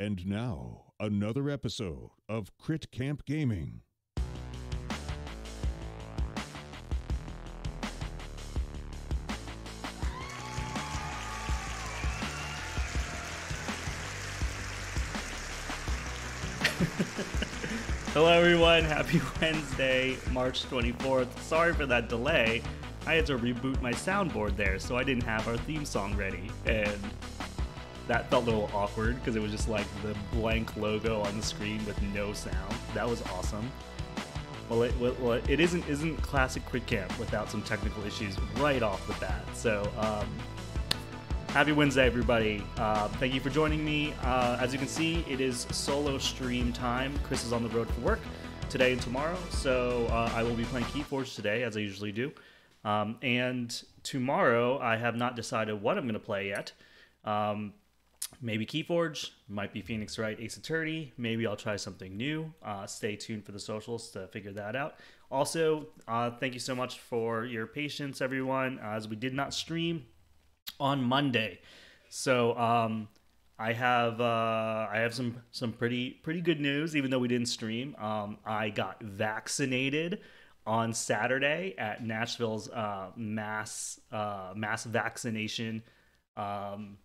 And now, another episode of Crit Camp Gaming. Hello, everyone. Happy Wednesday, March 24th. Sorry for that delay. I had to reboot my soundboard there, so I didn't have our theme song ready. And that felt a little awkward because it was just like the blank logo on the screen with no sound. That was awesome. Well, it, well, it isn't isn't classic Crit Camp without some technical issues right off the bat. So, um, happy Wednesday, everybody! Uh, thank you for joining me. Uh, as you can see, it is solo stream time. Chris is on the road for work today and tomorrow, so uh, I will be playing Keyforge today, as I usually do. Um, and tomorrow, I have not decided what I'm going to play yet. Um, maybe Keyforge, might be Phoenix Wright Ace Attorney. Maybe I'll try something new. Uh, stay tuned for the socials to figure that out. Also, uh, thank you so much for your patience, everyone, as we did not stream on Monday. So um, I have uh, I have some some pretty pretty good news. Even though we didn't stream, um, I got vaccinated on Saturday at Nashville's uh, mass uh, mass vaccination. Um,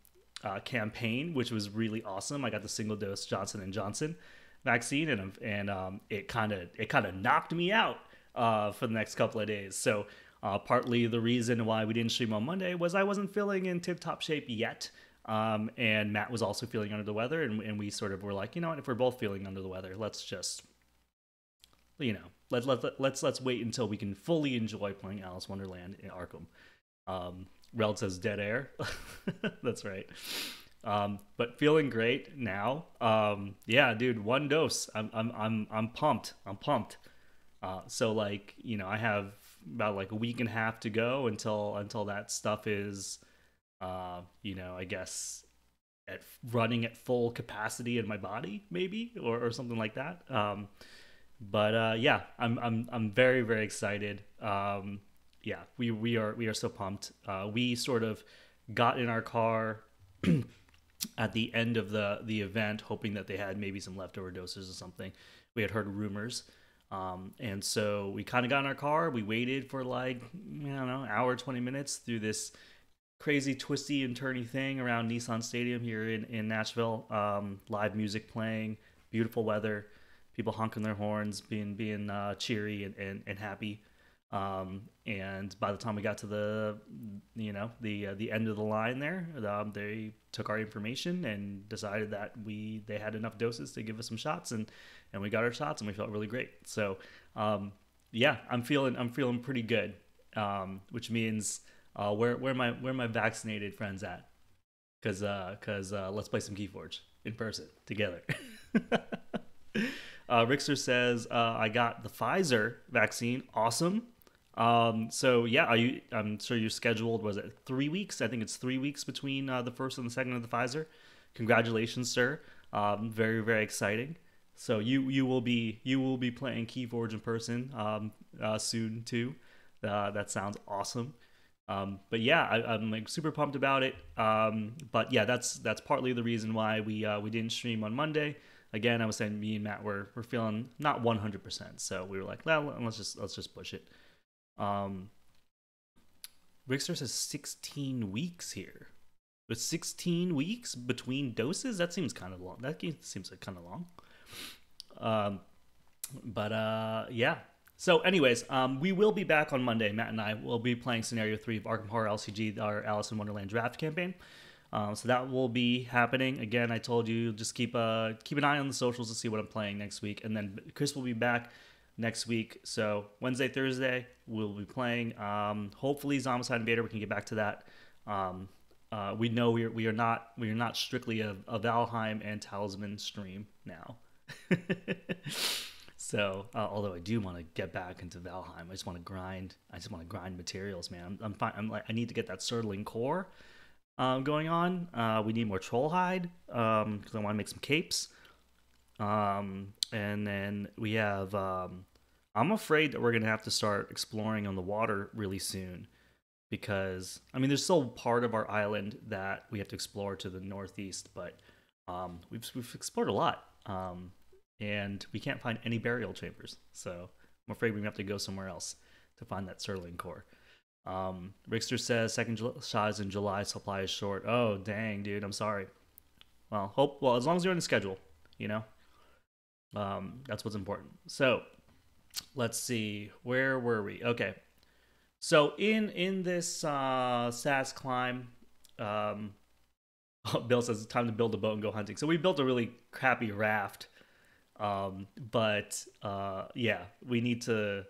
uh, campaign, which was really awesome. I got the single dose Johnson and Johnson vaccine, and and um, it kind of it kind of knocked me out uh, for the next couple of days. So uh, partly the reason why we didn't stream on Monday was I wasn't feeling in tip top shape yet. Um, and Matt was also feeling under the weather, and, and we sort of were like, you know what, if we're both feeling under the weather, let's just, you know, let, let, let, let's let's wait until we can fully enjoy playing Alice Wonderland in Arkham. Um, Reld says dead air. That's right. Um, but feeling great now. Um, yeah, dude, one dose. I'm I'm I'm I'm pumped. I'm pumped. Uh, so like you know, I have about like a week and a half to go until until that stuff is, uh, you know, I guess at running at full capacity in my body, maybe or, or something like that. Um, but uh, yeah, I'm I'm I'm very very excited. Um, yeah, we we are we are so pumped. Uh, we sort of got in our car at the end of the the event, hoping that they had maybe some leftover doses or something. We had heard rumors, um, and so we kind of got in our car. We waited for like I don't know, hour twenty minutes through this crazy twisty and turny thing around Nissan Stadium here in in Nashville. Um, live music playing, beautiful weather, people honking their horns, being being uh, cheery and, and, and happy. Um, and by the time we got to the, you know, the uh, the end of the line there, um, they took our information and decided that we they had enough doses to give us some shots, and and we got our shots, and we felt really great. So, um, yeah, I'm feeling I'm feeling pretty good, um, which means uh, where where my where my vaccinated friends at? Because because uh, uh, let's play some Keyforge in person together. uh, Rickster says uh, I got the Pfizer vaccine. Awesome. Um, so yeah, you, I'm sure you're scheduled. Was it three weeks? I think it's three weeks between uh, the first and the second of the Pfizer. Congratulations, sir. Um, very very exciting. So you you will be you will be playing Keyforge in person um, uh, soon too. Uh, that sounds awesome. Um, but yeah, I, am like super pumped about it. Um, but yeah, that's that's partly the reason why we uh, we didn't stream on Monday. Again, I was saying me and Matt were we're feeling not 100, percent so we were like, well, let's just let's just push it. Um, Rickster says 16 weeks here. But 16 weeks between doses, that seems kind of long. That seems like kind of long. Um, but uh, yeah. So, anyways, um, we will be back on Monday. Matt and I will be playing Scenario Three of Arkham Horror LCG, our Alice in Wonderland draft campaign. Um, so that will be happening. Again, I told you just keep uh keep an eye on the socials to see what I'm playing next week, and then Chris will be back next week. So Wednesday, Thursday, we'll be playing. Um, hopefully, Zombicide Invader. We can get back to that. Um, uh, we know we are, we are not we are not strictly a, a Valheim and Talisman stream now. so, uh, although I do want to get back into Valheim, I just want to grind. I just want to grind materials, man. I'm, I'm fine. I'm like I need to get that Surtling core um, going on. Uh, we need more troll hide because um, I want to make some capes. Um, and then we have. I'm afraid that we're gonna have to start exploring on the water really soon, because I mean, there's still part of our island that we have to explore to the northeast, but Um, we've we've explored a lot, um, and we can't find any burial chambers. So I'm afraid we have to go somewhere else to find that Surtling core. Um, Rickster says second is in July, supply is short. Oh dang, dude, I'm sorry. Well, hope well as long as you're on the schedule, you know. Um, that's what's important. So let's see, where were we? Okay, so in in this uh, SAS climb, um, Bill says it's time to build a boat and go hunting. So we built a really crappy raft, um, but uh, yeah, we need to.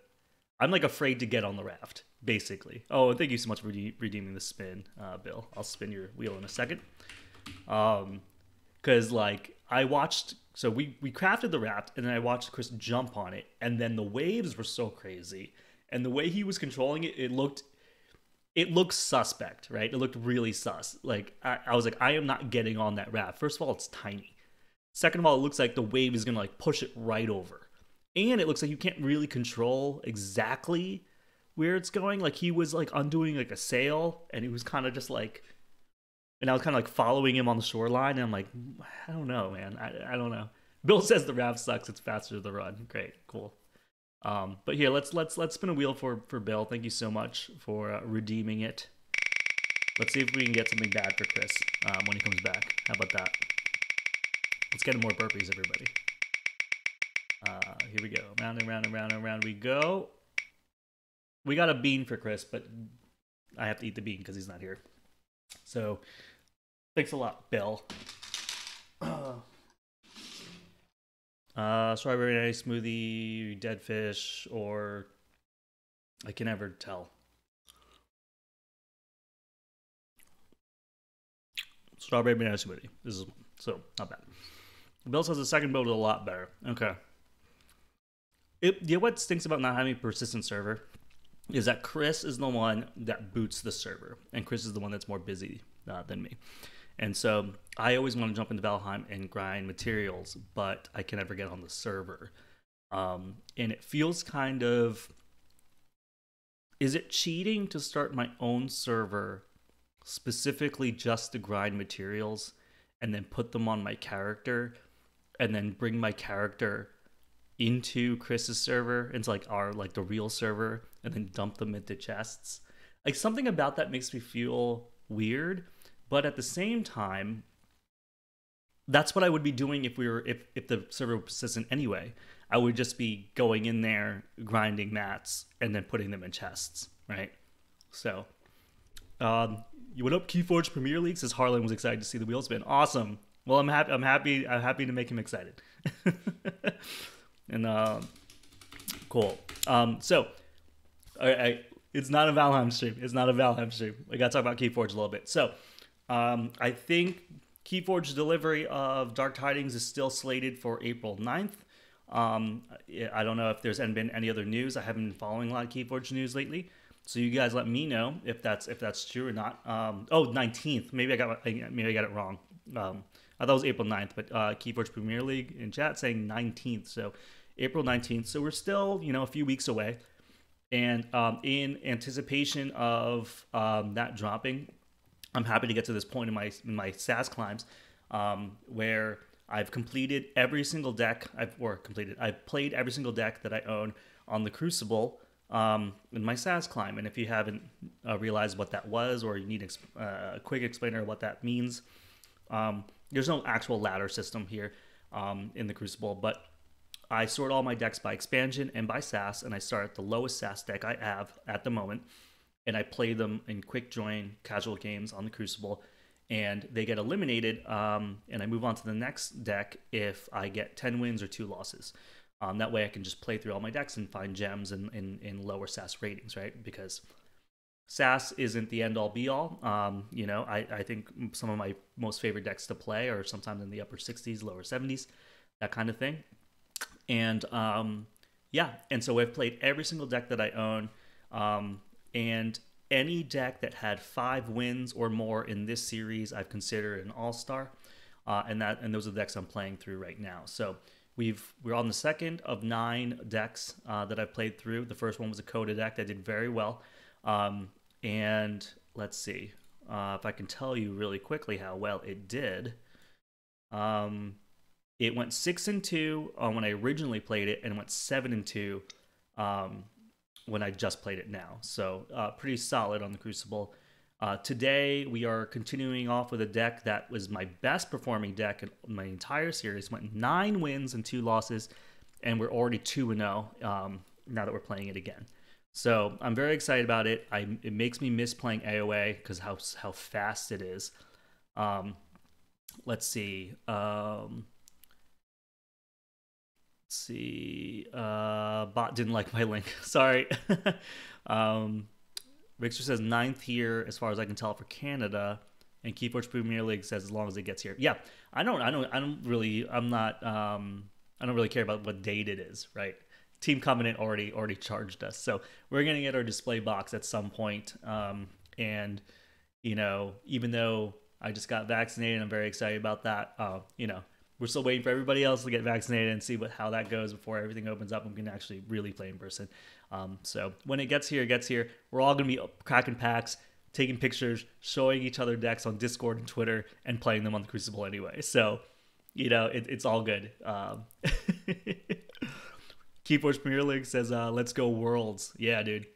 I'm like afraid to get on the raft, basically. Oh, thank you so much for rede- redeeming the spin, uh, Bill. I'll spin your wheel in a second. Um, because like I watched, so we we crafted the raft, and then I watched Chris jump on it, and then the waves were so crazy, and the way he was controlling it, it looked. It looked suspect, right? It looked really sus. Like I, I was like, I am not getting on that raft. First of all, it's tiny. Second of all, it looks like the wave is gonna like push it right over, and it looks like you can't really control exactly where it's going. Like he was like undoing like a sail, and he was kind of just like, and I was kind of like following him on the shoreline. And I'm like, I don't know, man. I, I don't know. Bill says the raft sucks. It's faster to run. Great, cool. Um, but here, let's let's let's spin a wheel for for Bill. Thank you so much for uh, redeeming it. Let's see if we can get something bad for Chris um, when he comes back. How about that? Let's get him more burpees, everybody. Uh, here we go. Round and round and round and round we go. We got a bean for Chris, but I have to eat the bean because he's not here. So, thanks a lot, Bill. Uh, strawberry ice smoothie, dead fish, or I can never tell. Strawberry banana smoothie. This is so not bad. Bill says the second build is a lot better. Okay. It, you know what stinks about not having a persistent server is that Chris is the one that boots the server, and Chris is the one that's more busy uh, than me. And so I always want to jump into Valheim and grind materials, but I can never get on the server. Um, and it feels kind of. Is it cheating to start my own server specifically just to grind materials and then put them on my character and then bring my character into Chris's server, into like our like the real server, and then dump them into chests? Like something about that makes me feel weird but at the same time, that's what I would be doing if we were if if the server was persistent anyway. I would just be going in there, grinding mats, and then putting them in chests, right? So, um, you went up Keyforge Premier League says Harlan was excited to see the wheels spin. Awesome. Well, I'm happy. I'm happy. I'm happy to make him excited. and uh, cool. Um, so, I, I, it's not a Valheim stream. It's not a Valheim stream. We got to talk about Keyforge a little bit. So, um, I think Keyforge delivery of Dark Tidings is still slated for April 9th. Um, I don't know if there's been any other news. I haven't been following a lot of Keyforge news lately. So you guys let me know if that's if that's true or not. Um, oh, 19th. Maybe I got maybe I got it wrong. Um, I thought it was April 9th, but uh, Keyforge Premier League in chat saying 19th. So April 19th. So we're still, you know, a few weeks away. And um, in anticipation of um, that dropping, I'm happy to get to this point in my in my SAS climbs um, where I've completed every single deck I've or completed I've played every single deck that I own on the Crucible um, in my SAS climb. And if you haven't uh, realized what that was or you need uh, a quick explainer of what that means, um, there's no actual ladder system here um, in the Crucible, but I sort all my decks by expansion and by SAS, and I start at the lowest SAS deck I have at the moment and I play them in quick join casual games on the Crucible, and they get eliminated, um, and I move on to the next deck if I get 10 wins or two losses. Um, that way I can just play through all my decks and find gems in, in, in lower SAS ratings, right? Because SAS isn't the end all be all. Um, you know, I, I think some of my most favorite decks to play are sometimes in the upper 60s, lower 70s, that kind of thing. And um, yeah, and so I've played every single deck that I own. Um, and any deck that had five wins or more in this series, I've considered an all star, uh, and that and those are the decks I'm playing through right now. So we've we're on the second of nine decks uh, that I've played through. The first one was a Coda deck that did very well, um, and let's see uh, if I can tell you really quickly how well it did. Um, it went six and two uh, when I originally played it, and went seven and two um, when I just played it now. So uh, pretty solid on the Crucible. Uh, today we are continuing off with a deck that was my best performing deck in my entire series. Went nine wins and two losses, and we're already two and zero um, now that we're playing it again. So I'm very excited about it. I, it makes me miss playing AOA because how how fast it is. Um, let's see. Um, see. Uh, bot didn't like my link. Sorry. um, Rickster says ninth here, as far as I can tell, for Canada. And Keyforge Premier League says as long as it gets here. Yeah, I don't. I don't. I don't really. I'm not. Um, I don't really care about what date it is. Right. Team Covenant already already charged us, so we're gonna get our display box at some point. Um, and you know, even though I just got vaccinated, I'm very excited about that. Uh, you know, we're still waiting for everybody else to get vaccinated and see what how that goes before everything opens up and we can actually really play in person. Um, so when it gets here, it gets here. We're all gonna be cracking packs, taking pictures, showing each other decks on Discord and Twitter, and playing them on the Crucible anyway. So you know, it, it's all good. Um, Keyforge Premier League says, uh, "Let's go Worlds." Yeah, dude,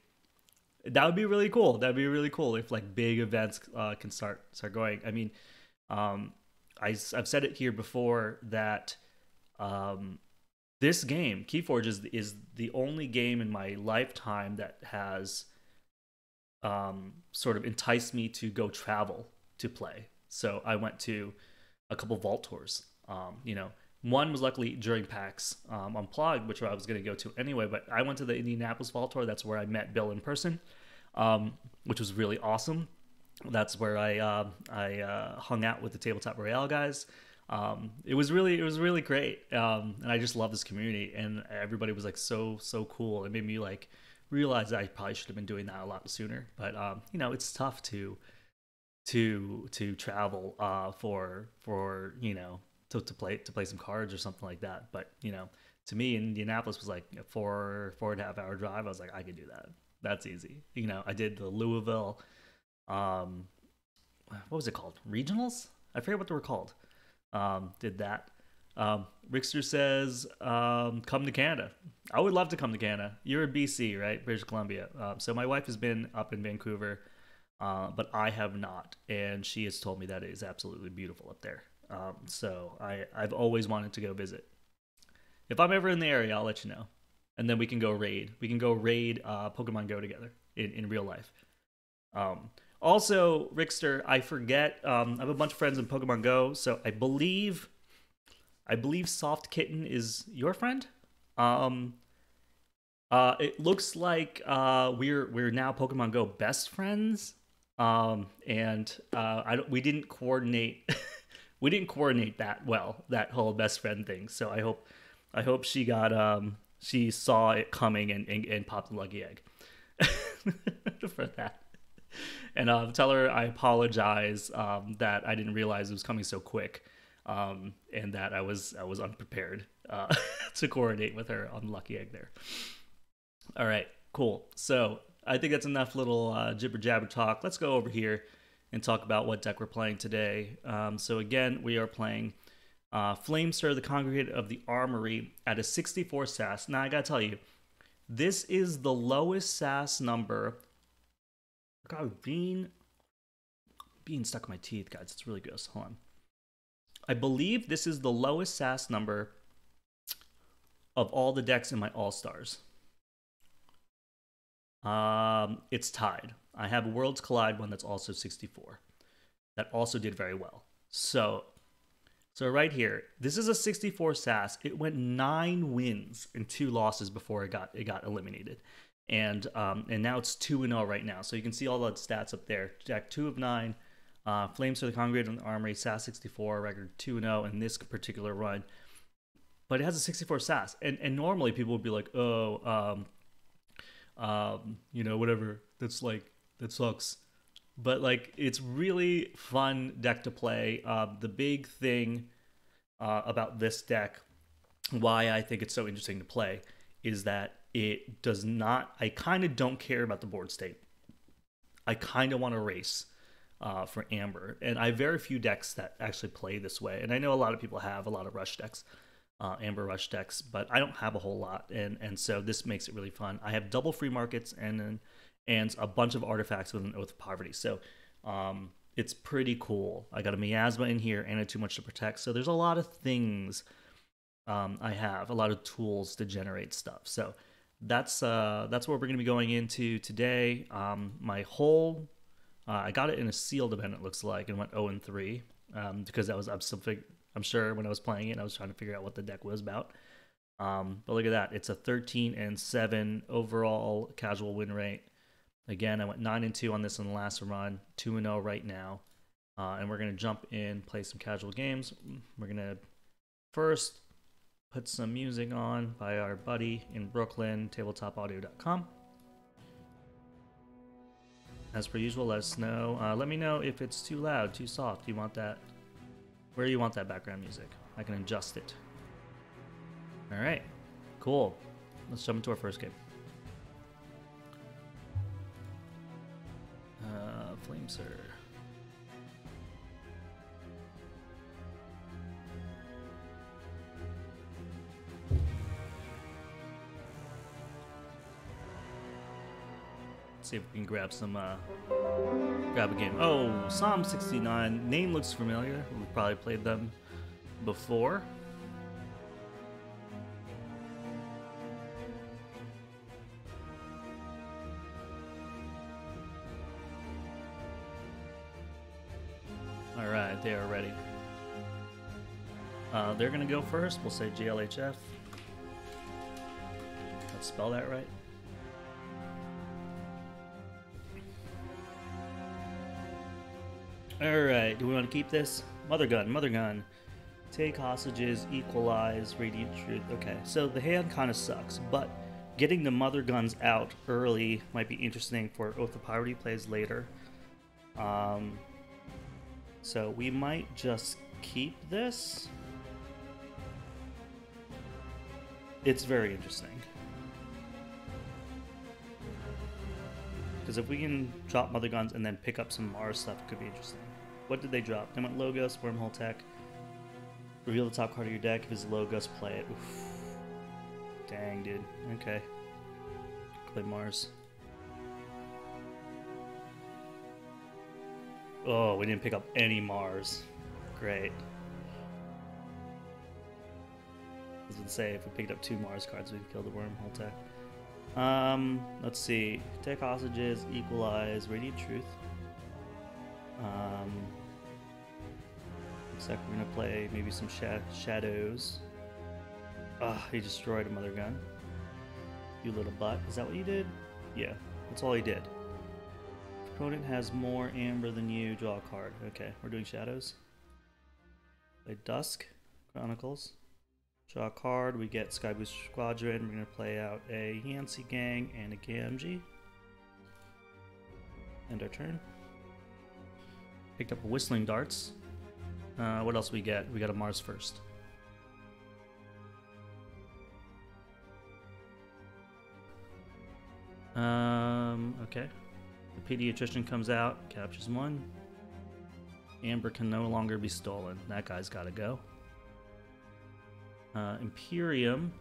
that would be really cool. That'd be really cool if like big events uh, can start start going. I mean, um, I, I've said it here before that um, this game, Keyforge, is is the only game in my lifetime that has um, sort of enticed me to go travel to play. So I went to a couple vault tours. Um, you know, one was luckily during PAX um, Unplugged, which I was going to go to anyway. But I went to the Indianapolis Vault Tour. That's where I met Bill in person, um, which was really awesome. That's where I uh, I uh, hung out with the Tabletop Royale guys. Um, it was really it was really great, um, and I just love this community. And everybody was like so so cool. It made me like realize that I probably should have been doing that a lot sooner. But um, you know, it's tough to to to travel uh, for for you know to, to play to play some cards or something like that. But you know, to me, Indianapolis was like a four four and a half hour drive. I was like, I could do that. That's easy. You know, I did the Louisville, um, what was it called? Regionals? I forget what they were called. Um, did that. Um, Rickster says, um, come to Canada. I would love to come to Canada. You're in BC, right? British Columbia. Um, so my wife has been up in Vancouver, uh, but I have not. And she has told me that it is absolutely beautiful up there. Um, so I, I've always wanted to go visit. If I'm ever in the area, I'll let you know. And then we can go raid. We can go raid uh, Pokemon Go together in, in real life. Um, also, Rickster, I forget. Um, I have a bunch of friends in Pokemon Go, so I believe, I believe Soft Kitten is your friend. Um, uh, it looks like uh, we're we're now Pokemon Go best friends. Um, and uh, I we didn't coordinate. we didn't coordinate that well that whole best friend thing so i hope i hope she got um she saw it coming and and, and popped the lucky egg for that and uh, tell her i apologize um, that i didn't realize it was coming so quick um, and that i was i was unprepared uh, to coordinate with her on lucky egg there all right cool so i think that's enough little uh, jibber jabber talk let's go over here and talk about what deck we're playing today. Um, so again, we are playing uh, Flamestir, the Congregate of the Armory, at a 64 SAS. Now I gotta tell you, this is the lowest SAS number. God, being being stuck in my teeth, guys. It's really gross. Hold on. I believe this is the lowest SAS number of all the decks in my All Stars. Um, it's tied. I have Worlds Collide one that's also 64. That also did very well. So, so right here, this is a 64 SAS. It went nine wins and two losses before it got it got eliminated, and um, and now it's two and zero oh right now. So you can see all the stats up there. Jack two of nine, uh, Flames for the Congregate the Armory, SAS 64 record two and zero oh in this particular run. But it has a 64 SAS, and and normally people would be like, oh, um, um, you know, whatever. That's like that sucks. But like, it's really fun deck to play. Uh, the big thing uh, about this deck, why I think it's so interesting to play, is that it does not. I kind of don't care about the board state. I kind of want to race. uh, for Amber. And I have very few decks that actually play this way. And I know a lot of people have a lot of rush decks, uh, Amber rush decks, but I don't have a whole lot. And and so this makes it really fun. I have double free markets and and a bunch of artifacts with an Oath of Poverty. So um, it's pretty cool. I got a miasma in here and a too much to protect. So there's a lot of things um, I have, a lot of tools to generate stuff. So that's uh, that's what we're going to be going into today. Um, my whole uh, I got it in a sealed event. It looks like and went 0 and 3 um, because I was I'm, I'm sure when I was playing it, I was trying to figure out what the deck was about. Um, but look at that, it's a 13 and 7 overall casual win rate. Again, I went 9 and 2 on this in the last run, 2 and 0 right now. Uh, and we're going to jump in, play some casual games. We're going to first put some music on by our buddy in Brooklyn, tabletopaudio.com. As per usual, let us know. Uh, let me know if it's too loud, too soft. You want that? Where do you want that background music? I can adjust it. All right, cool. Let's jump into our first game. Uh, Flameser. See if we can grab some, uh, grab a game. Oh, Psalm 69. Name looks familiar. We've probably played them before. Alright, they are ready. Uh, they're gonna go first. We'll say GLHF. Let's spell that right. Alright, do we want to keep this? Mother gun, mother gun. Take hostages, equalize, radiant truth. Okay, so the hand kind of sucks, but getting the mother guns out early might be interesting for Oath of Poverty plays later. Um, so we might just keep this. It's very interesting. Because if we can drop Mother Guns and then pick up some Mars stuff, it could be interesting. What did they drop? They went Logos, Wormhole Tech. Reveal the top card of your deck. If it's Logos, play it. Oof. Dang, dude. Okay. Play Mars. Oh, we didn't pick up any Mars. Great. I was gonna say, if we picked up two Mars cards, we'd kill the Wormhole Tech. Um, let's see. Take hostages, equalize, radiant truth. Um, looks like we're gonna play maybe some sh shadows. Ah, he destroyed a mother gun. You little butt. Is that what you did? Yeah, that's all he did. Opponent has more amber than you. Draw a card. Okay, we're doing shadows. Play Dusk Chronicles. Draw a card. We get Sky Booster Squadron. We're gonna play out a Yantzee Gang and a Gamgee. End our turn. Picked up Whistling Darts. Uh, what else we get? We got a Mars first. Um, okay. The pediatrician comes out, captures one. Amber can no longer be stolen. That guy's gotta go. Uh, Imperium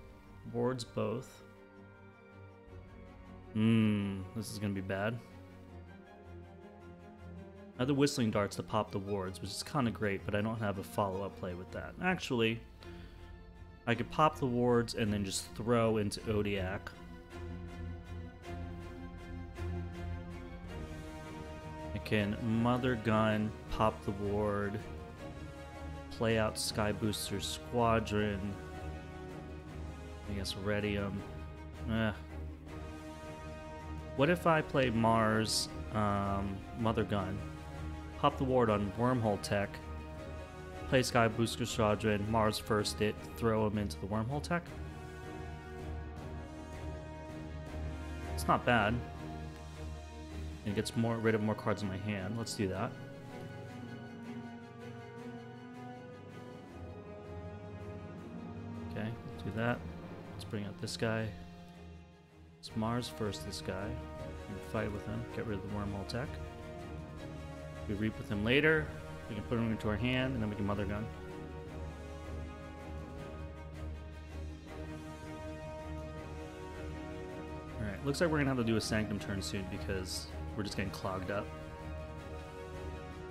wards both. Hmm, this is gonna be bad. The Whistling Darts to pop the wards, which is kind of great, but I don't have a follow-up play with that. Actually, I could pop the wards and then just throw into Odoac. I can Mother Gun, pop the ward, play out Sky Booster Squadron. I guess Redium. Eh. What if I play Mars, um, Mother Gun? Pop the ward on Wormhole Tech. Play Sky Booster Squadron, Mars first it, throw him into the Wormhole Tech. It's not bad. It gets more rid of more cards in my hand. Let's do that. Okay, do that. Let's bring out this guy. It's Mars first, this guy. fight with him, get rid of the wormhole tech. We reap with him later. We can put him into our hand, and then we can Mother Gun. Alright, looks like we're gonna have to do a Sanctum turn soon because we're just getting clogged up.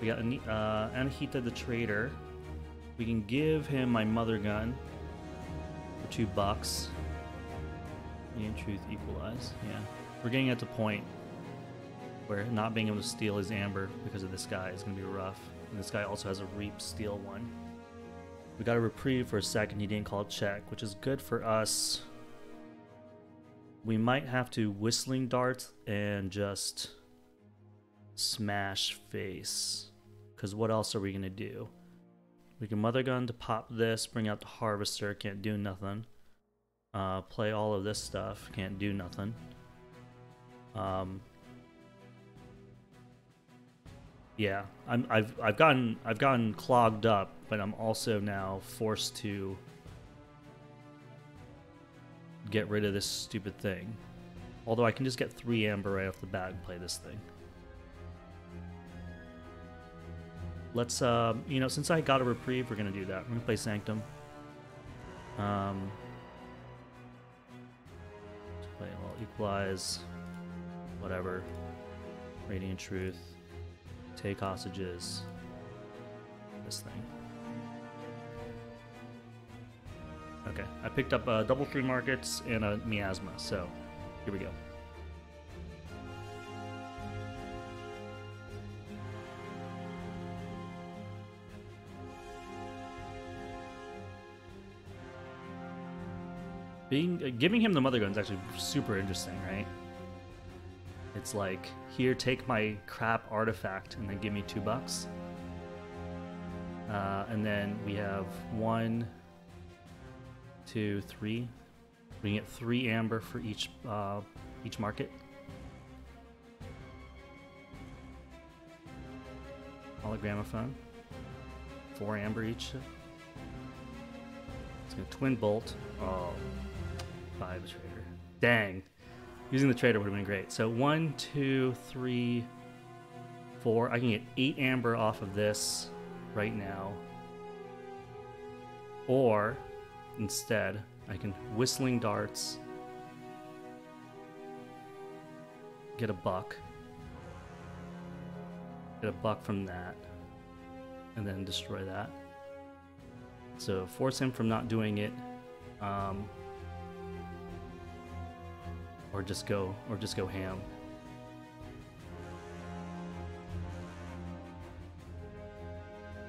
We got uh, Anahita the Trader. We can give him my Mother Gun for two bucks. And Truth equalize, yeah. We're getting at the point where not being able to steal his amber because of this guy is going to be rough. And this guy also has a reap steal one. We got a reprieve for a second. He didn't call check, which is good for us. We might have to whistling dart and just smash face. Because what else are we going to do? We can mother gun to pop this, bring out the harvester, can't do nothing. Uh, play all of this stuff, can't do nothing. Um, yeah, I'm, I've I've gotten I've gotten clogged up, but I'm also now forced to get rid of this stupid thing. Although I can just get three amber right off the bat and play this thing. Let's, uh, you know, since I got a reprieve, we're gonna do that. We're gonna play Sanctum. Um, play well, equalize, whatever. Radiant Truth. Take hostages. This thing. Okay, I picked up a double free markets and a miasma, so here we go. Being uh, giving him the mother gun is actually super interesting, right? It's like, here, take my crap artifact and then give me two bucks. Uh, and then we have one, two, three. We can get three amber for each uh, each market. Hologramophone. Four amber each. It's gonna twin bolt. Oh, five trader. Dang. Using the trader would have been great. So one, two, three, four. I can get eight amber off of this right now. Or instead, I can whistling darts, get a buck, get a buck from that, and then destroy that. So force him from not doing it. Um, or just go or just go ham.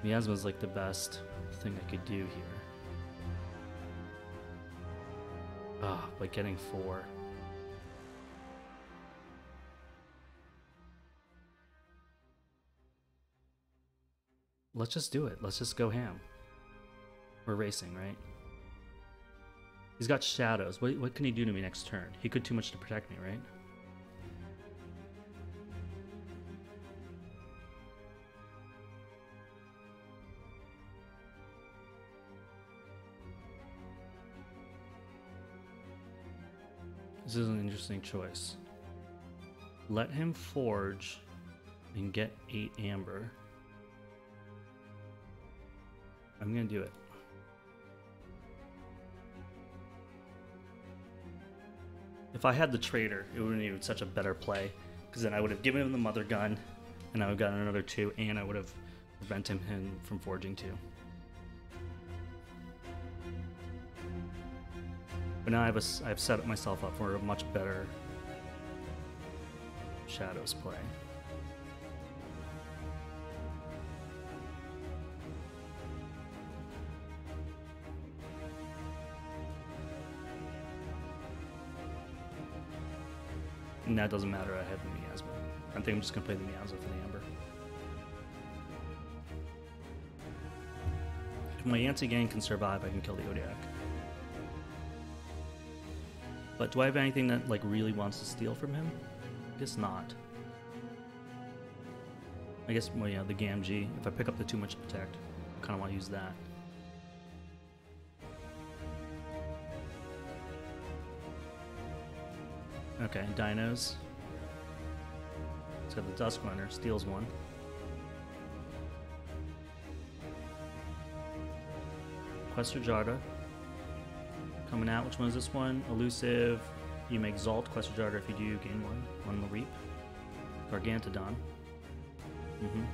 Miasma is like the best thing I could do here. Ah, oh, but getting four. Let's just do it. Let's just go ham. We're racing, right? He's got shadows. What, what can he do to me next turn? He could too much to protect me, right? This is an interesting choice. Let him forge and get 8 amber. I'm gonna do it. If I had the traitor, it would have been such a better play. Because then I would have given him the mother gun, and I would have gotten another two, and I would have prevented him from forging two. But now I have a, I've set myself up for a much better Shadows play. And that doesn't matter, I have the miasma. I think I'm just gonna play the miasma for the amber. If my Yantzee gang can survive, I can kill the Odoac. But do I have anything that like really wants to steal from him? I guess not. I guess well yeah, the Gamgee. If I pick up the too much to protect, I kinda wanna use that. Okay, dinos. So the Dusk Runner steals one. Quester Jarda. Coming out, which one is this one? Elusive. You may exalt Quester Jarda if you do gain one One the reap. Gargantodon. Mm -hmm.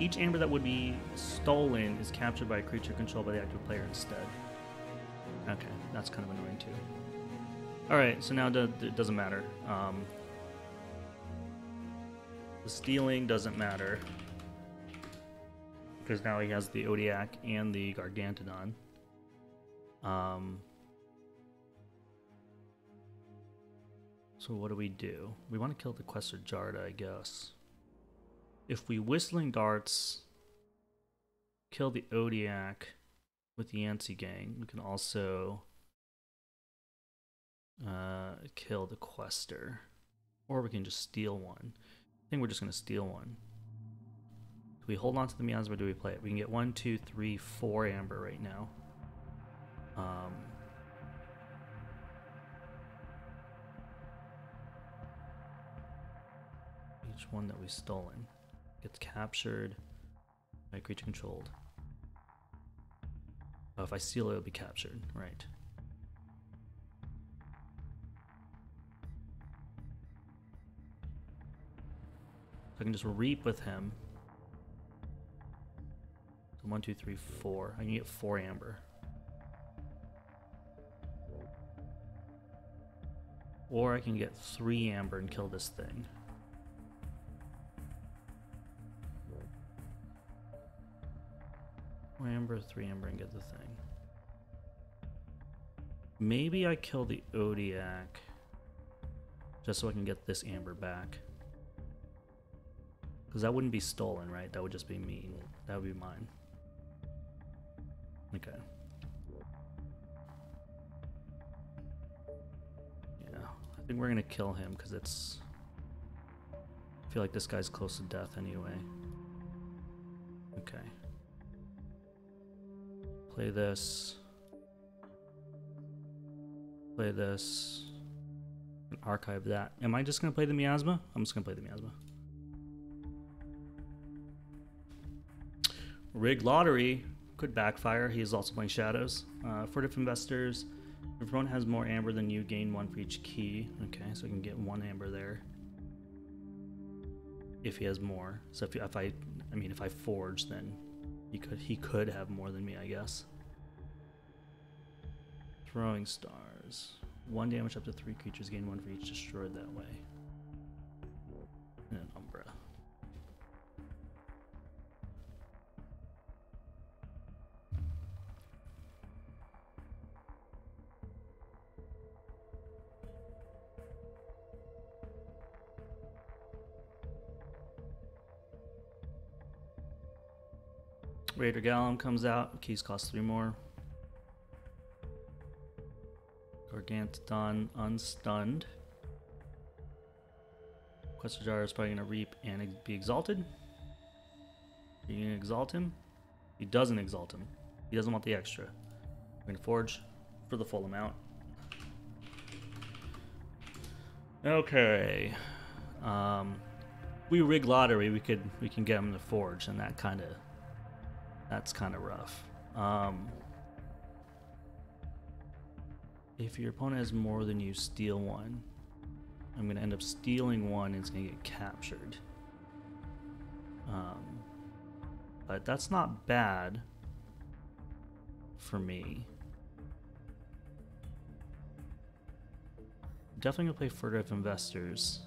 Each amber that would be stolen is captured by a creature controlled by the active player instead. Okay, that's kind of annoying too. Alright, so now it doesn't matter. Um, the stealing doesn't matter. Because now he has the Odoac and the Gargantodon. Um, so what do we do? We want to kill the Questor Jarda, I guess. If we Whistling Darts kill the Odiak with the Yantzee Gang, we can also uh, kill the quester. Or we can just steal one. I think we're just going to steal one. Do we hold on to the Miasma or do we play it? We can get one, two, three, four Amber right now. Um, each one that we've stolen gets captured by creature controlled. Oh, if I steal it, it'll be captured. Right. I can just reap with him. So one, two, three, four. I can get four amber. Or I can get three amber and kill this thing. Four amber, three amber, and get the thing. Maybe I kill the Odoac just so I can get this amber back. Because that wouldn't be stolen, right? That would just be me. That would be mine. Okay. Yeah, I think we're gonna kill him because it's... I feel like this guy's close to death anyway. Okay. Play this. Play this. And archive that. Am I just gonna play the miasma? I'm just gonna play the miasma. Rig Lottery could backfire. He is also playing Shadows. Uh, Furtive Investors. If opponent has more amber than you, gain one for each key. Okay, so I can get one amber there. If he has more. So if, if I, I mean, if I forge, then he could he could have more than me, I guess. Throwing stars. One damage up to three creatures, gain one for each destroyed that way. And an Umbra. Raider Gallum comes out. Keys cost three more. Gargantodon unstunned. Questor Jar is probably going to reap and be exalted. Are you going to exalt him? He doesn't exalt him. He doesn't want the extra. We're going to forge for the full amount. Okay. Um, we rig lottery. We could we can get him to forge, and that kind of that's kind of rough. Um, if your opponent has more than you, steal one. I'm going to end up stealing one and it's going to get captured. Um, but that's not bad for me. Definitely going to play Furtive Investors.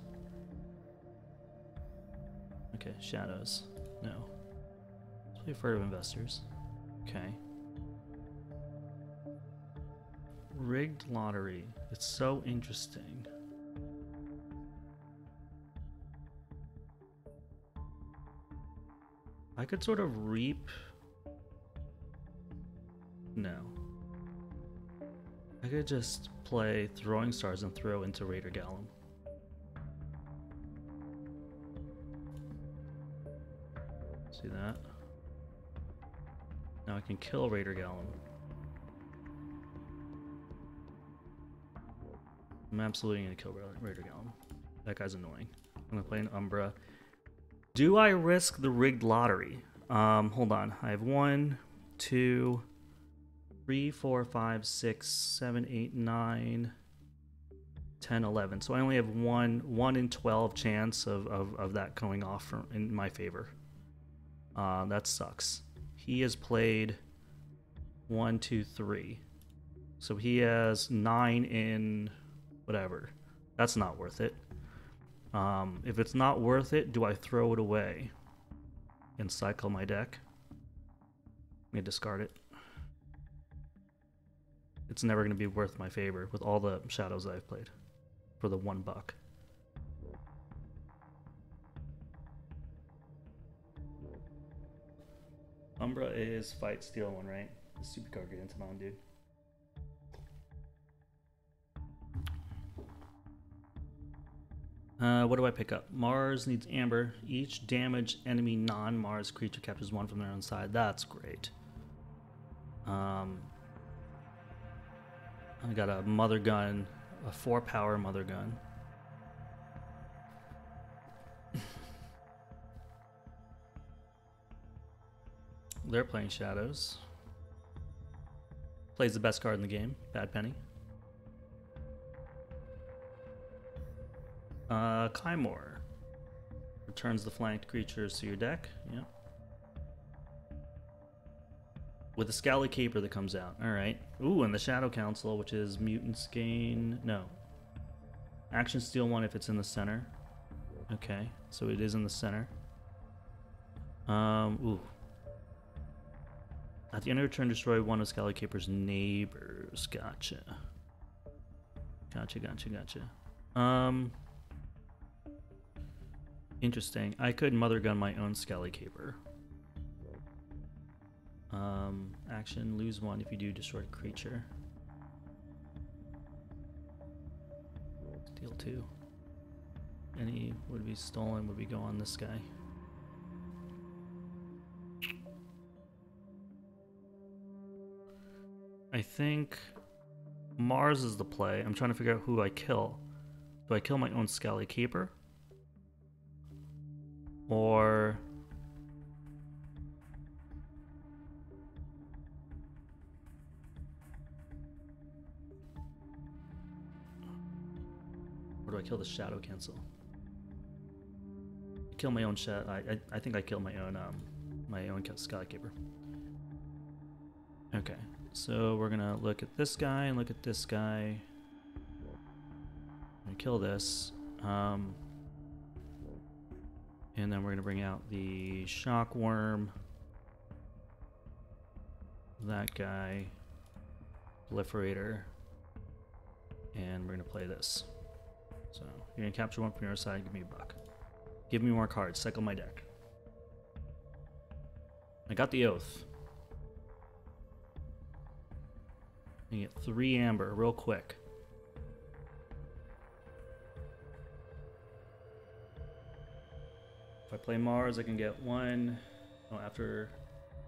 Okay, Shadows. No. Play Furtive Investors. Okay. Rigged lottery. It's so interesting. I could sort of reap. No. I could just play Throwing Stars and throw into Raider Gallum. See that? Now I can kill Raider Gallum. I'm absolutely gonna kill Raider Gallum. That guy's annoying. I'm gonna play an Umbra. Do I risk the rigged lottery? Um, hold on. I have one, two, three, four, five, six, seven, eight, nine, 10, 11. So I only have one, one in 12 chance of, of, of that going off for, in my favor. Uh, that sucks. He has played one, two, three. So he has nine in whatever. That's not worth it. Um, if it's not worth it, do I throw it away and cycle my deck? Let me discard it. It's never going to be worth my favor with all the shadows I've played for the one buck. Umbra is fight steal one, right? The super card get into mine, dude. Uh, what do I pick up? Mars needs Amber. Each damaged enemy non-Mars creature captures one from their own side. That's great. Um, I got a mother gun, a four power mother gun. They're playing Shadows. Plays the best card in the game, Bad Penny. Uh, Kymor. Returns the flanked creatures to your deck. Yep. With a Scowly Caper that comes out. Alright. Ooh, and the Shadow Council, which is Mutants gain. No. Action Steal one if it's in the center. Okay, so it is in the center. Um, ooh. At the end of your turn, destroy one of Scowly Caper's neighbors. Gotcha. Gotcha, gotcha, gotcha. Um. Interesting. I could Mother Gun my own Scowly Caper. Um, action, lose one if you do destroy a creature. Steal two. Any would be stolen would be go on this guy. I think Mars is the play. I'm trying to figure out who I kill. Do I kill my own Scowly Caper? Or Or do I kill the Shadow Council? Kill my own shadow. I, I I think I kill my own um my own Skykeeper. Okay, so we're gonna look at this guy and look at this guy. And kill this. Um, and then we're gonna bring out the shock worm. That guy. Proliferator. And we're gonna play this. So you're gonna capture one from your side, give me a buck. Give me more cards, cycle my deck. I got the oath. You get three amber real quick. If I play Mars, I can get one. Oh, after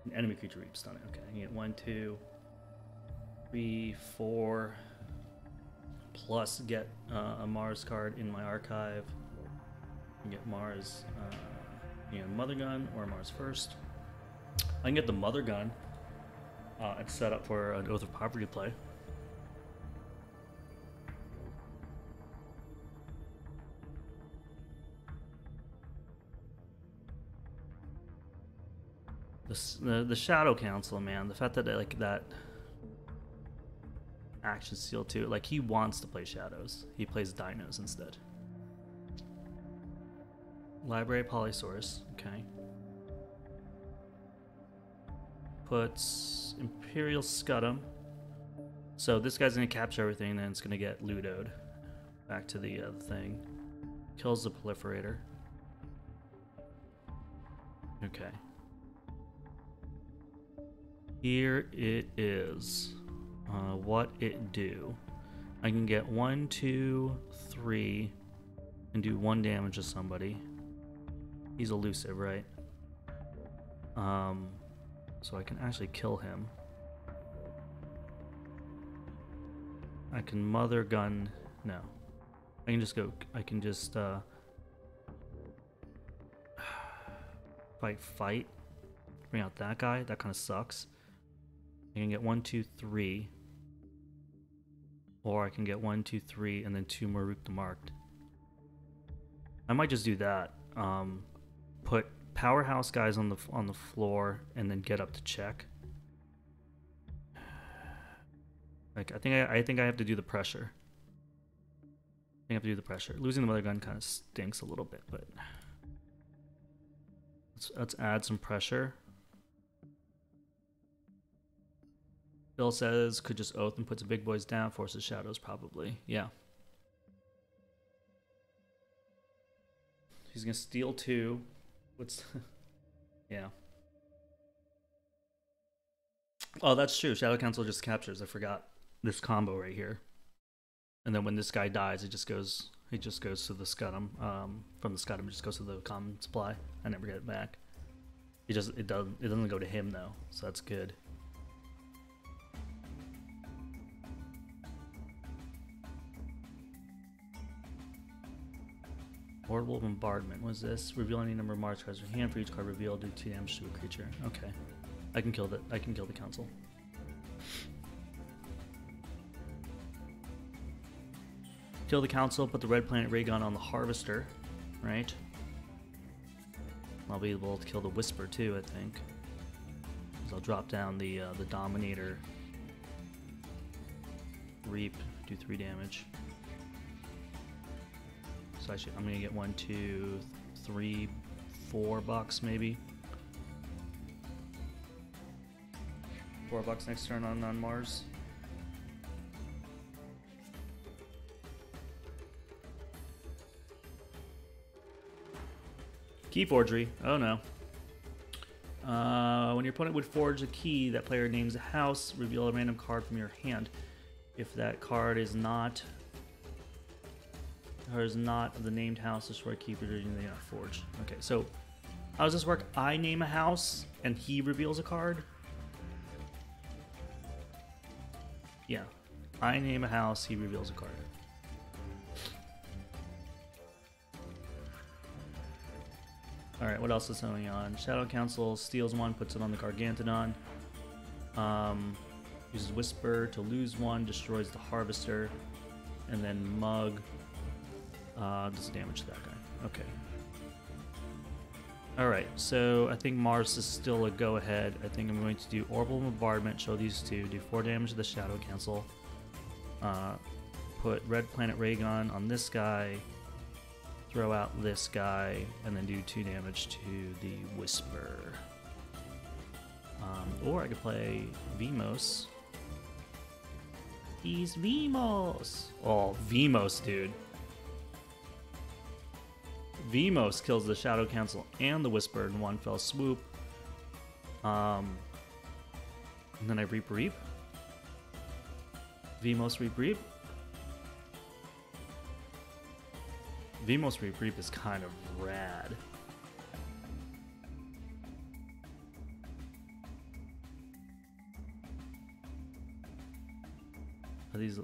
an enemy creature reaps stun it. Okay, I can get one, two, three, four. Plus, get uh, a Mars card in my archive. And get Mars, uh, you know, Mother Gun or Mars first. I can get the Mother Gun uh, and set up for an Oath of Poverty play. The, the, Shadow Council, man, the fact that like that action seal too, like he wants to play Shadows. He plays Dinos instead. Library Polysource, okay. Puts Imperial Scutum. So this guy's gonna capture everything, and then it's gonna get ludoed. Back to the uh, thing. Kills the proliferator. Okay. Here it is. Uh, what it do? I can get one, two, three, and do one damage to somebody. He's elusive, right? Um, so I can actually kill him. I can mother gun. No, I can just go. I can just uh, fight, fight. Bring out that guy. That kind of sucks. I can get one, two, three. Or I can get one, two, three, and then two more Rook the Marked. I might just do that. Um, put powerhouse guys on the on the floor and then get up to check. Like I think I, I think I have to do the pressure. I think I have to do the pressure. Losing the mother gun kind of stinks a little bit, but let's let's add some pressure. Bill says could just oath and puts the big boys down, forces shadows probably. Yeah. He's gonna steal two. What's yeah. Oh, that's true. Shadow Council just captures. I forgot this combo right here. And then when this guy dies, it just goes. It just goes to the scutum. Um, from the scutum, it just goes to the common supply. I never get it back. It just it doesn't it doesn't go to him though, so that's good. Orbital Bombardment. Was this? Reveal any number of Mars cards in hand for each card revealed. Do two damage to a creature. Okay, I can kill the I can kill the council. Kill the council. Put the red planet ray gun on the harvester. Right. I'll be able to kill the whisper too. I think. I'll drop down the uh, the dominator. Reap. Do three damage. So I should, I'm gonna get one, two, three, four bucks maybe. Four bucks next turn on, on Mars. Key forgery. Oh no. Uh, when your opponent would forge a key, that player names a house, reveal a random card from your hand. If that card is not or is not of the named house, destroy key provision they not forged. Okay, so how does this work? I name a house and he reveals a card. Yeah, I name a house, he reveals a card. All right, what else is going on? Shadow Council steals one, puts it on the Gargantodon. Um, uses Whisper to lose one, destroys the Harvester, and then Mug uh, does damage to that guy. Okay. Alright, so I think Mars is still a go ahead. I think I'm going to do Orbital Bombardment, show these two, do 4 damage to the Shadow Council. Uh, put Red Planet Ray Gun on this guy, throw out this guy, and then do 2 damage to the Whisper. Um, or I could play Vemos. He's Vemos! Oh, Vemos, dude. Vemos kills the Shadow Council and the Whisper in one fell swoop. Um, and then I Reap Reap. Vemos Reap Reap. Vemos Reap Reap is kind of rad. Are these uh,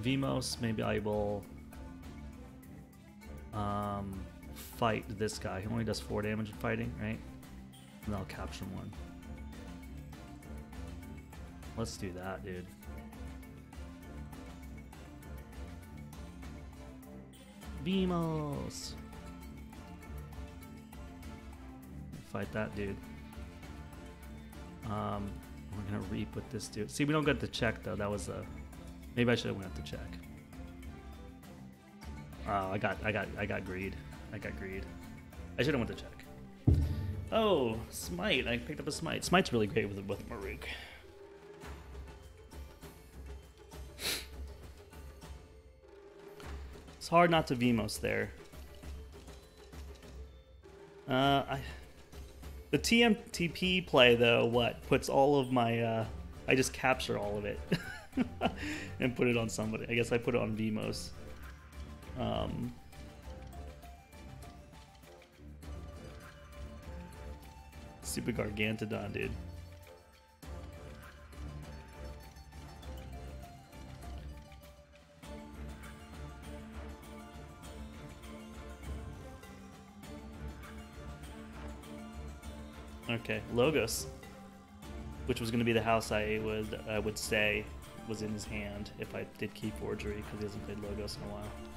Vemos maybe I will um, fight this guy. He only does 4 damage in fighting, right? And I'll capture one. Let's do that, dude. Beamos! Fight that dude. Um, we're gonna reap with this dude. See, we don't get the check though. That was a. Maybe I should have went up to check. Oh, I got, I got, I got greed. I got greed. I should have went to check. Oh, smite! I picked up a smite. Smite's really great with with Maruk. It's hard not to Vemos there. Uh, I, the TMTP play though, what puts all of my, uh, I just capture all of it and put it on somebody. I guess I put it on Vemos. Um, Super Gargantodon, dude. Okay, Logos. which was going to be the house I would I would say was in his hand if I did Key Forgery because he hasn't played Logos in a while.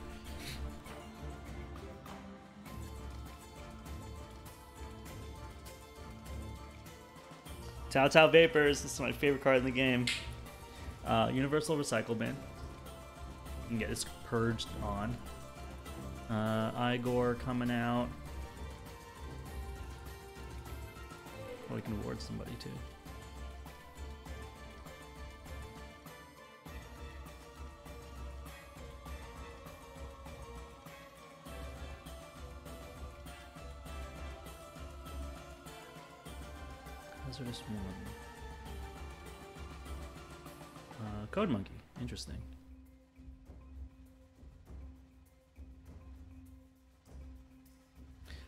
Tao Tao Vapors. This is my favorite card in the game. Uh, Universal Recycle Bin. You can get this purged on. Uh, Igor coming out. We can award somebody too. Hazardous one. Uh, Code Monkey. Interesting.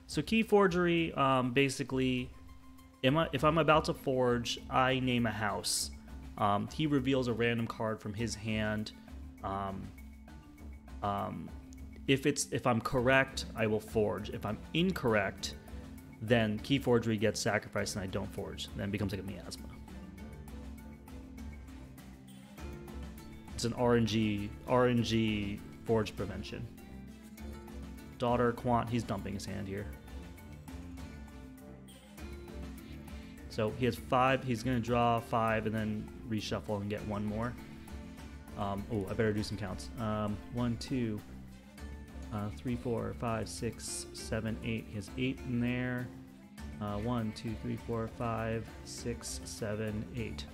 So key forgery, um, basically, I, if I'm about to forge, I name a house. Um, he reveals a random card from his hand. Um, um, if it's if I'm correct, I will forge. If I'm incorrect, then key forgery gets sacrificed and I don't forge. Then it becomes like a miasma. It's an RNG RNG forge prevention. Daughter Quant, he's dumping his hand here. So he has five. He's gonna draw five and then reshuffle and get one more. Um, oh, I better do some counts. Um, one, two, uh, three, four, five, six, seven, eight. He has eight in there. Uh, one, two, three, four, five, six, seven, eight.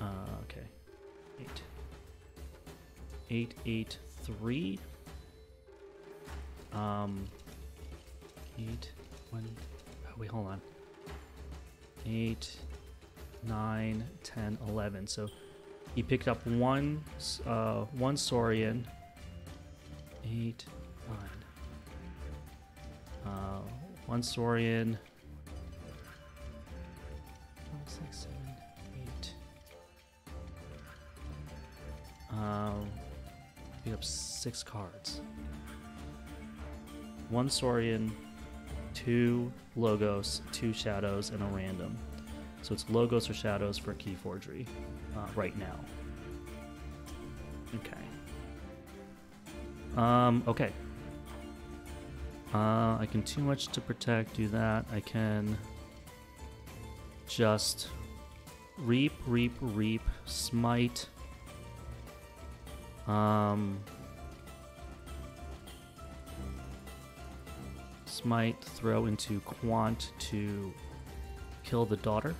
Uh, okay, eight. Eight, eight, three. Um, eight, one. Oh, wait, hold on. Eight, nine, ten, eleven. So he picked up one, uh, one Saurian. Eight, nine. Uh, one Saurian. Five, six, seven, eight. Um, pick up six cards. One Saurian, two logos, two shadows, and a random. So it's logos or shadows for key forgery uh, right now. Okay. Um, okay. Uh, I can too much to protect, do that. I can just reap, reap, reap, smite. Um, smite, throw into quant to kill the daughter.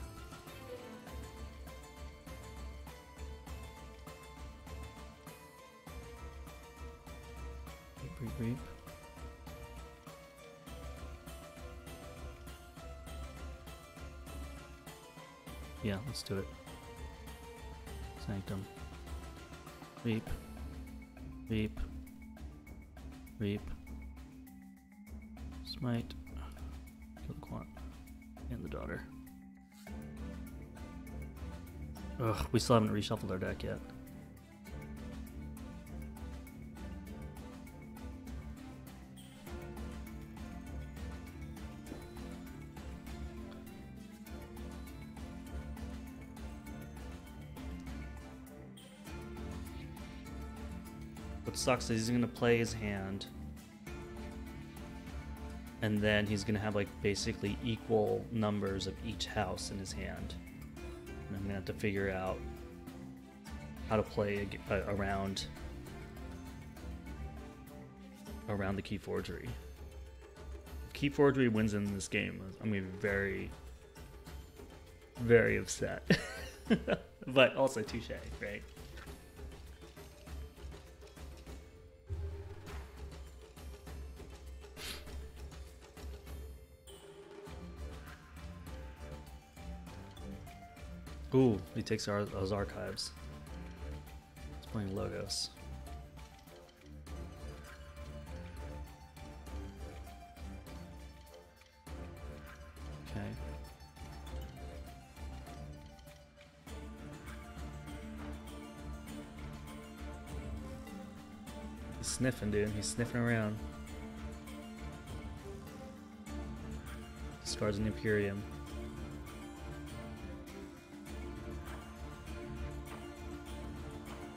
Yeah, let's do it. Sanctum. Reap. Reap. Reap. Smite. Kill the quant. And the daughter. Ugh, we still haven't reshuffled our deck yet. Sucks is he's gonna play his hand, and then he's gonna have like basically equal numbers of each house in his hand. And I'm gonna have to figure out how to play uh, around around the key forgery. If key forgery wins in this game, I'm gonna be very, very upset. but also touche, right? Ooh, he takes our, those archives. He's playing Logos. Okay. He's sniffing, dude. He's sniffing around. This cards in Imperium.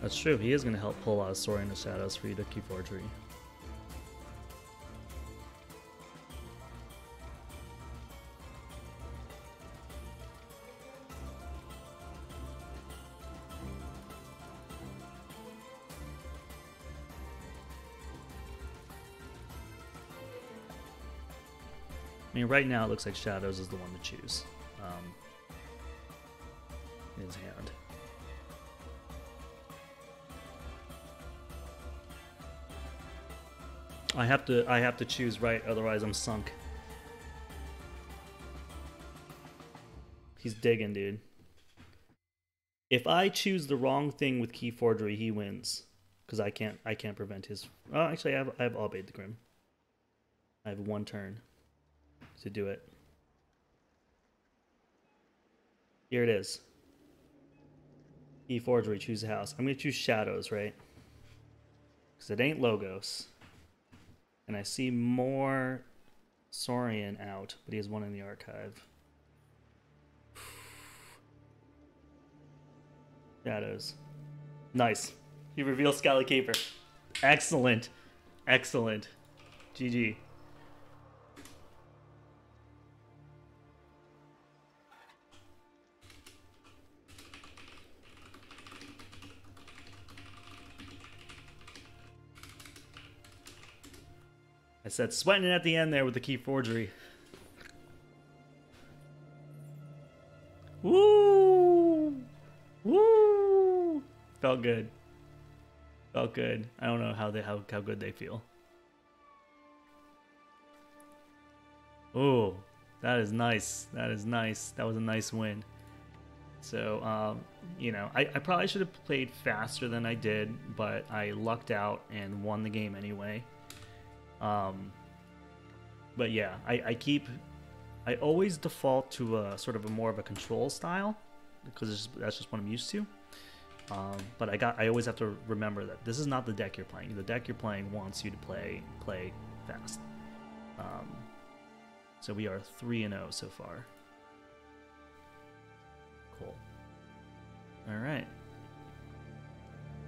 That's true. He is going to help pull out Soaring the Shadows for you to Key Forgery. I mean, right now it looks like Shadows is the one to choose. Um, in his hand. I have to I have to choose right, otherwise I'm sunk. He's digging, dude. If I choose the wrong thing with key forgery, he wins. Because I can't I can't prevent his Oh actually I have I have Albeit the Grim. I have one turn to do it. Here it is. Key forgery, choose a house. I'm gonna choose shadows, right? Because it ain't logos. And I see more Saurian out, but he has one in the archive. Shadows. Nice. You reveal Scowly Caper. Excellent. Excellent. GG. I said sweating at the end there with the key forgery. Woo! Woo! Felt good. Felt good. I don't know how they how, how good they feel. Oh, that is nice. That is nice. That was a nice win. So, um, you know, I, I probably should have played faster than I did, but I lucked out and won the game anyway. Um, but yeah, I, I keep, I always default to a sort of a more of a control style because that's just what I'm used to. Um, but I got, I always have to remember that this is not the deck you're playing. The deck you're playing wants you to play, play fast. Um, so we are three and zero oh so far. Cool. All right.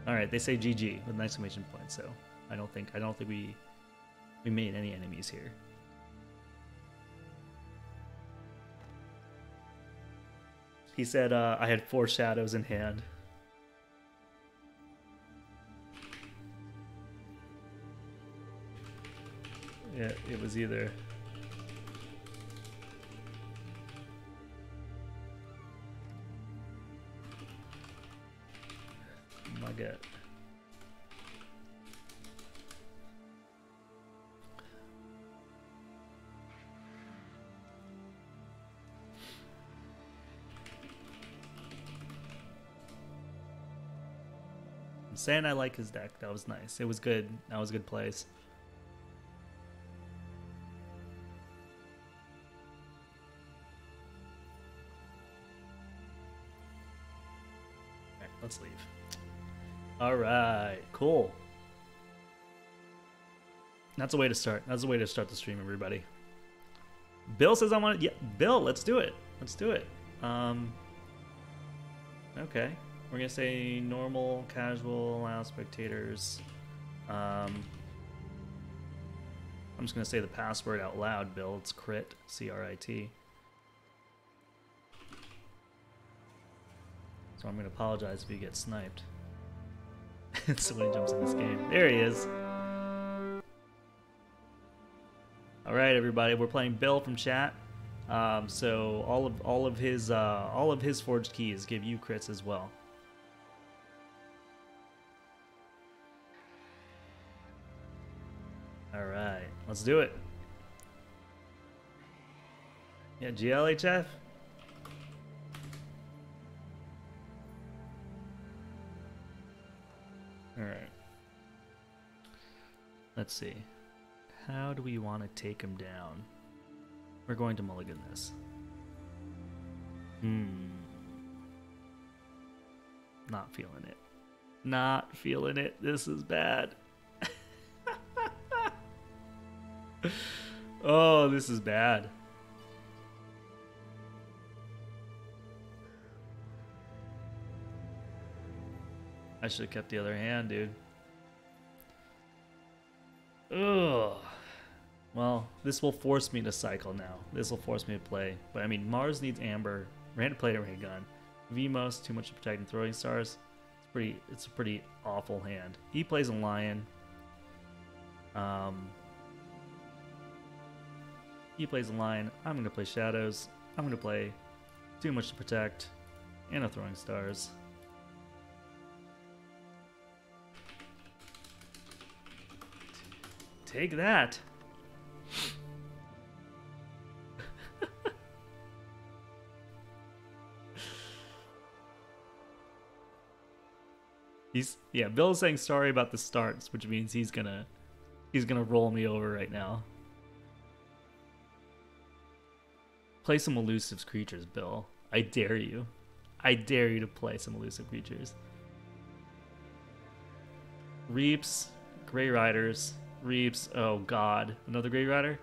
All right. They say GG with an exclamation point. So I don't think I don't think we we made any enemies here. He said uh, I had four shadows in hand. Yeah, it was either my saying I like his deck. That was nice. It was good. That was a good plays. let's leave. All right, cool. That's a way to start. That's a way to start the stream, everybody. Bill says I want it. Yeah, Bill, let's do it. Let's do it. Um, okay. We're gonna say normal, casual, allow spectators. Um, I'm just gonna say the password out loud, Bill. It's crit, C-R-I-T. So I'm gonna apologize if you get sniped. so when he jumps in this game. There he is. Alright everybody, we're playing Bill from chat. Um, so all of all of his uh, all of his forged keys give you crits as well. Let's do it. Yeah, GLHF. All right. Let's see. How do we want to take him down? We're going to mulligan this. Hmm. Not feeling it. Not feeling it. This is bad. oh, this is bad. I should have kept the other hand, dude. Ugh. Well, this will force me to cycle now. This will force me to play. But I mean, Mars needs Amber. Random played a Ray Gun. Vemos too much to protect and throwing stars. It's pretty. It's a pretty awful hand. He plays a lion. Um, he plays a line, I'm gonna play shadows. I'm gonna play too much to protect and a throwing stars. Take that. he's yeah, Bill's saying sorry about the starts, which means he's gonna he's gonna roll me over right now. Play some elusive creatures, Bill. I dare you. I dare you to play some elusive creatures. Reaps, Grey Riders, Reaps. Oh god. Another Grey Rider?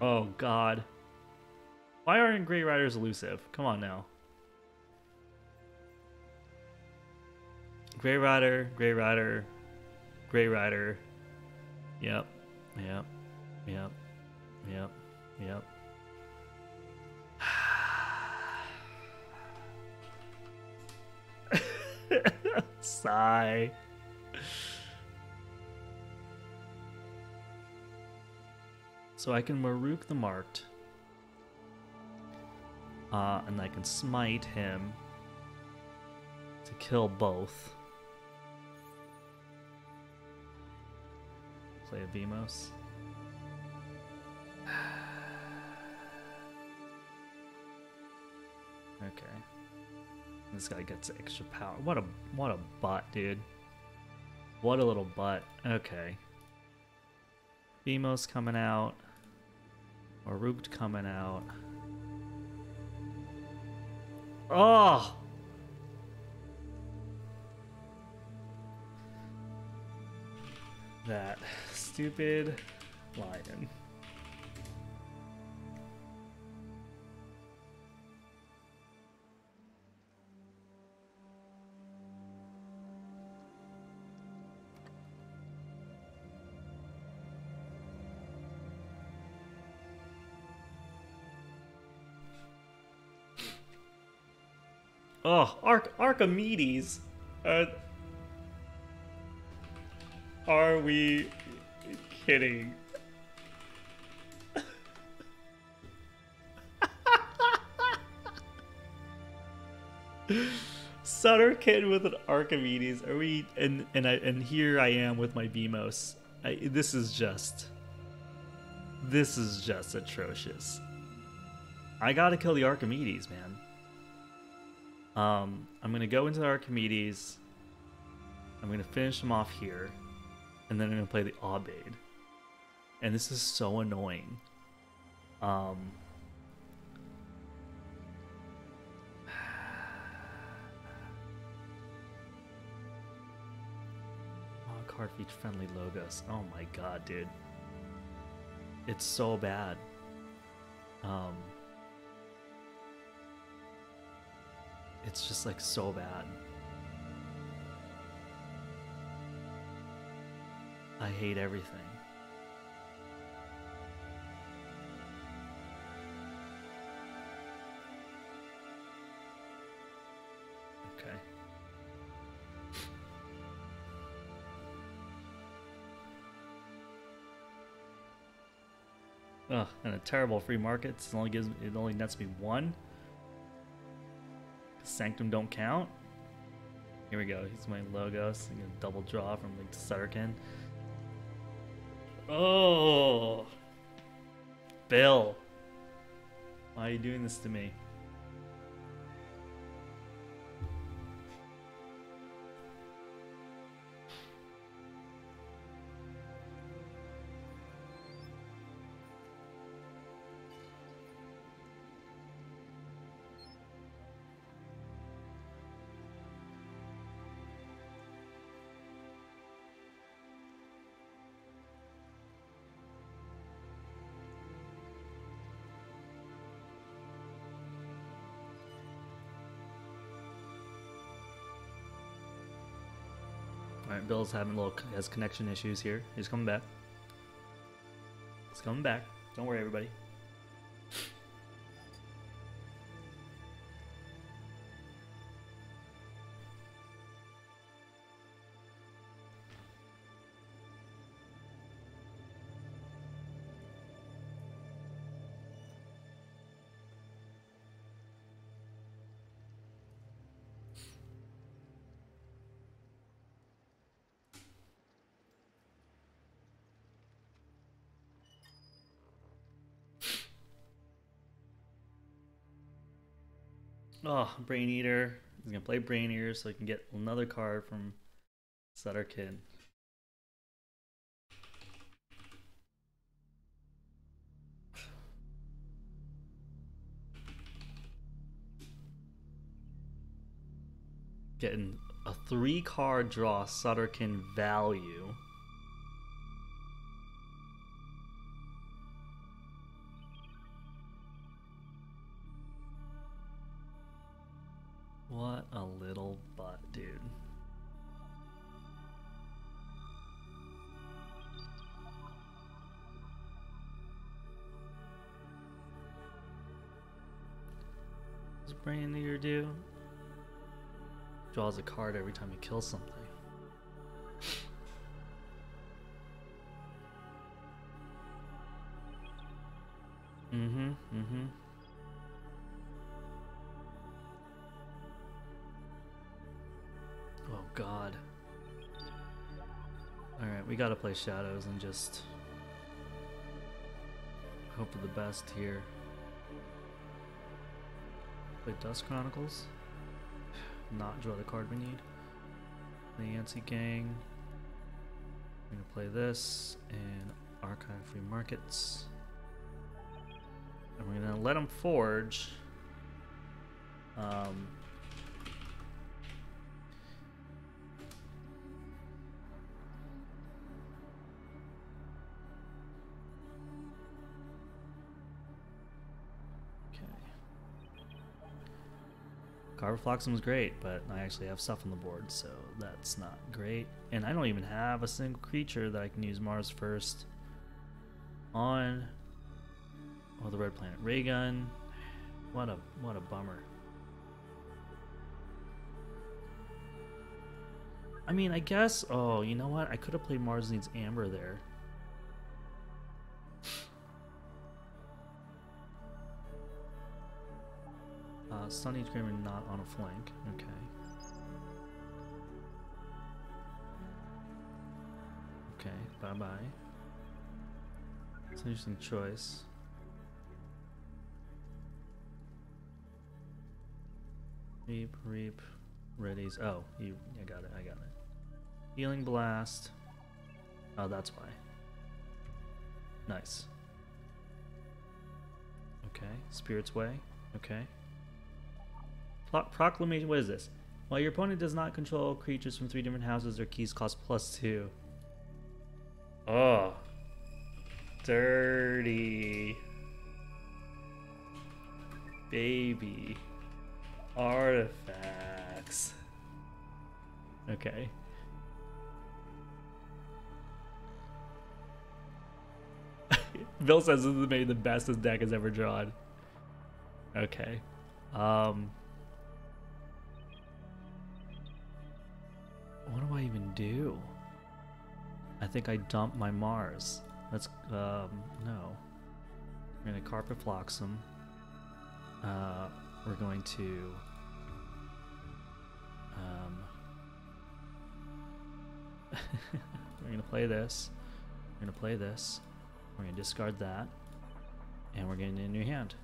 Oh god. Why aren't Grey Riders elusive? Come on now. Grey Rider, Grey Rider, Grey Rider. Yep. Yep. Yep. Yep. Yep. Sigh. So I can Maruk the Marked. Uh, and I can smite him to kill both. Play a Vemos. Okay. This guy gets extra power. What a what a butt, dude. What a little butt. Okay. Vemos coming out. Maruked coming out. Oh! That stupid lion. Oh, Arch Archimedes. Uh, are we kidding? Sutter kid with an Archimedes. Are we? And and I and here I am with my Vemos. I, this is just. This is just atrocious. I gotta kill the Archimedes, man. Um, I'm gonna go into Archimedes. I'm gonna finish him off here, and then I'm gonna play the Aubade. And this is so annoying. Um. Card feature friendly logos. Oh my god, dude. It's so bad. Um. It's just like so bad. I hate everything. Okay. Ugh, and a terrible free market. It only gives it only nets me one. Sanctum don't count. Here we go. Here's my logos. I'm gonna double draw from like Sutterkin. Oh, Bill, why are you doing this to me? Bill's having a little has connection issues here. He's coming back. He's coming back. Don't worry, everybody. Oh, Brain Eater. He's gonna play Brain Eater so he can get another card from Sutterkin. Getting a three card draw Sutterkin value. What's Brain Eater do? Draws a card every time he kills something. mm-hmm, mm-hmm. Oh god. Alright, we gotta play Shadows and just hope for the best here. Play Dust Chronicles. Not draw the card we need. The Yantzee Gang. I'm gonna play this and Archive Free Markets. And we're gonna let them forge. Um, Carver Flotsam great, but I actually have stuff on the board, so that's not great. And I don't even have a single creature that I can use Mars first on. Oh, the red planet Raygun. What a what a bummer. I mean, I guess. Oh, you know what? I could have played Mars needs Amber there. Sunny Screamer not on a flank. Okay. Okay, bye bye. It's an interesting choice. Reap, reap, readies. Oh, you. I got it. I got it. Healing blast. Oh, that's why. Nice. Okay, Spirit's Way. Okay. Pro proclamation. What is this? While your opponent does not control creatures from three different houses, their keys cost plus two. Oh. Dirty. Baby. Artifacts. Okay. Bill says this is maybe the best this deck has ever drawn. Okay. Um. What do I even do? I think I dump my Mars. Let's, um, no. We're gonna Carpet Flotsam. Uh, we're going to, um, we're gonna play this. We're gonna play this. We're gonna discard that. And we're getting a new hand.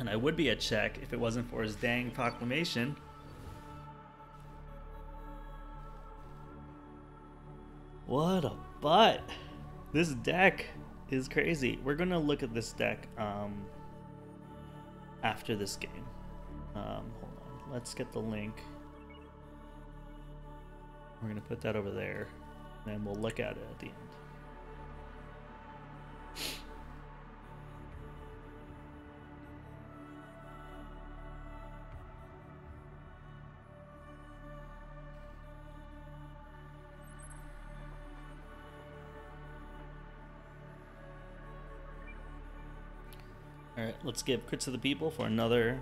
And I would be a check if it wasn't for his dang proclamation. What a butt. This deck is crazy. We're gonna look at this deck um, after this game. Um, hold on. Let's get the link. We're gonna put that over there, and we'll look at it at the end. Let's give crits to the people for another.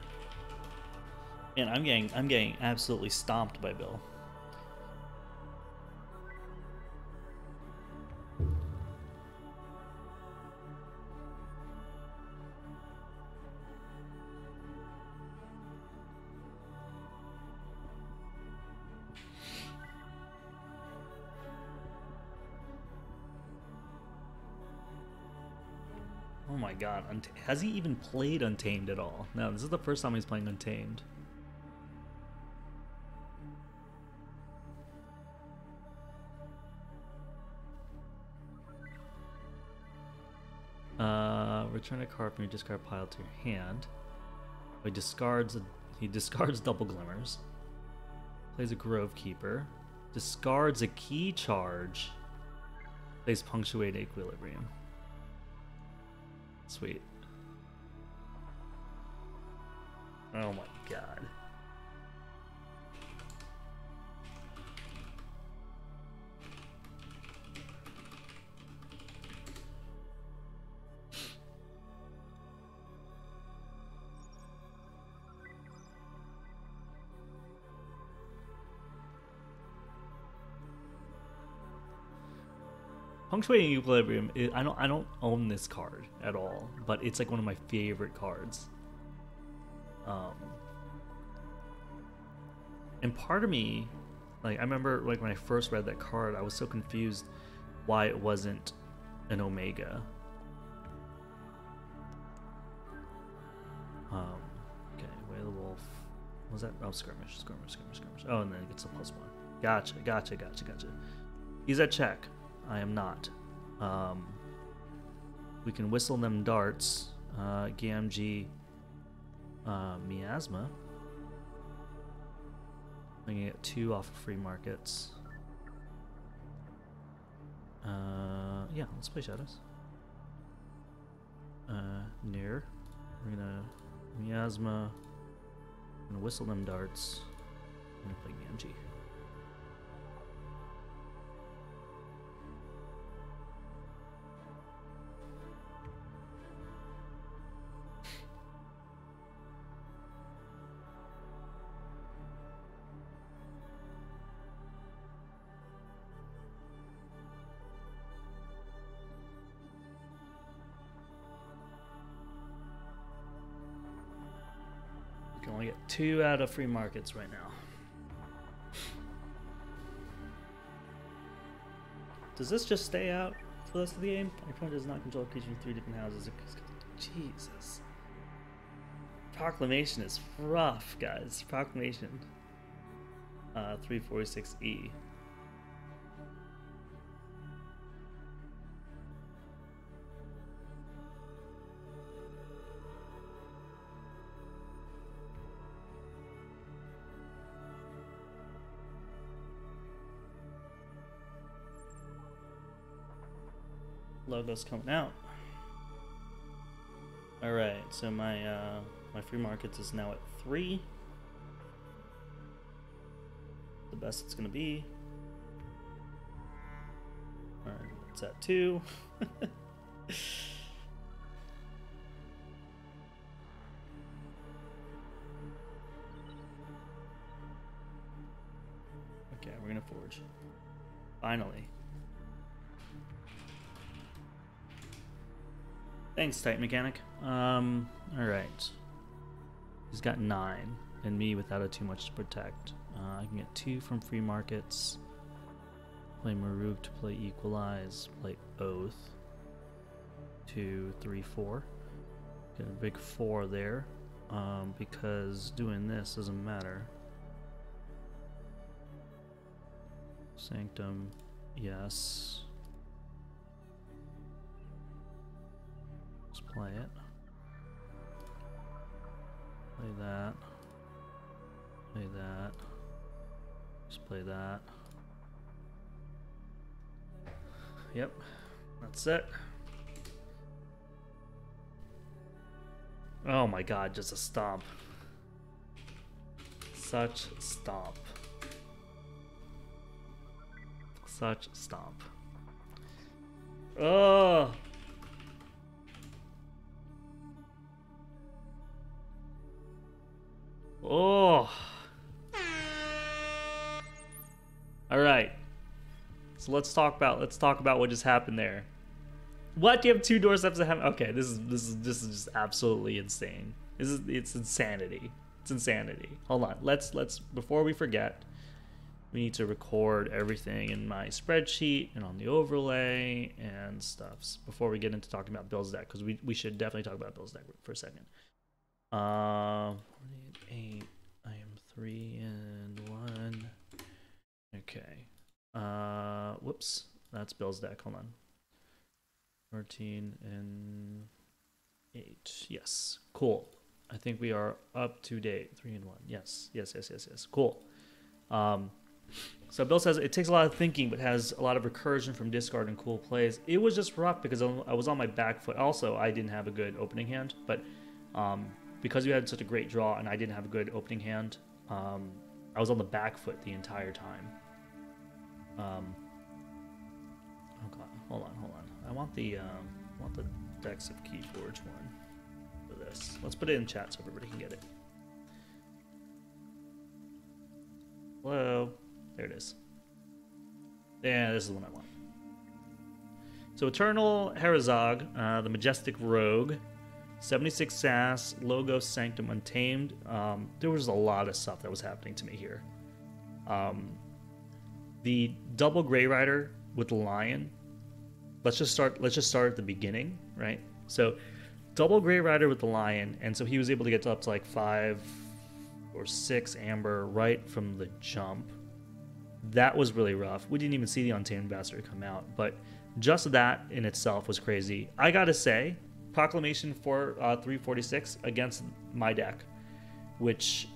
And I'm getting I'm getting absolutely stomped by Bill. Unt- has he even played Untamed at all? No, this is the first time he's playing Untamed. Uh, return a card from your discard pile to your hand. He discards a, he discards double glimmers. Plays a Grove Keeper. Discards a key charge. Plays punctuate equilibrium. Sweet. Oh my god. Punctuating Equilibrium. i I don't. I don't own this card at all, but it's like one of my favorite cards. Um, and part of me, like I remember, like when I first read that card, I was so confused why it wasn't an Omega. Um, okay, Way the Wolf. Was that? Oh, skirmish, skirmish, skirmish, skirmish. Oh, and then it gets a plus one. Gotcha, gotcha, gotcha, gotcha. He's at check. I am not. Um, we can whistle them darts. Uh, Gamgee, uh, Miasma. I can get two off of free markets. Uh, yeah, let's play Shadows. Uh, near. We're gonna Miasma. gonna whistle them darts. I'm gonna play Gamgee. Two out of free markets right now. Does this just stay out for the rest of the game? My opponent does not control a creature in three different houses. Jesus. Proclamation is rough, guys. Proclamation. Uh, 346E. Logo's coming out. All right, so my uh, my free markets is now at three. The best it's gonna be. All right, it's at two. okay, we're gonna forge. Finally. Thanks, Titan Mechanic. Um, alright. He's got nine, and me without it too much to protect. Uh, I can get two from free markets. Play Maruk to play Equalize, play Oath. Two, three, four. Get a big four there. Um, because doing this doesn't matter. Sanctum, yes. Play it. Play that. Play that. Just play that. Yep, that's it. Oh my god, just a stomp. Such stomp. Such stomp. Oh. Oh. All right. So let's talk about let's talk about what just happened there. What do you have two doorsteps to have? Okay, this is this is this is just absolutely insane. This is it's insanity. It's insanity. Hold on. Let's let's before we forget, we need to record everything in my spreadsheet and on the overlay and stuffs before we get into talking about Bill's deck because we we should definitely talk about Bill's deck for a second. Um. Uh, eight. I am three and one. Okay. Uh, whoops. That's Bill's deck. Hold on. 14 and 8. Yes. Cool. I think we are up to date. 3 and 1. Yes. Yes, yes, yes, yes. Cool. Um, so Bill says it takes a lot of thinking, but has a lot of recursion from discard and cool plays. It was just rough because I was on my back foot. Also, I didn't have a good opening hand, but um, because we had such a great draw and I didn't have a good opening hand, um, I was on the back foot the entire time. Um, oh god, hold on, hold on. I want the um, I want the Decks of Keyforge one for this. Let's put it in chat so everybody can get it. Hello, there it is. Yeah, this is the one I want. So Eternal Herazog, uh, the Majestic Rogue, 76 SAS, Logo, Sanctum Untamed. Um, there was a lot of stuff that was happening to me here. Um, the double Grey Rider with the Lion. Let's just start. Let's just start at the beginning, right? So, double Grey Rider with the Lion, and so he was able to get up to like five or six Amber right from the jump. That was really rough. We didn't even see the Untamed Bastard come out, but just that in itself was crazy. I gotta say, Proclamation for uh, 346 against my deck, which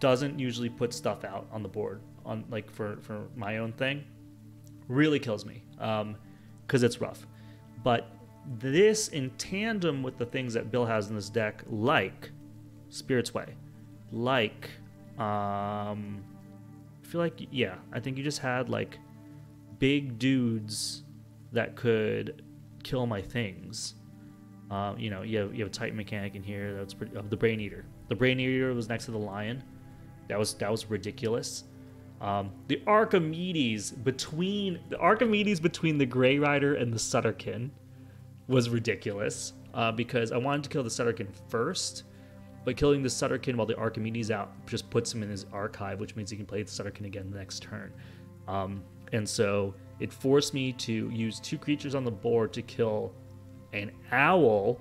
doesn't usually put stuff out on the board on like for for my own thing really kills me because um, it's rough. But this in tandem with the things that Bill has in this deck, like Spirit's Way, like um, I feel like yeah, I think you just had like big dudes that could kill my things. Um, you know, you have, you have a Titan mechanic in here. That's pretty, uh, the Brain Eater. The Brain Eater was next to the Lion. That was that was ridiculous. Um, the Archimedes between the Archimedes between the Grey Rider and the Sutterkin was ridiculous uh, because I wanted to kill the Sutterkin first, but killing the Sutterkin while the Archimedes out just puts him in his archive, which means he can play the Sutterkin again the next turn. Um, and so it forced me to use two creatures on the board to kill an owl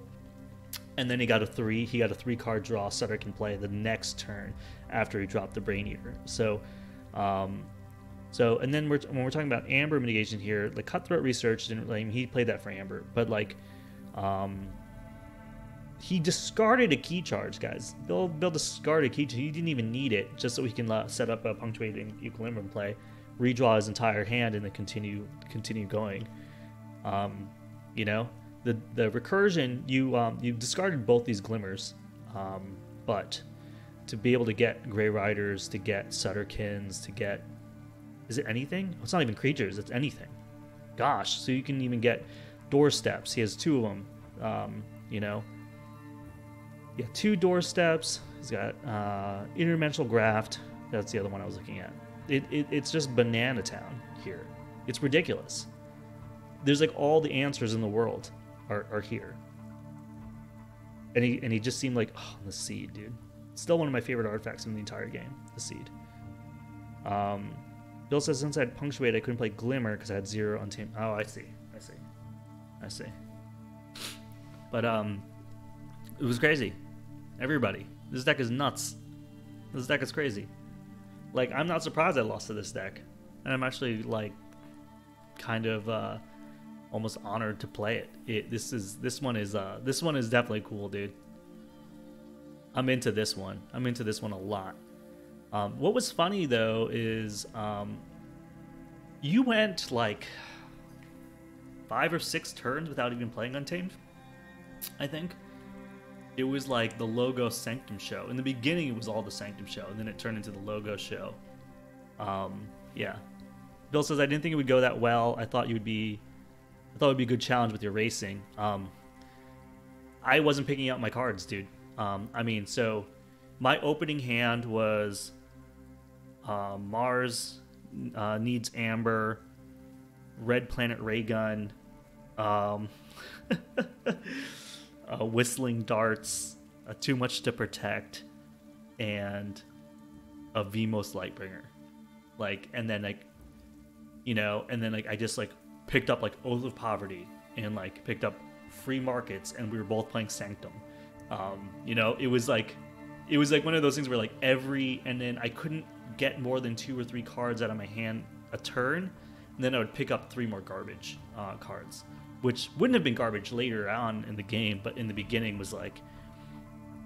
and then he got a three. He got a three card draw. Sutterkin play the next turn after he dropped the Brain Eater. So um, so, and then we're, when we're talking about Amber mitigation here, the Cutthroat Research didn't really, he played that for Amber, but like, um, he discarded a key charge, guys. Bill, Bill discarded a key charge. He didn't even need it, just so he can uh, set up a punctuating equilibrium play, redraw his entire hand, and then continue continue going. Um, you know, the the recursion you um, you discarded both these glimmers, um, but to be able to get Grey Riders, to get Sutterkins, to get. Is it anything? It's not even creatures, it's anything. Gosh, so you can even get doorsteps. He has two of them, um, you know. Yeah, two doorsteps. He's got uh, interdimensional graft. That's the other one I was looking at. It, it, it's just banana town here. It's ridiculous. There's like all the answers in the world are, are here. And he and he just seemed like oh the seed, dude. Still one of my favorite artifacts in the entire game, the seed. Um, Bill says since I had punctuate, I couldn't play Glimmer because I had zero on team. Oh, I see. I see. I see. But um, it was crazy. Everybody, this deck is nuts. This deck is crazy. Like I'm not surprised I lost to this deck, and I'm actually like kind of uh, almost honored to play it. it. This is this one is uh, this one is definitely cool, dude. I'm into this one. I'm into this one a lot. Um, what was funny though is um, you went like five or six turns without even playing Untamed. I think it was like the logo Sanctum show. In the beginning, it was all the Sanctum show, and then it turned into the logo show. Um, yeah. Bill says I didn't think it would go that well. I thought you would be, I thought it would be a good challenge with your racing. Um, I wasn't picking out my cards, dude. Um, I mean, so my opening hand was uh, Mars uh, needs Amber, Red Planet Ray Gun, um, uh, Whistling Darts, uh, Too Much to Protect, and a Vemos Lightbringer. Like, and then like, you know, and then like I just like picked up like Oath of Poverty and like picked up Free Markets, and we were both playing Sanctum. Um, you know, it was like, it was like one of those things where like every, and then I couldn't get more than two or three cards out of my hand a turn, and then I would pick up three more garbage uh, cards, which wouldn't have been garbage later on in the game, but in the beginning was like.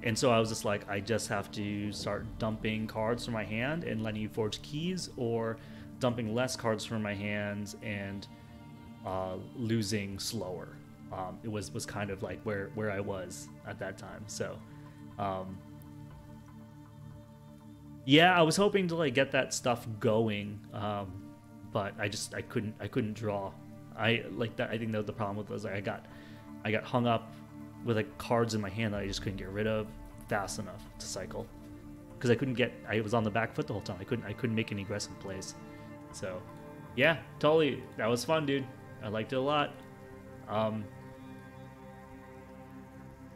And so I was just like, I just have to start dumping cards from my hand and letting you forge keys, or dumping less cards from my hands and uh, losing slower. Um, it was was kind of like where where I was at that time. So, um, yeah, I was hoping to like get that stuff going, um, but I just I couldn't I couldn't draw. I like that. I think that the problem with was like I got I got hung up with like cards in my hand that I just couldn't get rid of fast enough to cycle because I couldn't get. I was on the back foot the whole time. I couldn't I couldn't make any aggressive plays. So, yeah, totally. That was fun, dude. I liked it a lot. Um,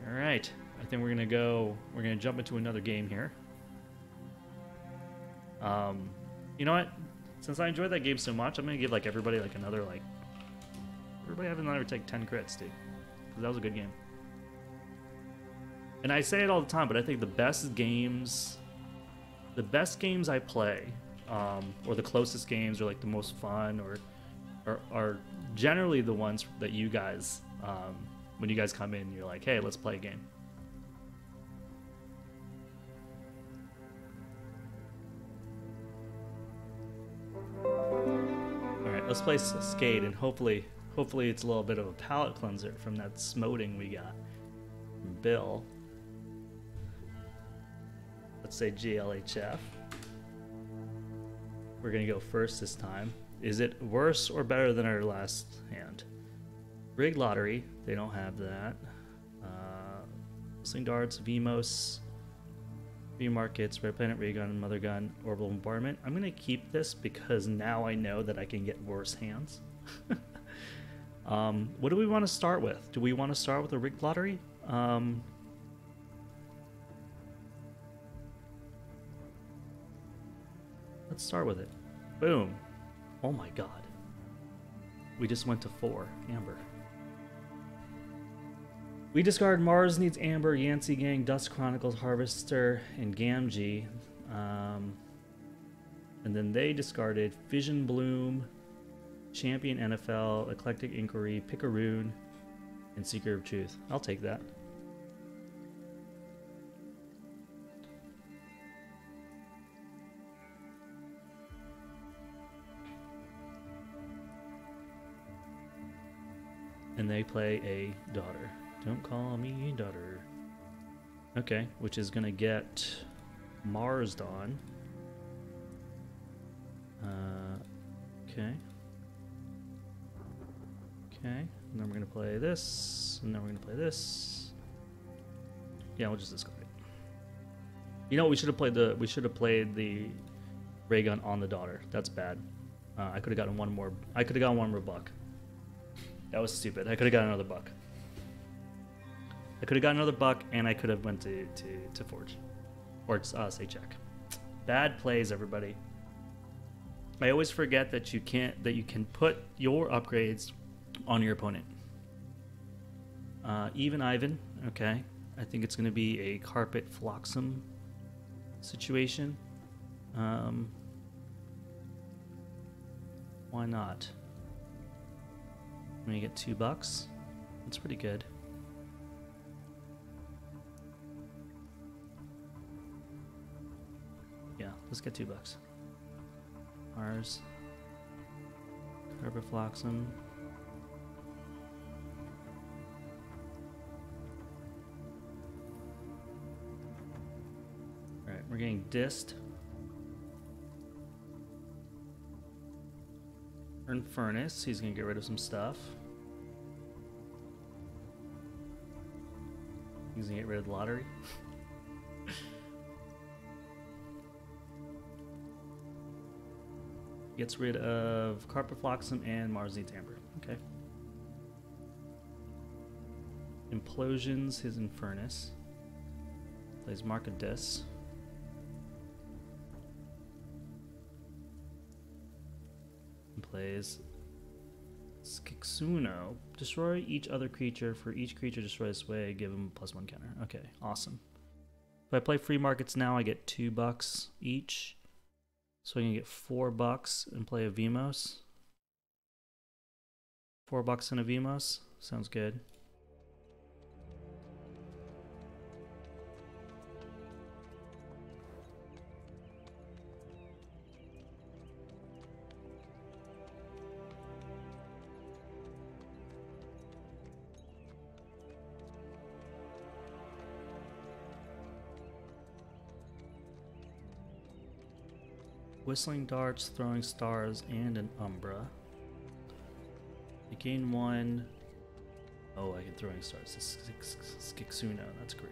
all right, I think we're gonna go. We're gonna jump into another game here. Um, you know what? Since I enjoyed that game so much, I'm gonna give like everybody like another like. Everybody have another take ten crits, dude. Because that was a good game. And I say it all the time, but I think the best games, the best games I play, um, or the closest games, or like the most fun, or, or are generally the ones that you guys, um, when you guys come in, you're like, hey, let's play a game. All right, let's play Skate, and hopefully, hopefully it's a little bit of a palate cleanser from that smoting we got. Bill. Let's say GLHF. We're gonna go first this time. Is it worse or better than our last hand? Rig Lottery, they don't have that. Uh, Sling Darts, Vemos, V Markets, Red Planet Ray Gun, Mother Gun, Orbital Bombardment. I'm gonna keep this because now I know that I can get worse hands. um, what do we want to start with? Do we want to start with a Rig Lottery? Um, let's start with it. Boom. Oh my god. We just went to four. Amber. We discard Mars Needs Amber, Yantzee Gang, Dust Chronicles, Harvester, and Gamgee. Um, and then they discarded Vision Bloom, Champion Anaphiel, Eclectic Inquiry, Picaroon, and Seeker of Truth. I'll take that. And they play a daughter. Don't call me daughter. Okay, which is gonna get Mars Dawn. Uh, okay. Okay, and then we're gonna play this, and then we're gonna play this. Yeah, we'll just discard it. You know, we should have played the we should have played the ray gun on the daughter. That's bad. Uh, I could have gotten one more. I could have gotten one more buck. That was stupid. I could have got another buck. I could have got another buck, and I could have went to to, to forge, or uh, say check. Bad plays, everybody. I always forget that you can't that you can put your upgrades on your opponent. Uh, even Ivan, okay. I think it's going to be a carpet flotsam situation. Um, why not? I'm gonna get two bucks. That's pretty good. Yeah, let's get two bucks. Ours. Carbofloxum. Alright, we're getting dissed. Infurnace. He's gonna get rid of some stuff. He's gonna get rid of the lottery. Gets rid of Carpet Flotsam and Mars Needs Amber. Okay. Implosions his Infernus. Plays Mark of Dis. Plays Skixuno. Destroy each other creature. For each creature destroyed this way, give him plus one counter. Okay, awesome. If I play free markets now, I get two bucks each. So I can get four bucks and play a Vemos. Four bucks and a Vemos. Sounds good. Whistling darts, throwing stars, and an umbra. I gain one. Oh, I can throwing stars. Skixuno, that's great.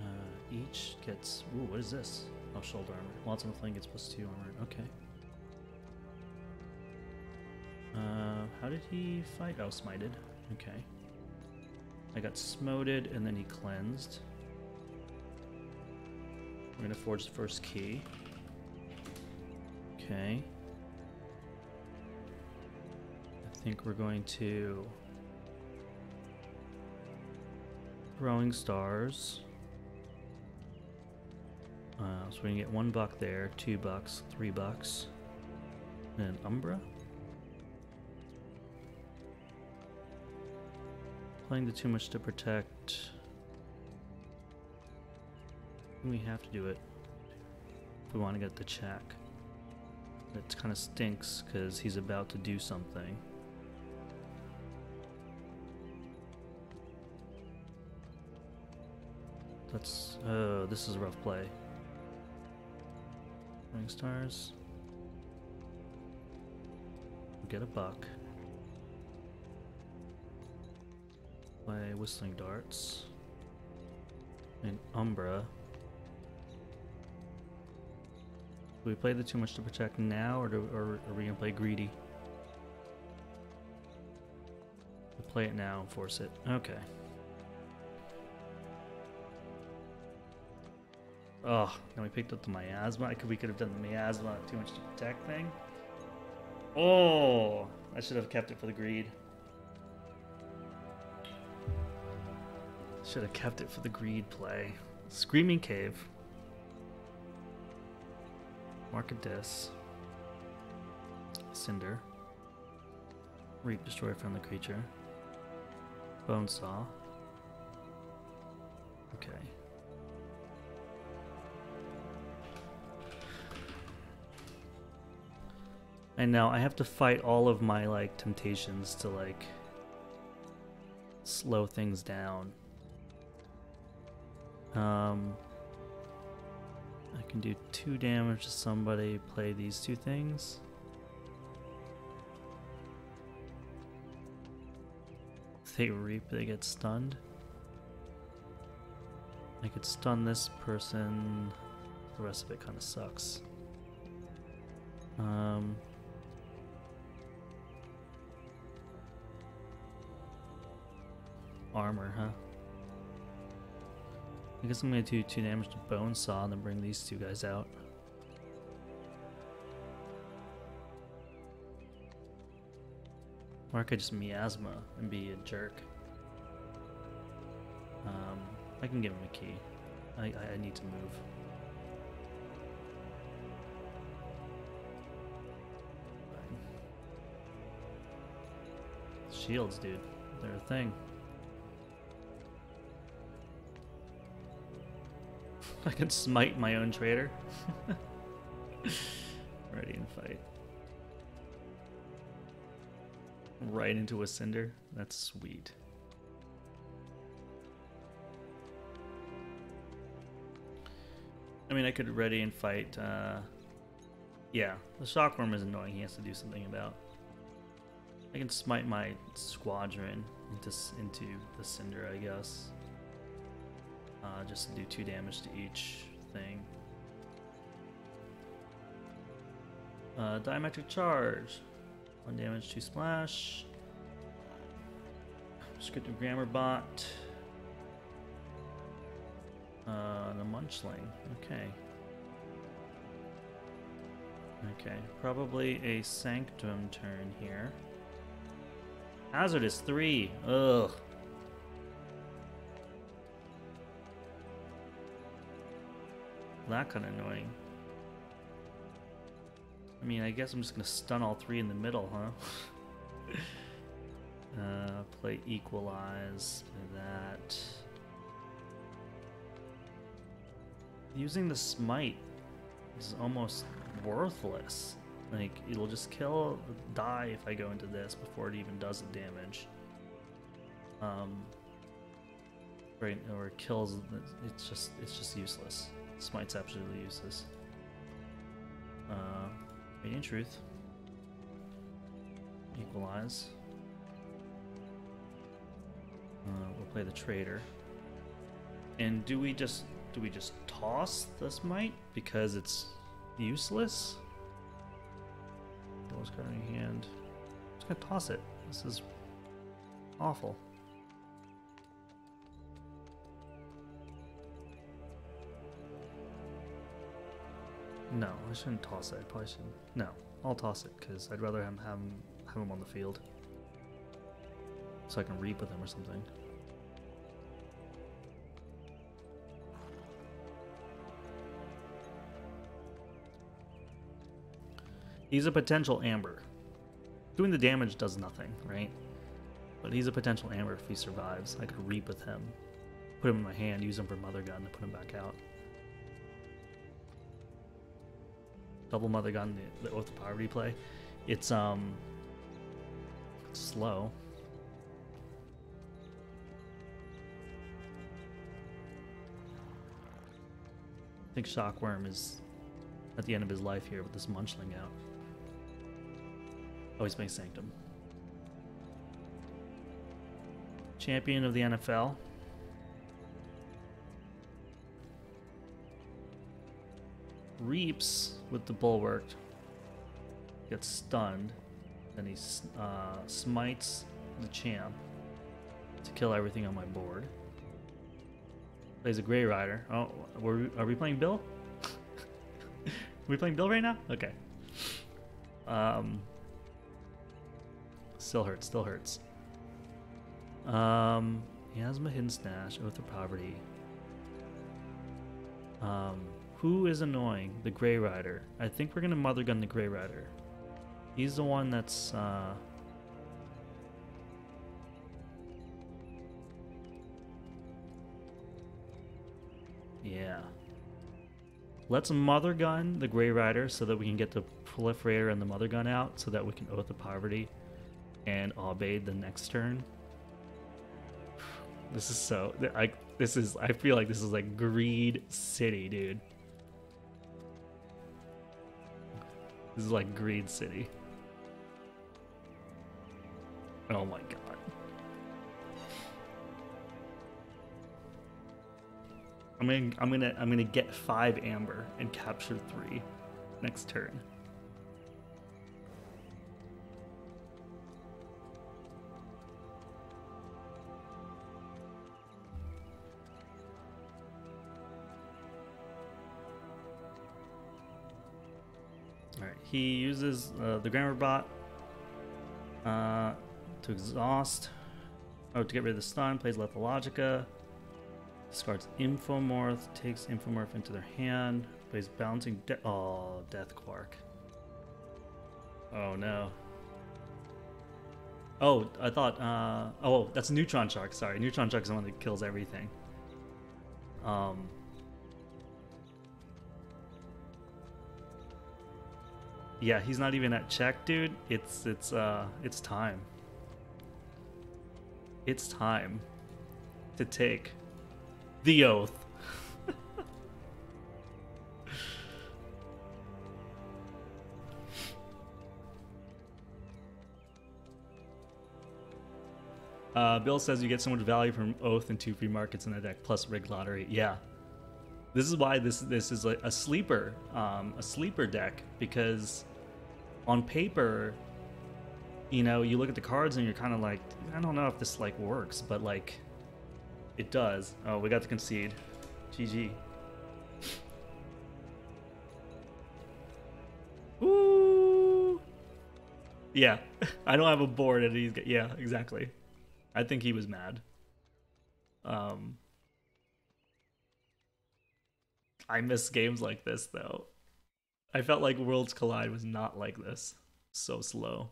Uh, each gets. Ooh, what is this? Oh, shoulder armor. Lots of flame gets plus two armor. Okay. Uh, how did he fight? Oh, smited. Okay. I got smoted and then he cleansed. Gonna forge the first key. Okay. I think we're going to throwing stars. Uh, so we can get one buck there, two bucks, three bucks, and an umbra. Playing the too much to protect. We have to do it we want to get the check. It kind of stinks because he's about to do something. That's. Oh, this is a rough play. Ring stars. Get a buck. Play whistling darts. And Umbra. Do we play the too much to protect now, or, do, or are we gonna play greedy? we play it now and force it. Okay. Oh, now we picked up the miasma. I could we could have done the miasma too much to protect thing. Oh, I should have kept it for the greed. Should have kept it for the greed play. Screaming cave. Mark of Dis. Cinder. Reap, destroy friendly creature. Bone Saw. Okay. And now I have to fight all of my like temptations to like slow things down. Um I can do two damage to somebody, play these two things. If they reap, they get stunned. I could stun this person. The rest of it kind of sucks. Um, armor, huh? I guess I'm gonna do two damage to Bone Saw and then bring these two guys out. Or I could just miasma and be a jerk. Um, I can give him a key. I, I, I need to move. Shields, dude. They're a thing. I can smite my own traitor. Ready and fight. Right into a cinder. That's sweet. I mean, I could ready and fight. Uh, yeah, the shockworm is annoying. He has to do something about. I can smite my squadron into into the cinder, I guess uh, just to do two damage to each thing. Uh, diametric charge. One damage, two splash. Scripted grammar bot. Uh, the munchling. Okay. Okay, probably a sanctum turn here. Hazardous three. Ugh. That kind of annoying. I mean, I guess I'm just gonna stun all three in the middle, huh? uh, play equalize. That. Using the smite is almost worthless. Like, it'll just kill, die if I go into this before it even does the damage. Um, right, or kills, it's just, it's just useless. Smite's absolutely useless. Uh, Radiant Truth. Equalize. Uh, we'll play the Traitor. And do we just, do we just toss the Smite because it's useless? Lowest card in hand. I'm just gonna toss it. This is awful. No, I shouldn't toss it. I probably shouldn't. No, I'll toss it because I'd rather him have, him have him on the field. So I can reap with him or something. He's a potential amber. Doing the damage does nothing, right? But he's a potential amber if he survives. I could reap with him. Put him in my hand, use him for Mother Gun to put him back out. Double Mother Gun, the, the Oath of Poverty play. It's, um... slow. I think Shockworm is at the end of his life here with this Munchling out. Oh, he's playing Sanctum. Champion of the NFL. Reaps with the Bulwark. Gets stunned. Then he uh, smites the champ to kill everything on my board. Plays a Grey Rider. Oh, we, are we playing Bill? are we playing Bill right now? Okay. Um, Still hurts, still hurts. Um, Miasma Hidden Stash, Oath of Poverty. Um, who is annoying? The Grey Rider. I think we're gonna Mother Gun the Grey Rider. He's the one that's, uh... Yeah. Let's Mother Gun the Grey Rider so that we can get the Proliferator and the Mother Gun out so that we can Oath of Poverty and Obey the next turn. This is so I this is I feel like this is like Greed City, dude. This is like Greed City. Oh my god. I'm gonna I'm gonna I'm gonna get five amber and capture three next turn. He uses uh, the grammar bot uh, to exhaust. Oh, to get rid of the stun, plays Lethalogica. Discards Infomorph, takes Infomorph into their hand, plays Bouncing De Oh, Death Quark. Oh no. Oh, I thought, uh, oh, that's Neutron Shark, sorry. Neutron Shark is the one that kills everything. Um, Yeah, he's not even at check, dude. It's it's uh it's time. It's time to take the oath. uh, Bill says you get so much value from Oath and two free markets in the deck plus Rig Lottery. Yeah, this is why this this is a, a sleeper, um, a sleeper deck because on paper, you know, you look at the cards and you're kind of like, I don't know if this like works, but like, it does. Oh, we got to concede. GG. Ooh. Yeah, I don't have a board, and he's yeah, exactly. I think he was mad. Um, I miss games like this though. I felt like Worlds Collide was not like this. So slow.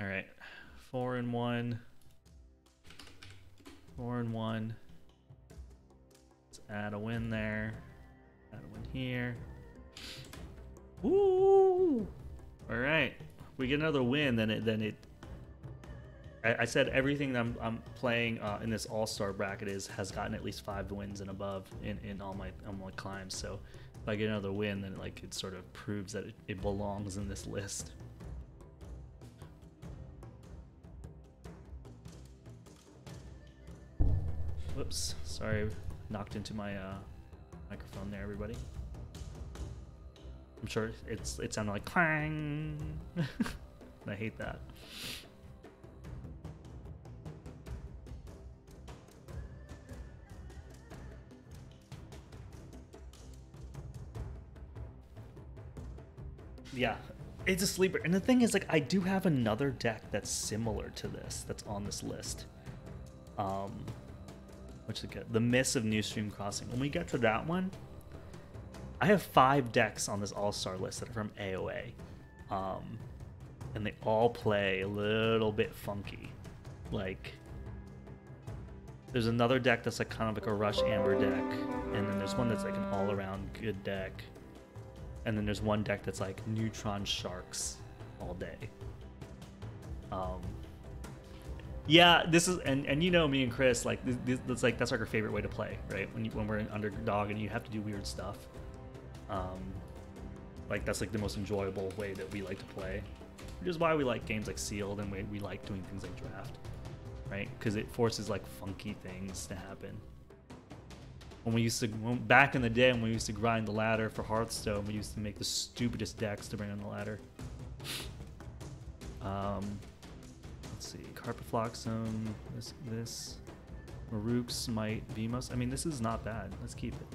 All right, four and one. Four and one. Let's add a win there. Add a win here. Woo! All right, we get another win. Then it then it I, said everything that I'm, I'm playing uh, in this All Star bracket is has gotten at least five wins and above in, in all my all my climbs. So if I get another win, then like it sort of proves that it, it belongs in this list. Whoops, sorry, knocked into my uh, microphone there, everybody. I'm sure it's it sounded like clang. I hate that. Yeah, it's a sleeper. And the thing is, like, I do have another deck that's similar to this that's on this list. Um, which is good. The Miss of New Stream Crossing. When we get to that one, I have five decks on this All Star list that are from AOA. Um, and they all play a little bit funky. Like, there's another deck that's like kind of like a Rush Amber deck, and then there's one that's like an all around good deck and then there's one deck that's like neutron sharks all day. Um, yeah, this is and and you know me and Chris like this, that's like that's like our favorite way to play, right? When you when we're an underdog and you have to do weird stuff. Um, like that's like the most enjoyable way that we like to play, which is why we like games like Sealed and we we like doing things like Draft, right? Because it forces like funky things to happen when we used to when, back in the day when we used to grind the ladder for Hearthstone, we used to make the stupidest decks to bring on the ladder. Um, let's see, Carpet this this Maruk, Smite, Vemos. I mean, this is not bad. Let's keep it.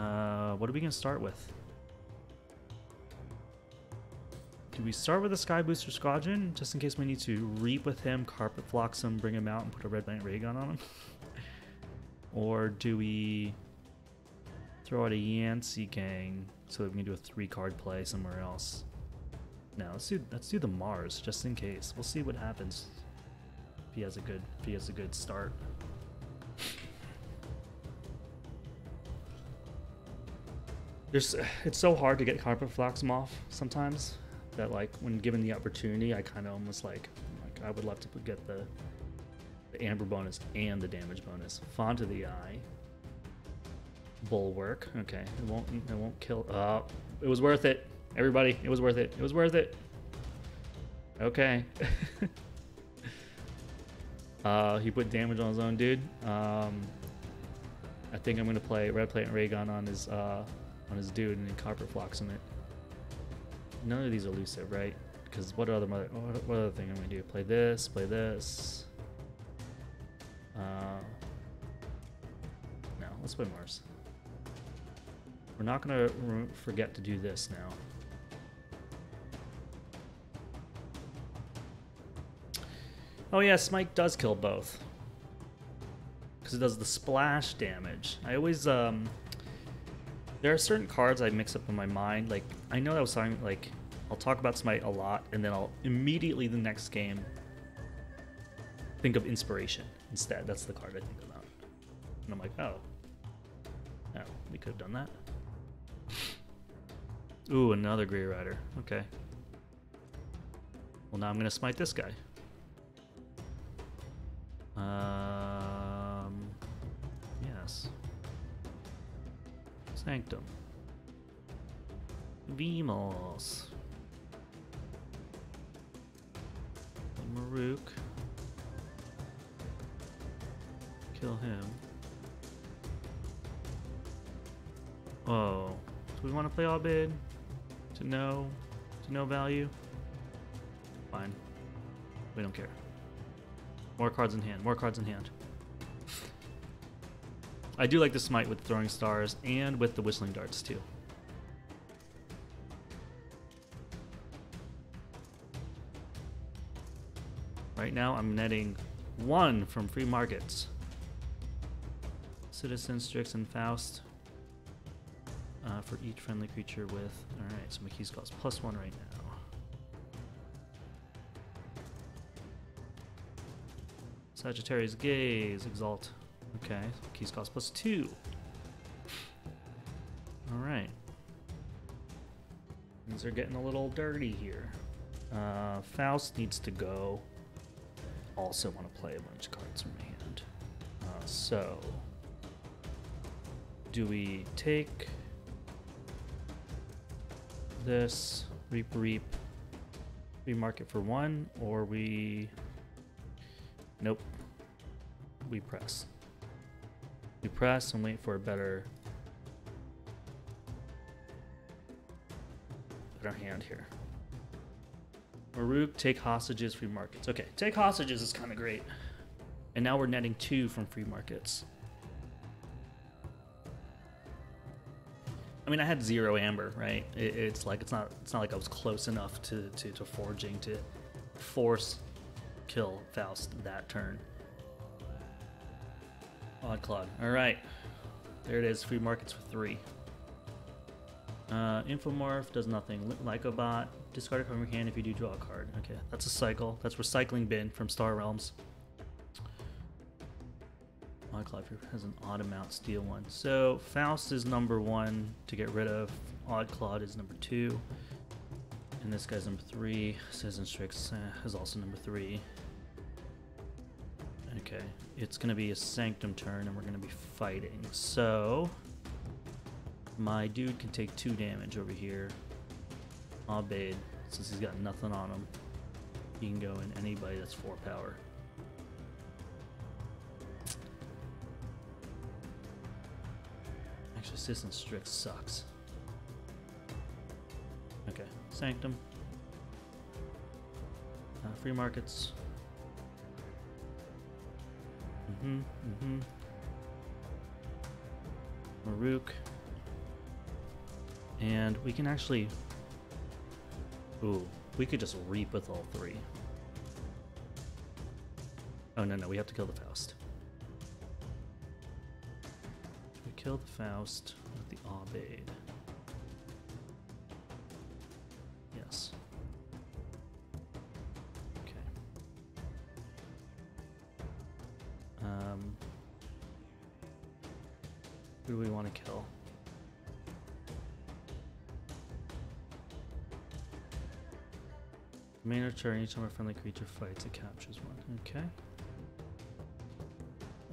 Uh, what are we gonna start with? Do we start with a Sky Booster Squadron, just in case we need to reap with him, Carpet Flotsam, bring him out, and put a Red Planet Ray Gun on him? or do we throw out a Yantzee gang so that we can do a three card play somewhere else? No, let's do let's do the Mars just in case. We'll see what happens if he has a good if he has a good start. There's, it's so hard to get Carpet Flotsam off sometimes that like when given the opportunity, I kind of almost like like I would love to get the the amber bonus and the damage bonus. Font of the eye. Bulwark. Okay, it won't it won't kill. Uh, it was worth it. Everybody, it was worth it. It was worth it. Okay. uh, he put damage on his own dude. Um, I think I'm gonna play red planet ray gun on his uh, on his dude and then carpet Flotsam it none of these are elusive, right? Because what other mother, what, what other thing am I gonna do? Play this, play this. Uh, no, let's play Mars. We're not gonna forget to do this now. Oh yeah, Smite does kill both. Because it does the splash damage. I always, um, there are certain cards I mix up in my mind. Like I know that was talking like I'll talk about Smite a lot, and then I'll immediately the next game think of Inspiration instead. That's the card I think about, and I'm like, oh, oh, we could have done that. Ooh, another Grey Rider. Okay. Well, now I'm gonna smite this guy. Um, yes. Sanctum. Vemos. Maruk. Kill him. Oh, do we want to play all bid to no to no value? Fine. We don't care. More cards in hand. More cards in hand. I do like the smite with throwing stars and with the whistling darts too. Right now, I'm netting one from free markets. Citizen, Strix, and Faust uh, for each friendly creature with. Alright, so McKee's cost plus one right now. Sagittarius Gaze, Exalt. Okay, keys cost plus two. Alright. Things are getting a little dirty here. Uh, Faust needs to go. Also want to play a bunch of cards from my hand. Uh, so, do we take this, reap, reap, remark it for one, or we. Nope. We press. We press and wait for a better. better hand here. Maruk, take hostages, free markets. Okay, take hostages is kind of great. And now we're netting two from free markets. I mean, I had zero amber, right? It, it's like it's not it's not like I was close enough to, to, to forging to force kill Faust that turn. Odd Clawde. All right, there it is. Free markets for three. Uh, Infomorph does nothing. Lycobot, discard it from your hand if you do draw a card. Okay, that's a cycle. That's recycling bin from Star Realms. Odd Clawde has an odd amount, steal one. So Faust is number one to get rid of. Odd Clawde is number two. And this guy's number three. Citizen Strix uh, is also number three. Okay, it's gonna be a Sanctum turn and we're gonna be fighting. So, my dude can take two damage over here. Aubade, since he's got nothing on him, he can go in anybody that's four power. Actually, Citizen Strix sucks. Okay, Sanctum. Uh, free markets. Mm-hmm, mm-hmm. Maruk. And we can actually... Ooh, we could just reap with all three. Oh, no, no, we have to kill the Faust. We kill the Faust with the Aubade. Turn, each time a friendly creature fights, it captures one. Okay.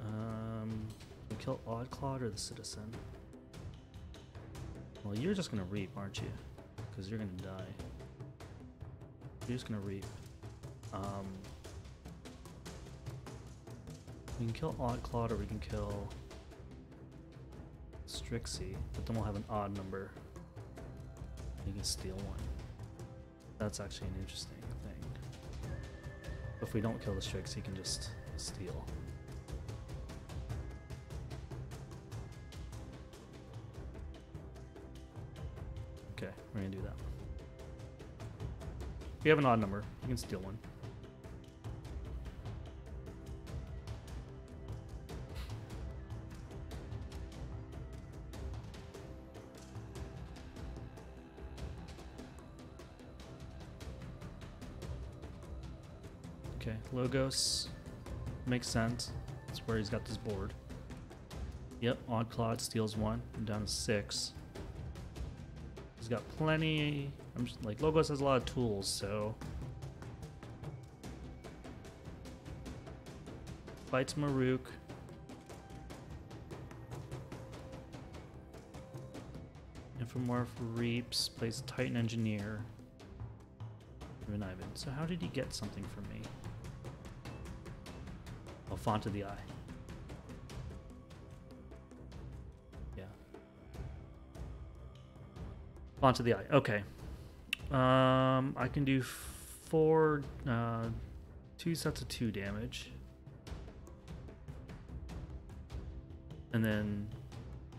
Um, we kill Odd Clawde or the Citizen? Well, you're just gonna reap, aren't you? Because you're gonna die. You're just gonna reap. Um, we can kill Odd Clawde or we can kill Strixie, but then we'll have an odd number. You can steal one. That's actually an interesting. If we don't kill the Strix, he can just steal. Okay, we're gonna do that. We have an odd number. You can steal one. Logos makes sense. That's where he's got this board. Yep, Odd Clawde steals one. I'm down to six. He's got plenty. I'm just like Logos has a lot of tools, so fights Maruk. Infomorph reaps, plays Titan Engineer. Ivan. So how did he get something from me? Font of the eye. Yeah. Font of the eye. Okay. Um, I can do four, uh, two sets of two damage. And then,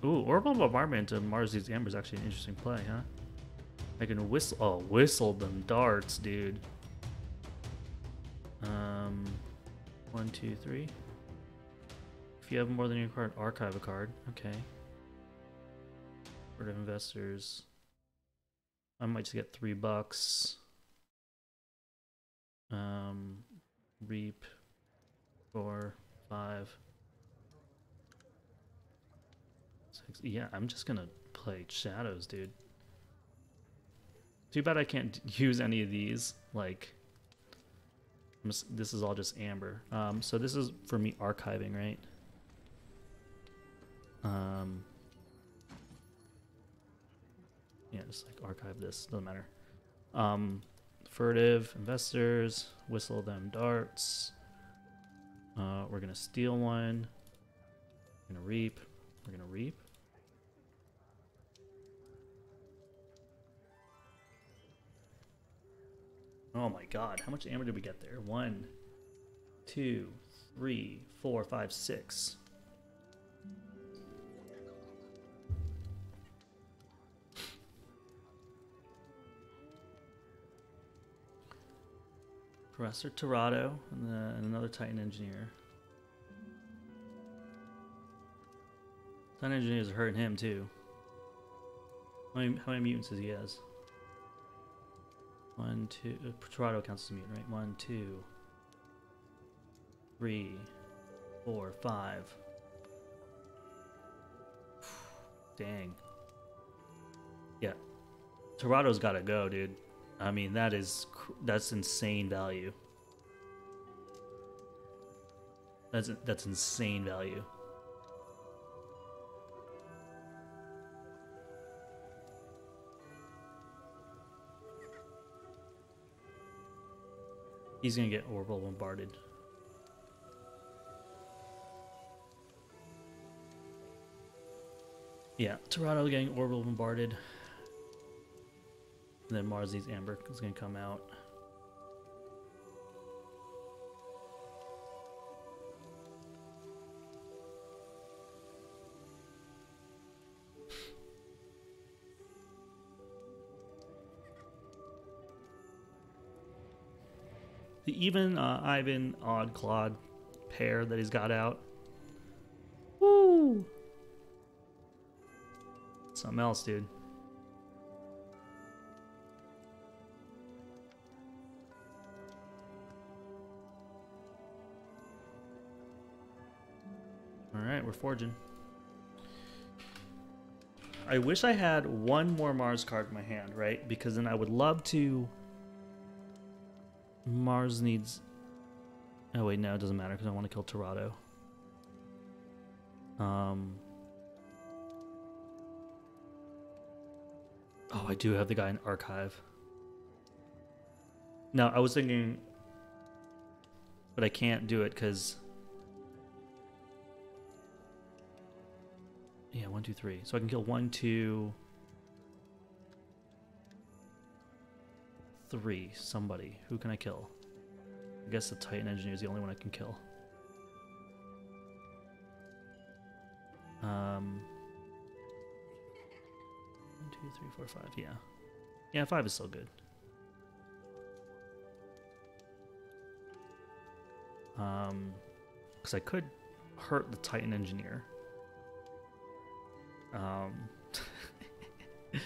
ooh, Orbital Bombardment Mars Needs Amber is actually an interesting play, huh? I can whistle. Oh, whistle them darts, dude. One, two, three. If you have more than your card, archive a card. Okay. Board of investors. I might just get three bucks. Um, reap, four, five, six. Yeah, I'm just gonna play shadows, dude. Too bad I can't use any of these. Like, just, this is all just amber. Um, so this is for me archiving, right? Um, yeah, just like archive this. Doesn't matter. Um, furtive investors, whistle them darts. Uh, we're gonna steal one. We're gonna reap. We're gonna reap. Oh my god, how much amber did we get there? One, two, three, four, five, six. Professor Terato and, the, and another Titan engineer. Titan engineers are hurting him too. How many, how many mutants does he has? One, two. Uh, Terato counts as a mutant, right? One, two, three, four, five. Dang. Yeah. Terato's got to go, dude. I mean, that is that's insane value. That's that's insane value. He's gonna get orbital bombarded. Yeah, Terato getting orbital bombarded. And then needs Amber is to come out. The even uh, Ivan Odd Clawde pair that he's got out. Woo! Something else, dude. Alright, we're forging. I wish I had one more Mars card in my hand, right? Because then I would love to... Mars needs... Oh wait, no, it doesn't matter because I want to kill Terato. Um... Oh, I do have the guy in Archive. No, I was thinking... But I can't do it because... Yeah, one, two, three. So I can kill one, two, three. Somebody. Who can I kill? I guess the Titan Engineer is the only one I can kill. Um, one, two, three, four, five. Yeah, yeah, five is still good. Um, because I could hurt the Titan Engineer. Um,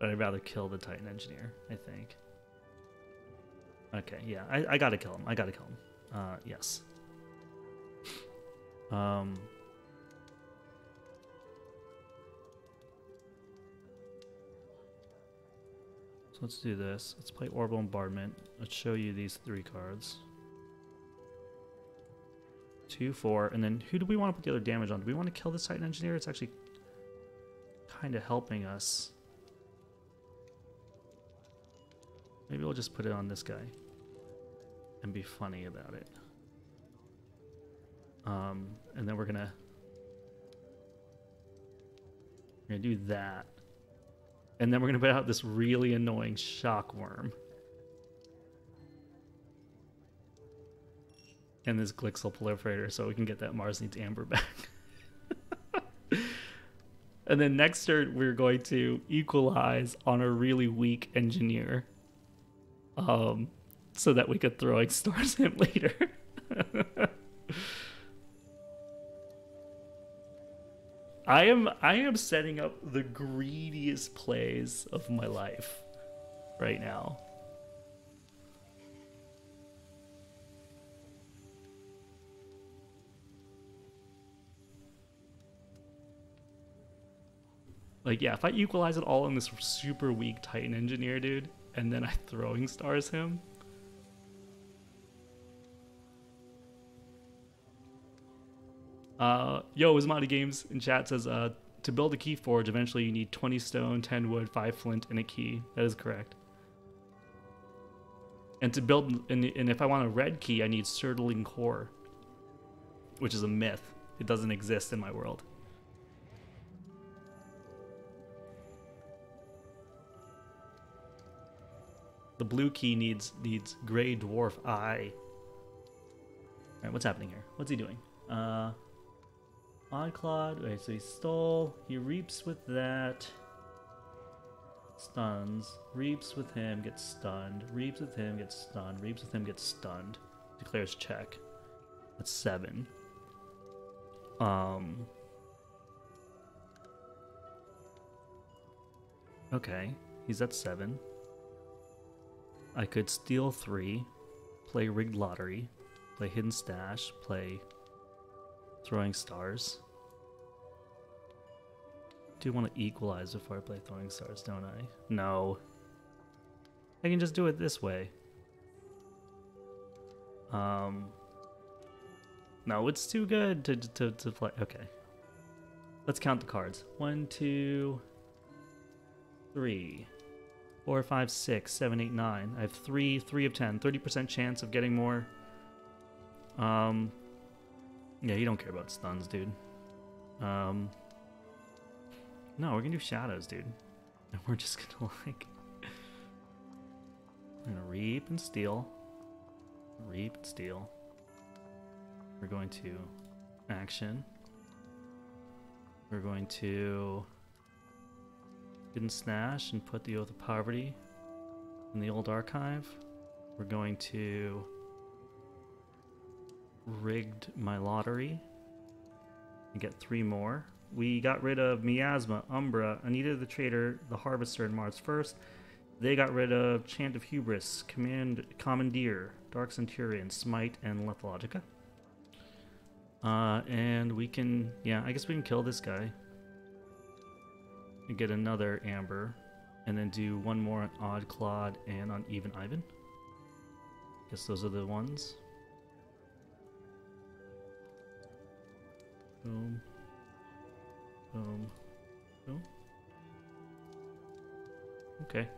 but I'd rather kill the Titan Engineer, I think. Okay, yeah, I, I gotta kill him. I gotta kill him. Uh, yes. Um. So let's do this. Let's play Orbital Bombardment. Let's show you these three cards. Two, four, and then who do we want to put the other damage on? Do we want to kill this Titan Engineer? It's actually kind of helping us. Maybe we'll just put it on this guy and be funny about it. Um, and then we're gonna we're gonna do that, And then we're to put out this really annoying shock worm. And this Glyxl proliferator so we can get that Mars needs Amber back. and then next turn we're going to equalize on a really weak engineer. Um so that we could throw throwing stars him later. I am I am setting up the greediest plays of my life right now. Like yeah, if I equalize it all on this super weak Titan engineer dude, and then I throwing stars him, Uh, yo, Ismati Games in chat says uh, to build a key forge, eventually you need 20 stone, 10 wood, 5 flint, and a key. That is correct. And to build, and, and if I want a red key, I need Surtling Core, which is a myth. It doesn't exist in my world. The blue key needs needs Gray Dwarf Eye. All right, what's happening here? What's he doing? Uh, Odd Clawde. Wait, so he stole. He reaps with that. Stuns. Reaps with him, gets stunned. Reaps with him, gets stunned. Reaps with him, gets stunned. Declares check. That's seven. Um. Okay, he's at seven. I could steal three, play rigged lottery, play hidden stash, play Throwing stars. Do want to equalize before I play throwing stars, don't I? No. I can just do it this way. Um. No, it's too good to, to, to play. Okay. Let's count the cards. One, two, three, four, five, six, seven, eight, nine. I have three, three of ten. 30% chance of getting more. Um, yeah, you don't care about stuns, dude. Um, no, we're gonna do shadows, dude. And we're just gonna like, we're gonna reap and steal, reap and steal. We're going to action. We're going to hidden stash and put the oath of poverty in the old archive. We're going to rigged my lottery and get three more. We got rid of Miasma, Umbra, Anita the Trader, the Harvester, and Mars First. They got rid of Chant of Hubris, Command Commandeer, Dark Centurion, Smite, and Lethalogica. Uh, and we can, yeah, I guess we can kill this guy. Get another Amber. And then do one more on Odd Clawde and on Even Ivan. Guess those are the ones. Boom. Boom. Boom. Okay.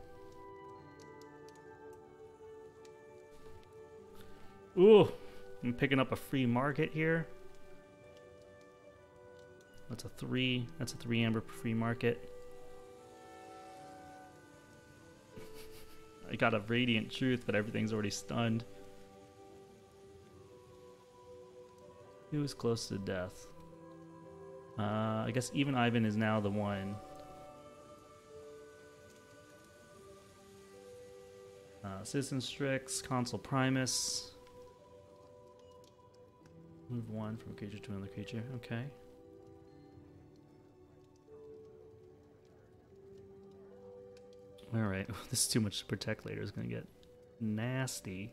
Ooh, I'm picking up a free market here. That's a three. That's a three amber free market. I got a radiant truth, but everything's already stunned. He was close to death. Uh, I guess even Ivan is now the one. Uh, Citizen Strix, Consul Primus. Move one from creature to another creature. Okay. Alright, this is too much to protect later. It's gonna get nasty.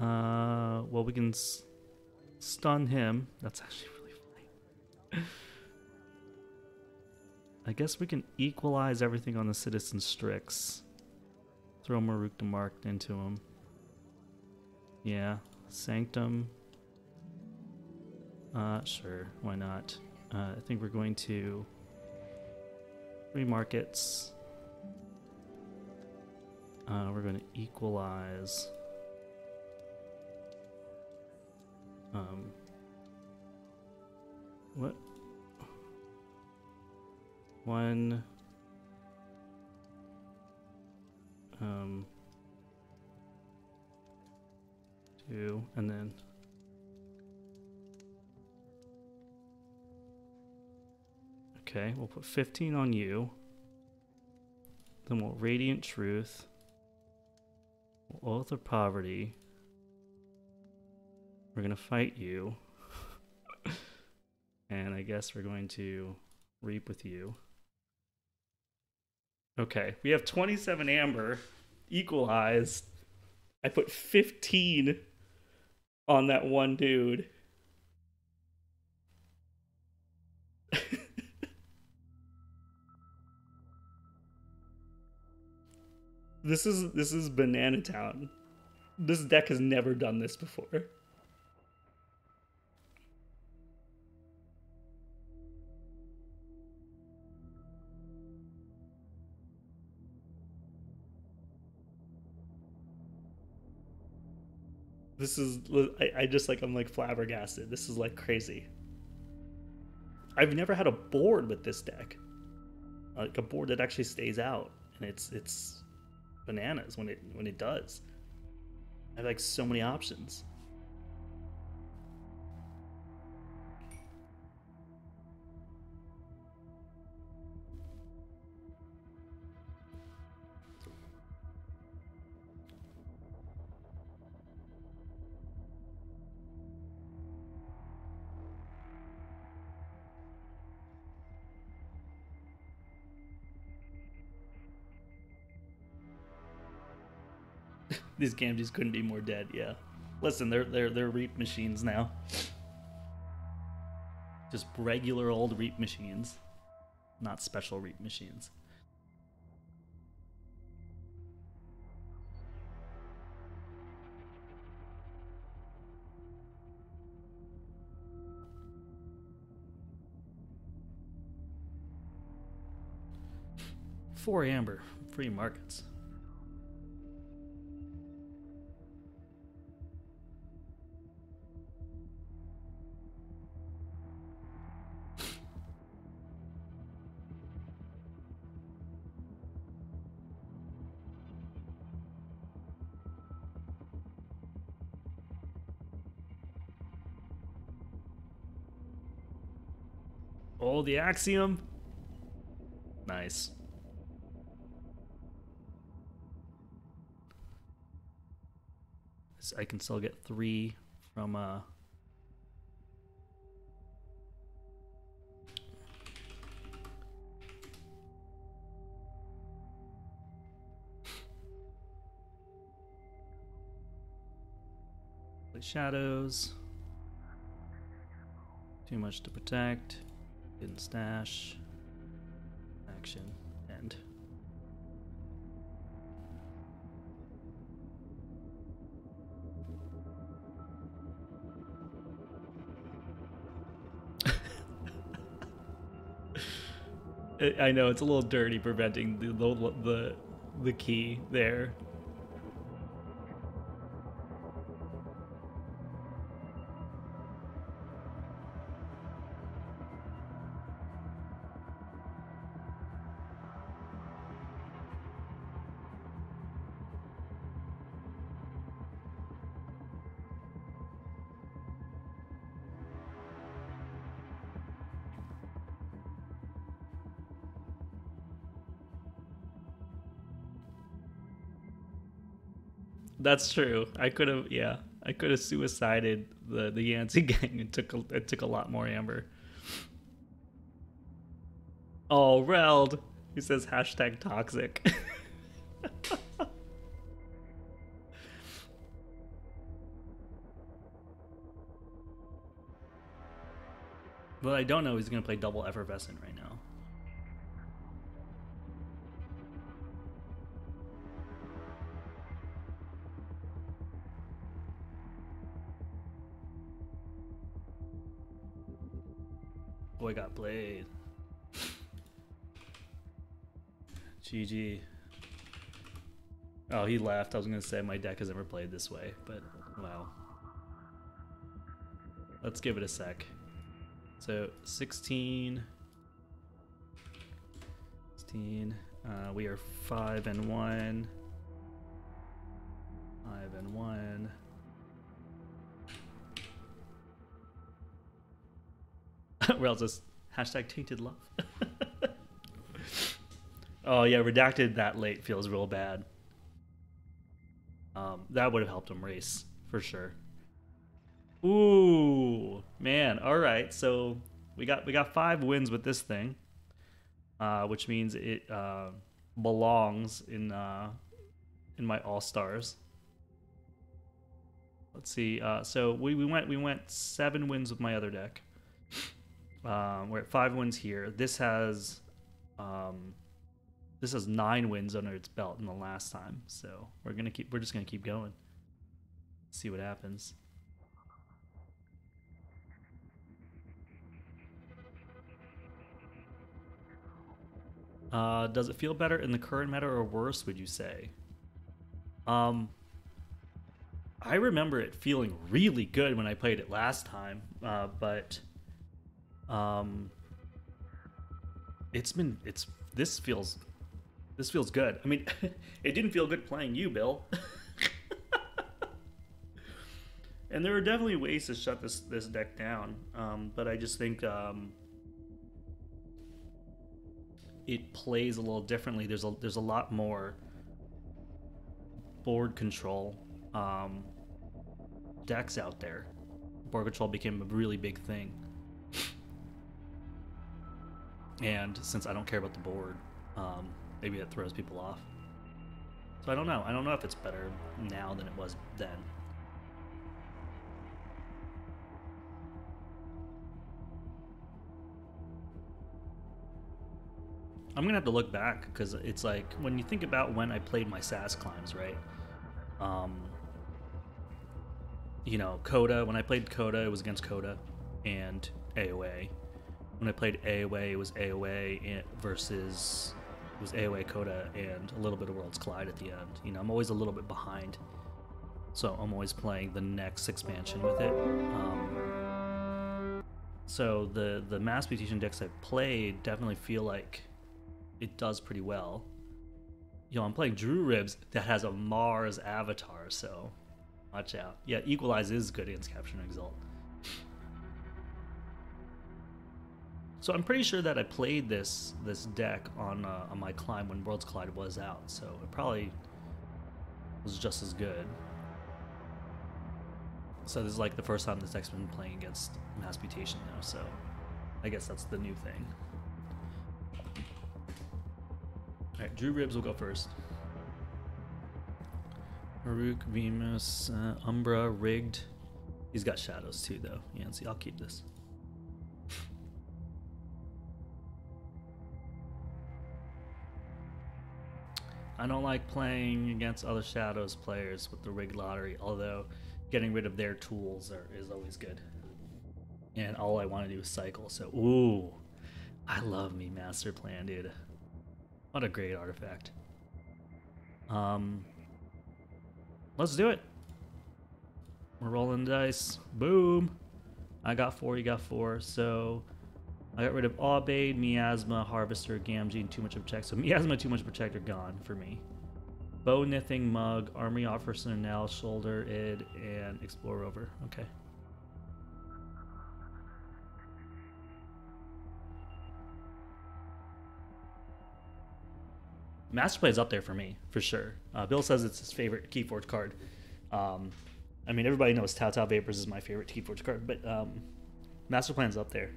Uh, well, we can stun him. That's actually really funny. I guess we can equalize everything on the Citizen Strix. Throw Maruk the into him. Yeah, Sanctum. Uh, sure, why not? Uh, I think we're going to three markets. Uh, we're going to equalize. Um, what? One. Um, two, and then Okay, we'll put 15 on you. Then we'll Radiant Truth. We'll Oath of Poverty. We're gonna fight you. and I guess we're going to reap with you. Okay, we have 27 amber, equalized. I put 15 on that one dude. This is this is Banana Town. This deck has never done this before. This is I, I just like I'm like flabbergasted. This is like crazy. I've never had a board with this deck. Like a board that actually stays out and it's it's bananas when it when it does. I have like so many options. These just couldn't be more dead. Yeah. Listen, they're they're they're reap machines now. Just regular old reap machines, not special reap machines. Four amber, free markets. Oh, the axiom. Nice. So I can still get three from uh shadows. Too much to protect. Hidden stash. Action. End. I know it's a little dirty preventing the the the, the key there. That's true. I could have, yeah, I could have suicided the the Yantzee gang and took a, it took a lot more amber. Oh, Reld, he says hashtag toxic. but I don't know he's gonna play double effervescent right now. Played. GG. Oh, he left. I was gonna say my deck has never played this way, but wow. Let's give it a sec. So 16. 16. Uh, we are five and one. Five and one. Where else is hashtag tainted love? oh yeah, redacted that late feels real bad. Um, that would have helped him race for sure. Ooh, man. All right, so we got we got five wins with this thing, uh, which means it uh, belongs in uh, in my all stars. Let's see. Uh, so we, we went we went seven wins with my other deck. Um, we're at five wins here. This has um, this has nine wins under its belt in the last time. So we're gonna keep we're just gonna keep going. See what happens. Uh, does it feel better in the current meta or worse? Would you say? Um, I remember it feeling really good when I played it last time, uh, but um, it's been it's this feels this feels good. I mean, it didn't feel good playing you, Bill. and there are definitely ways to shut this this deck down, um, but I just think um, it plays a little differently. There's a there's a lot more board control um, decks out there. Board control became a really big thing. And since I don't care about the board, um, maybe it throws people off. So I don't know. I don't know if it's better now than it was then. I'm gonna have to look back because it's like when you think about when I played my SAS climbs, right? Um, you know, Coda. When I played Coda, it was against Coda and AOA. When I played AOA, it was AOA versus it was AOA Coda and a little bit of Worlds Collide at the end. You know, I'm always a little bit behind, so I'm always playing the next expansion with it. Um, so the the mass mutation decks I played definitely feel like it does pretty well. You know, I'm playing Drew Ribs that has a Mars avatar, so watch out. Yeah, Equalize is good against Capture and Exalt. So I'm pretty sure that I played this this deck on uh, on my climb when Worlds Collide was out, so it probably was just as good. So this is like the first time this deck's been playing against Mass Mutation now, so I guess that's the new thing. Alright, Drew Ribs will go first. Maruk, Vemos, uh, Umbra, Rigged. He's got shadows too, though. Yeah, see, I'll keep this. I don't like playing against other Shadows players with the rigged lottery, although getting rid of their tools are, is always good. And all I want to do is cycle, so ooh, I love me Master Plan, dude. What a great artifact. Um, let's do it. We're rolling the dice. Boom. I got four, you got four, so I got rid of Aubade, Miasma, Harvester, Gamgee, and Too Much of Protect. So Miasma, Too Much Protector gone for me. Bow Nithing, Mug, Army Officer, Nell, Shoulder, Id, and Explore Rover. Okay. Master is up there for me, for sure. Uh, Bill says it's his favorite Keyforge card. Um, I mean, everybody knows Tautau Vapors is my favorite Keyforge card, but um, Plan's up there.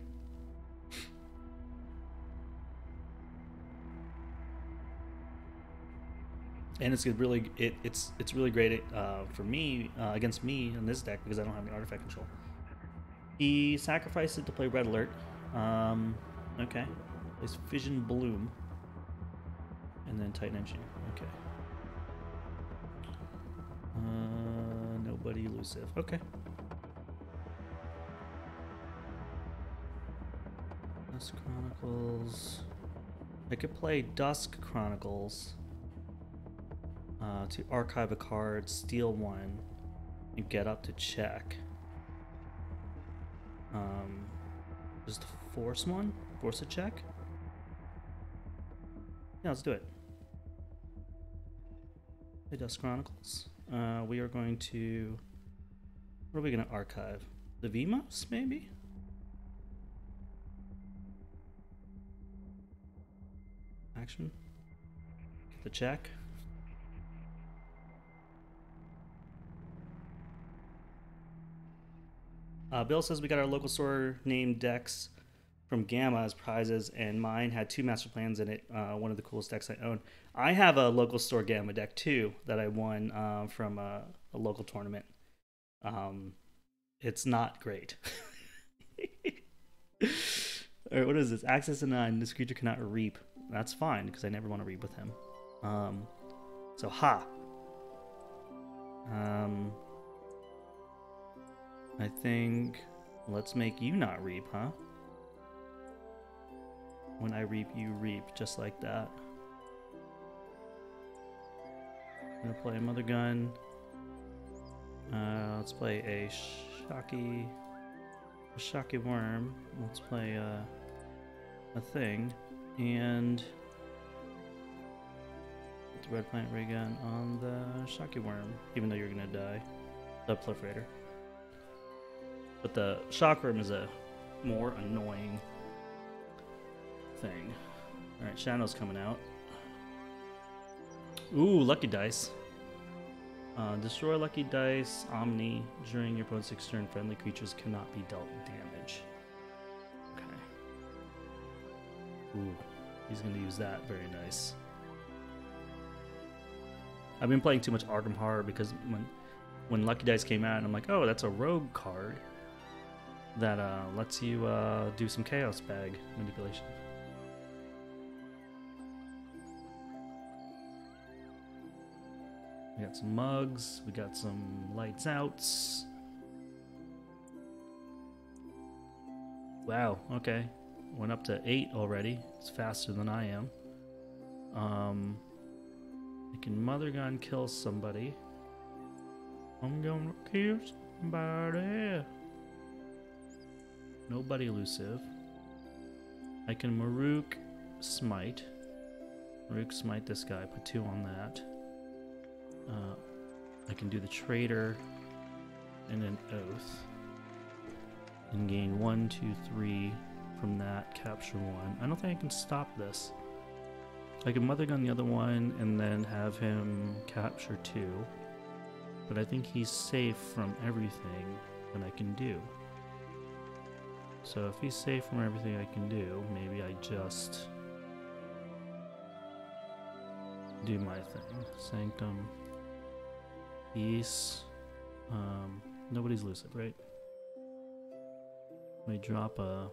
And it's really it, it's it's really great uh, for me uh, against me in this deck because I don't have any artifact control. He sacrificed it to play Red Alert. Um, okay, it's Fission Bloom, and then Titan Engineer. Okay. Uh, nobody elusive. Okay. Dusk Chronicles. I could play Dusk Chronicles uh, to archive a card, steal one, and get up to check. Um, just force one? Force a check? Yeah, let's do it. Hey, Dusk Chronicles. Uh, we are going to. What are we going to archive? The Vemos, maybe? Action. The check. Uh, Bill says we got our local store named Dex from Gamma as prizes, and mine had two master plans in it. Uh, one of the coolest decks I own. I have a local store Gamma deck too that I won uh, from a, a, local tournament. Um, it's not great. All right, what is this? Access nine. This creature cannot reap. That's fine because I never want to reap with him. Um, so ha. Um, I think let's make you not reap, huh? When I reap, you reap, just like that. I'm gonna play a Mother Gun. Uh, let's play a Shocky, a Shocky Worm. Let's play a, a thing, and the Red Planet Ray Gun on the Shocky Worm, even though you're gonna die. The Proliferator. But the Shock Worm is a more annoying thing. Alright, Shadow's coming out. Ooh, Lucky Dice. Uh, destroy Lucky Dice, Omni. During your opponent's next turn, friendly creatures cannot be dealt damage. Okay. Ooh, he's going to use that. Very nice. I've been playing too much Arkham Horror because when when Lucky Dice came out, and I'm like, oh, that's a rogue card that uh, lets you uh, do some Chaos Bag manipulation. We got some mugs. We got some lights outs. Wow, okay. Went up to eight already. It's faster than I am. Um, I can mother gun kill somebody. I'm gonna kill somebody. Nobody elusive. I can Maruk smite. Maruk smite this guy. Put two on that. Uh, I can do the traitor and an oath. And gain one, two, three from that, capture one. I don't think I can stop this. I can mother gun the other one and then have him capture two. But I think he's safe from everything that I can do. So if he's safe from everything I can do, maybe I just do my thing. Sanctum. Peace. Um, nobody's lucid, right? Let me drop a.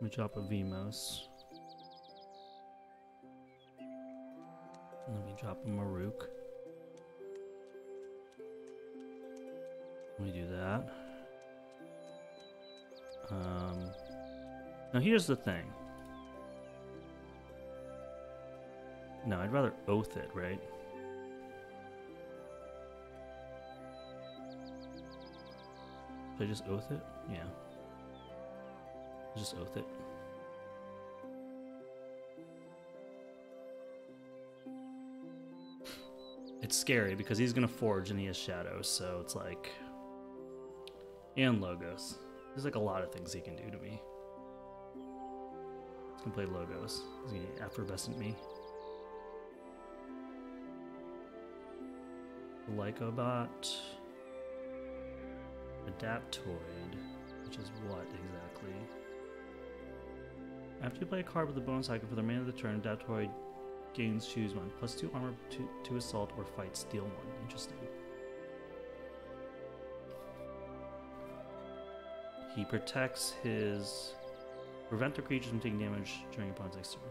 Let me drop a Vemos. Let me drop a Maruk. Let me do that. Um, now here's the thing. No, I'd rather oath it, right? Should I just oath it? Yeah. Just oath it. It's scary because he's gonna forge and he has shadows, so it's like. And logos. There's like a lot of things he can do to me. He's gonna play logos. He's gonna effervescent me. Lycobot. Adaptoid, which is what exactly? After you play a card with a bonus icon for the remainder of the turn, Adaptoid gains choose one, plus two armor to, to assault or fight, steal one. Interesting. He protects his prevent the creatures from taking damage during opponent's next turn.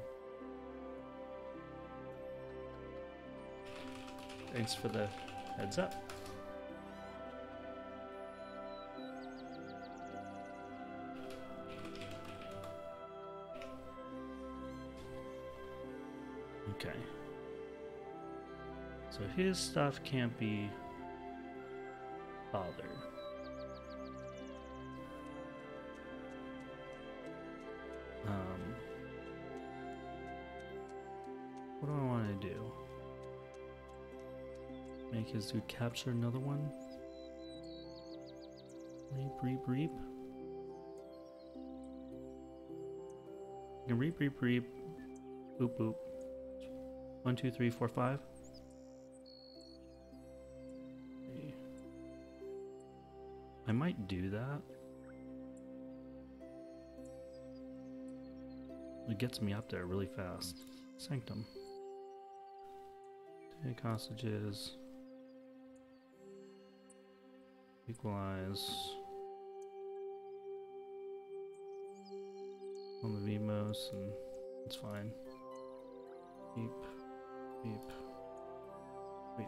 Thanks for the heads up. Okay. So his stuff can't be bothered. Make his dude capture another one. Reap, reap, reap. You can reap, reap, reap. Boop, boop. One, two, three, four, five. I might do that. It gets me up there really fast. Sanctum. Take hostages. Equalize. On the Vemos and it's fine. Beep. Beep. Beep.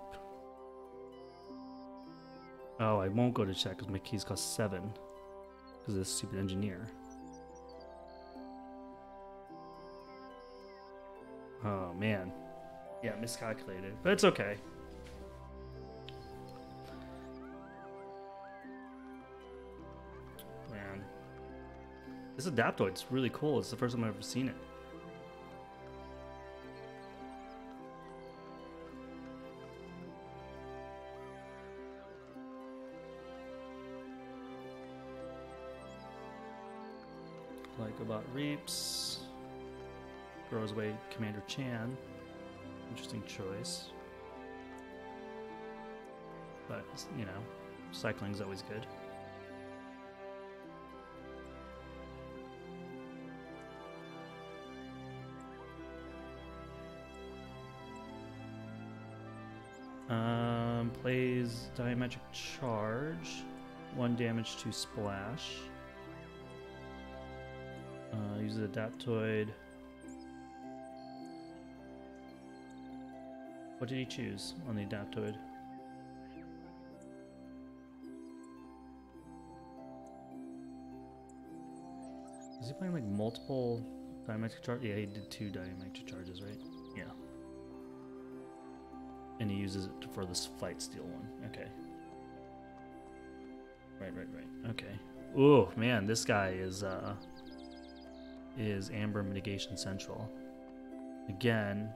Oh, I won't go to check because my keys cost seven. Because this stupid engineer. Oh man. Yeah, miscalculated. But it's okay. This Adaptoid's really cool. It's the first time I've ever seen it. Like about Reaps. Throws away Commander Chan. Interesting choice. But, you know, cycling's always good. Diametric charge, one damage to splash. Uh, uses adaptoid. What did he choose on the adaptoid? Is he playing like multiple diametric charge? Yeah, he did two diametric charges, right? And he uses it for this fight steel one. Okay. Right, right, right. Okay. Oh man, this guy is uh is Amber Mitigation Central. Again,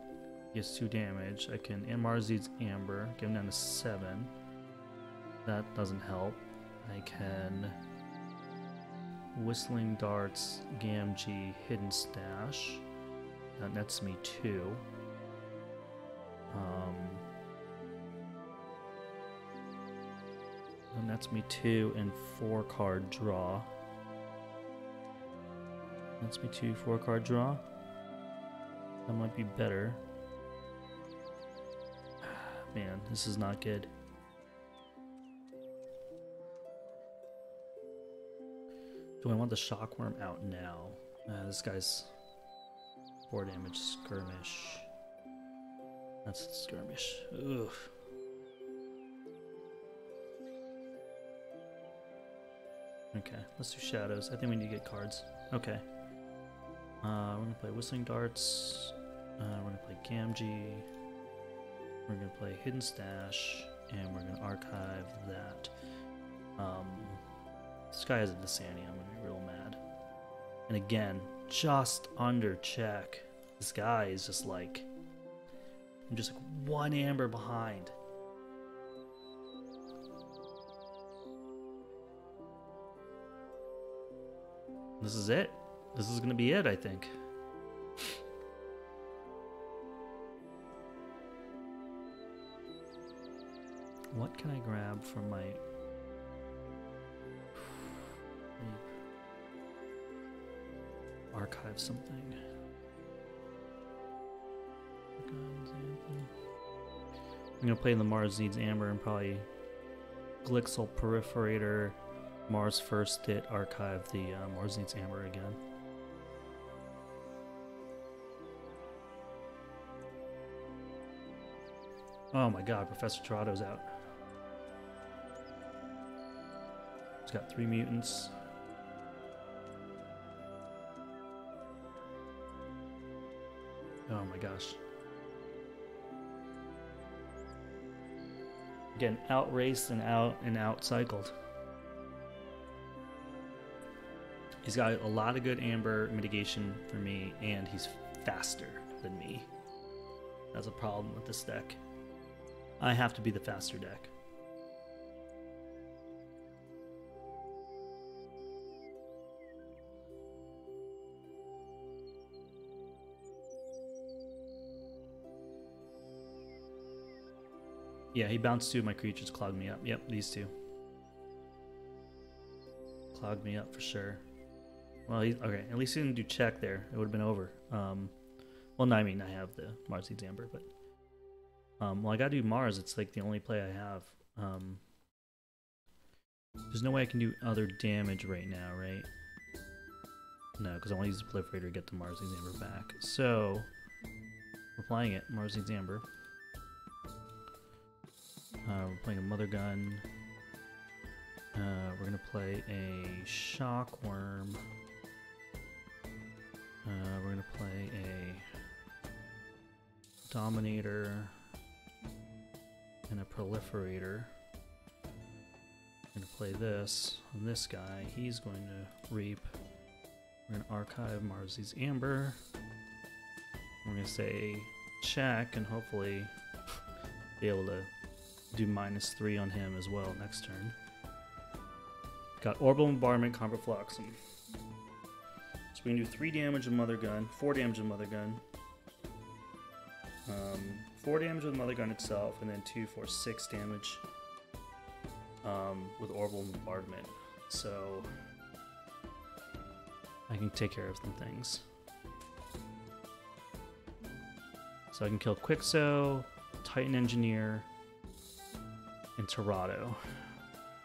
gets two damage. I can and Marzi's Amber, get him down to seven. That doesn't help. I can Whistling Darts, Gamgee, Hidden Stash. That nets me two. Um, that nets me two and four card draw. That's me two, four card draw. That might be better. Man, this is not good. Do I want the shockworm out now? Uh, this guy's four damage skirmish. That's skirmish. Ugh. Okay, let's do shadows. I think we need to get cards. Okay. Uh, we're gonna play Whistling Darts. Uh, we're gonna play Gamgee. We're gonna play Hidden Stash, and we're gonna archive that. Um, this guy has a Dasani. I'm gonna be real mad. And again, just under check. This guy is just like, I'm just like one amber behind. This is it. This is gonna be it, I think. What can I grab from my archive something? I'm gonna play the Mars Needs Amber and probably Glyxl Perforator, Mars First did archive the uh, Mars Needs Amber again. Oh my god, Professor Terato's out. He's got three mutants. Oh my gosh. Again, outraced and out and out cycled. He's got a lot of good amber mitigation for me, and he's faster than me. That's a problem with this deck. I have to be the faster deck. Yeah, he bounced two of my creatures, clogged me up. Yep, these two. Clogged me up for sure. Well, he, okay, at least he didn't do check there. It would have been over. Um, well, no, I mean, I have the Mars Marcy's Amber, but. Um, well, I gotta do Mars. It's like the only play I have. Um, there's no way I can do other damage right now, right? No, because I want to use the Proliferator to get the Mars Marcy's Amber back. So, we're playing it, Marcy's Amber. Uh, we're playing a Mother Gun. Uh, we're gonna play a Shockworm. Uh, we're gonna play a Dominator and a Proliferator. We're gonna play this on this guy. He's going to reap. We're gonna archive Marcy's Amber. We're gonna say check and hopefully be able to do minus three on him as well next turn. Got Orbital Bombardment, Flotsam. So we can do three damage with Mother Gun, four damage with Mother Gun, um, four damage with Mother Gun itself, and then two for six damage um, with Orbital Bombardment. So I can take care of some things. So I can kill Quixo, Titan Engineer, and Terato.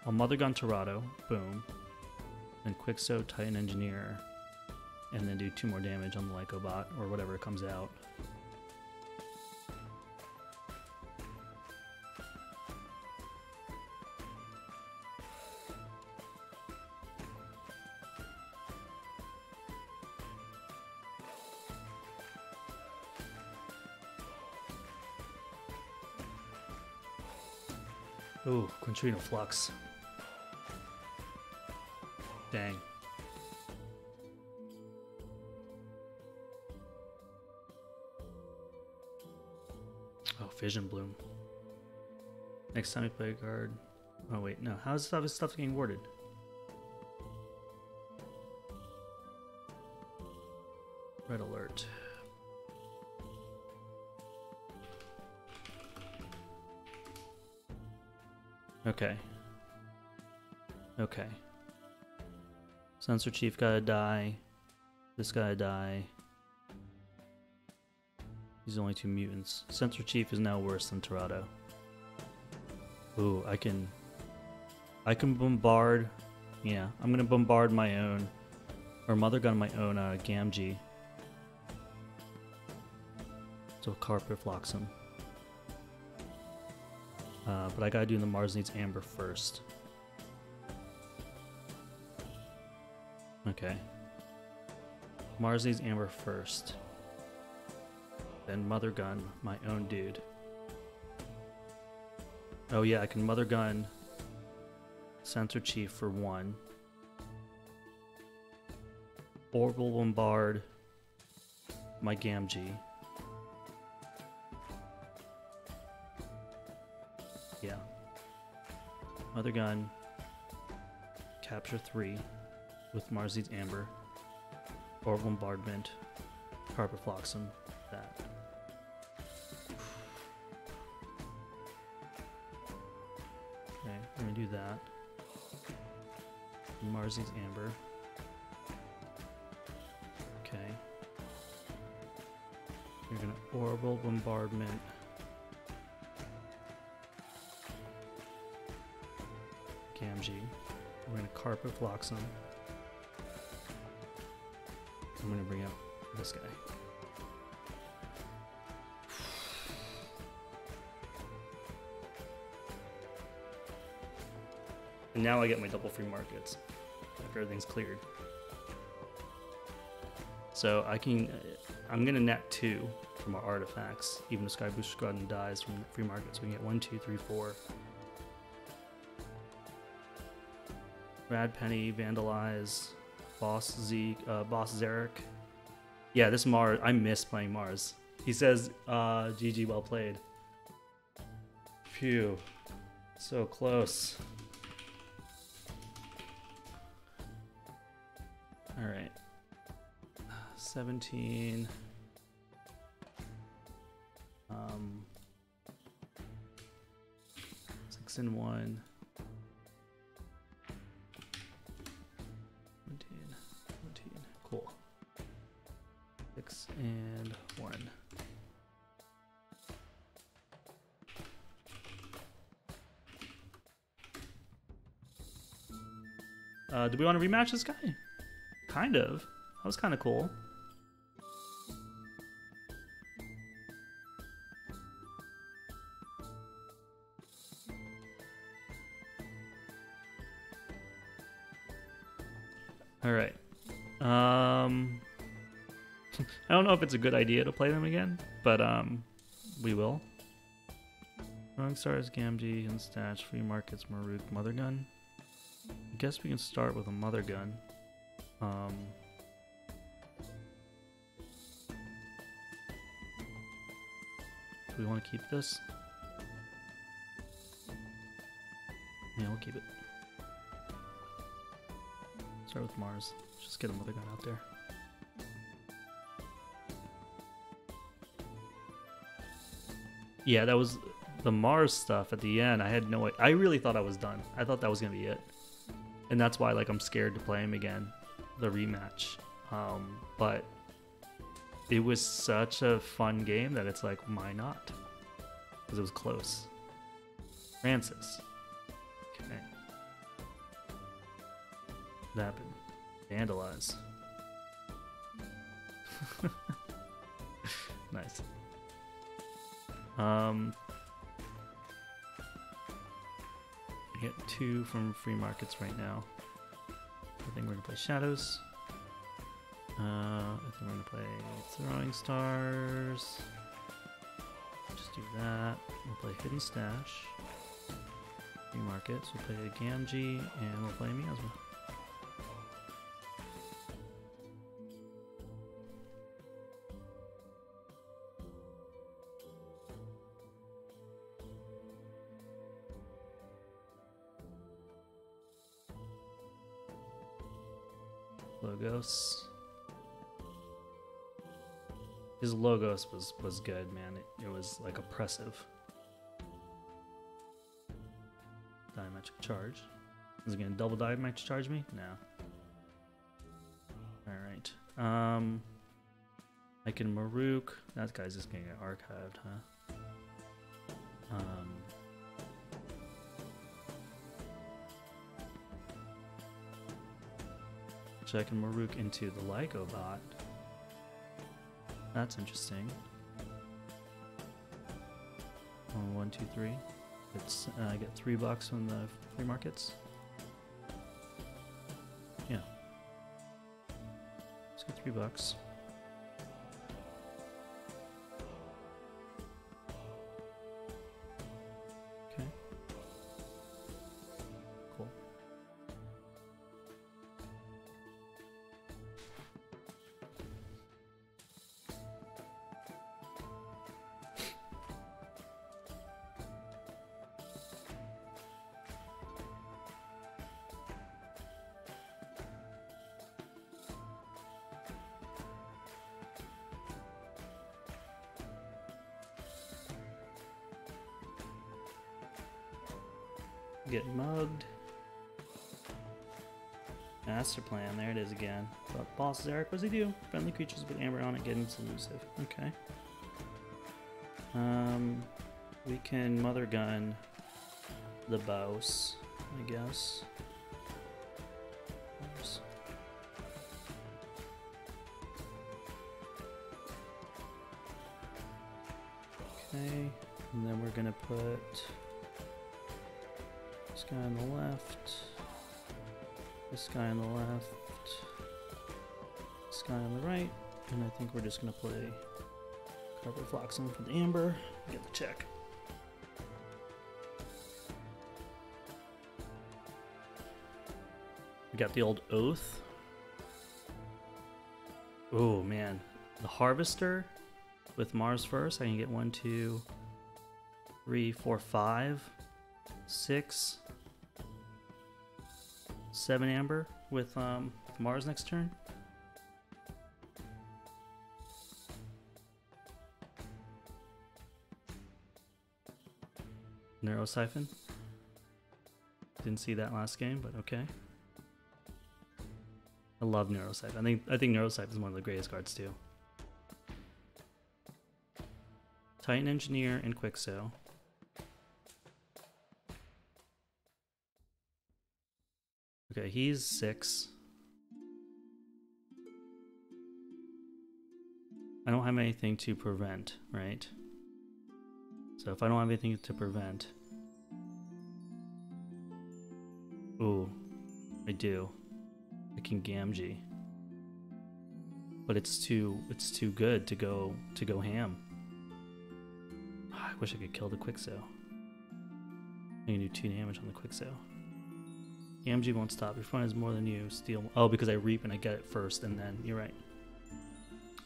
Well, Mother Gun Terato, boom. Then Quixo, Titan Engineer, and then do two more damage on the Lycobot or whatever comes out. Ooh, Quintrino Flux. Dang. Vision Bloom. Next time we play a card. Oh wait, no. How's stuff, stuff getting worded? Red alert. Okay. Okay. Sensor Chief gotta die. This gotta die. Are only two mutants. Sensor Chief is now worse than Terato. Ooh, I can... I can bombard... Yeah, I'm gonna bombard my own... Or Mother Gun my own uh, Gamgee. So Carpet Flotsam. Uh, but I gotta do the Mars Needs Amber first. Okay. Mars needs Amber first. Then Mother Gun, my own dude. Oh yeah, I can Mother Gun Sensor Chief for one. Orbital Bombard my Gamgee. Yeah. Mother Gun. Capture 3 with Marcy's Amber. Or Bombardment. Carpet Flotsam. That. Marcy's Amber. Okay. You're gonna Orbital Bombardment. Gamgee. We're gonna Carpet Flotsam. I'm gonna bring up this guy. And now I get my double free markets after everything's cleared. So I can, I'm gonna net two from our artifacts, even if Sky Booster Squadron dies from free markets. We can get one, two, three, four. Rad Penny, Vandalize, Boss Zeke, uh, Boss Zarek. Yeah, this Mars, I miss playing Mars. He says, uh, GG, well played. Phew. So close. 17. Um, 6 and 1. 17. 17. Cool. 6 and 1. Uh, do we want to rematch this guy? Kind of. That was kind of cool. It's a good idea to play them again, but um, we will. Throwing Stars, Gamgee, and Stash, Free Markets, Maruk, Mother Gun. I guess we can start with a Mother Gun. Um, do we want to keep this? Yeah, we'll keep it. Start with Mars. Just get a Mother Gun out there. Yeah, that was the Mars stuff at the end. I had no. I really thought I was done. I thought that was gonna be it, and that's why like I'm scared to play him again, the rematch. Um, but it was such a fun game that it's like, why not? Because it was close. Francis. Okay. Happened? Vandalize. Um, get two from free markets right now. I think we're gonna play Shadows. Uh, I think we're gonna play Throwing Stars. Just do that. We'll play Hidden Stash. Free markets. We'll play Gamgee and we'll play Miasma. Was was good, man. It, it was like oppressive. Diametric charge. Is it gonna double diametric charge me? No. All right. Um, I can Maruk. That guy's just gonna get archived, huh? Um. I can Maruk into the LIGO bot. That's interesting. Oh, one, two, three. It's uh, I get three bucks on the free markets. Yeah. Let's get three bucks. Boss Zarek, what does he do? Friendly creatures with amber on it get elusive. Okay. Um, we can mother gun the bows, I guess. And I think we're just gonna play Carpet Flotsam for the Amber. Get the check. We got the old Oath. Oh man, the Harvester with Mars first. I can get one, two, three, four, five, six, seven amber with um, Mars next turn. Neurosiphon. Didn't see that last game, but okay. I love Neurosiphon. I think I think Neurosiphon is one of the greatest cards too. Titan Engineer and Quixo. Okay, he's six. I don't have anything to prevent, right? So if I don't have anything to prevent... Ooh, I do. I can Gamgee. But it's too it's too good to go to go ham. Ah, I wish I could kill the Quixo. I can do two damage on the Quixo. Gamgee won't stop. Your phone has more than you. Steal. Oh, because I reap and I get it first, and then you're right.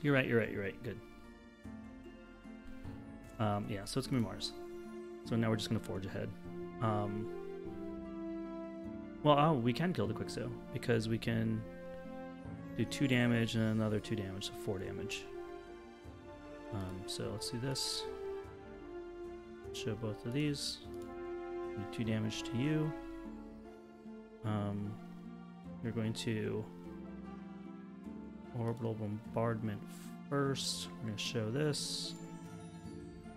You're right. You're right. You're right. Good. Um, yeah. So it's gonna be Mars. So now we're just gonna forge ahead. Um, well, oh, we can kill the Quixo because we can do two damage and another two damage, so four damage. Um, so let's do this. Show both of these. Do two damage to you. Um, you're going to orbital bombardment first. We're going to show this.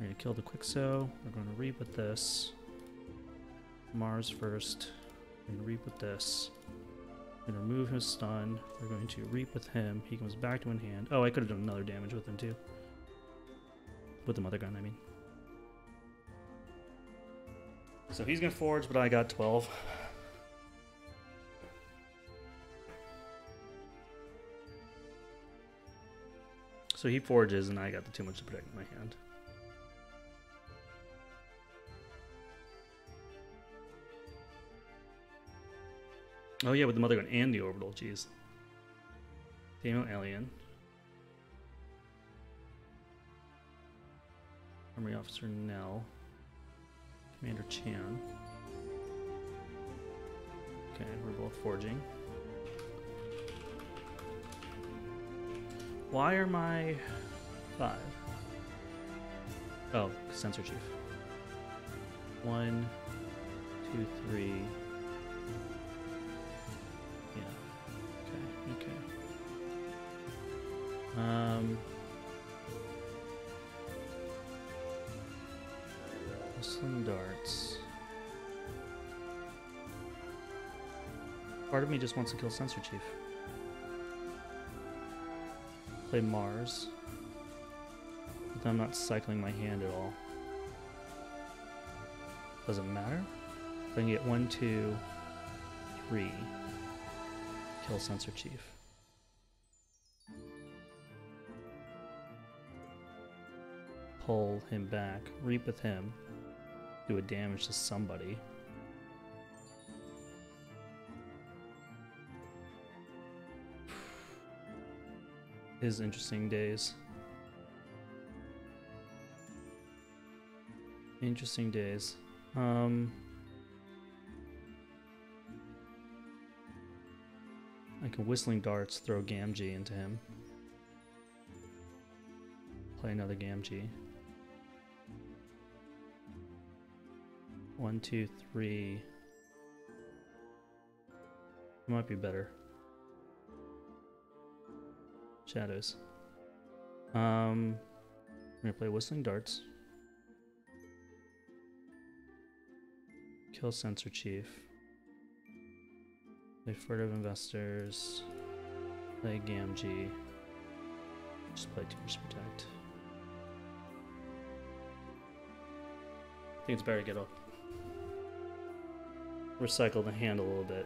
We're going to kill the Quixo. We're going to reap with this. Mars first. We're going to reap with this. We're going to remove his stun. We're going to reap with him. He comes back to one hand. Oh, I could have done another damage with him too. With the mother gun, I mean. So he's going to forge, but I got 12. So he forges, and I got the too much to protect in my hand. Oh yeah, with the mother gun and the orbital, jeez. Daniel Alien. Armory Officer Nell. Commander Chan. Okay, we're both forging. Why are my five? Oh, sensor chief. One, two, three. Um. Whistling darts. Part of me just wants to kill sensor chief play Mars. But I'm not cycling my hand at all. Doesn't matter. I can get one, two, three, kill Sensor Chief. Pull him back, reap with him, do a damage to somebody. his interesting days. Interesting days. Um, I can Whistling Darts throw Gamgee into him. Play another Gamgee. One, two, three. Might be better. Shadows. Um, I'm gonna play Whistling Darts. Kill Sensor Chief. Play Furtive Investors. Play Gamgee. Just play Tumors Protect. I think it's better to get up. Recycle the hand a little bit.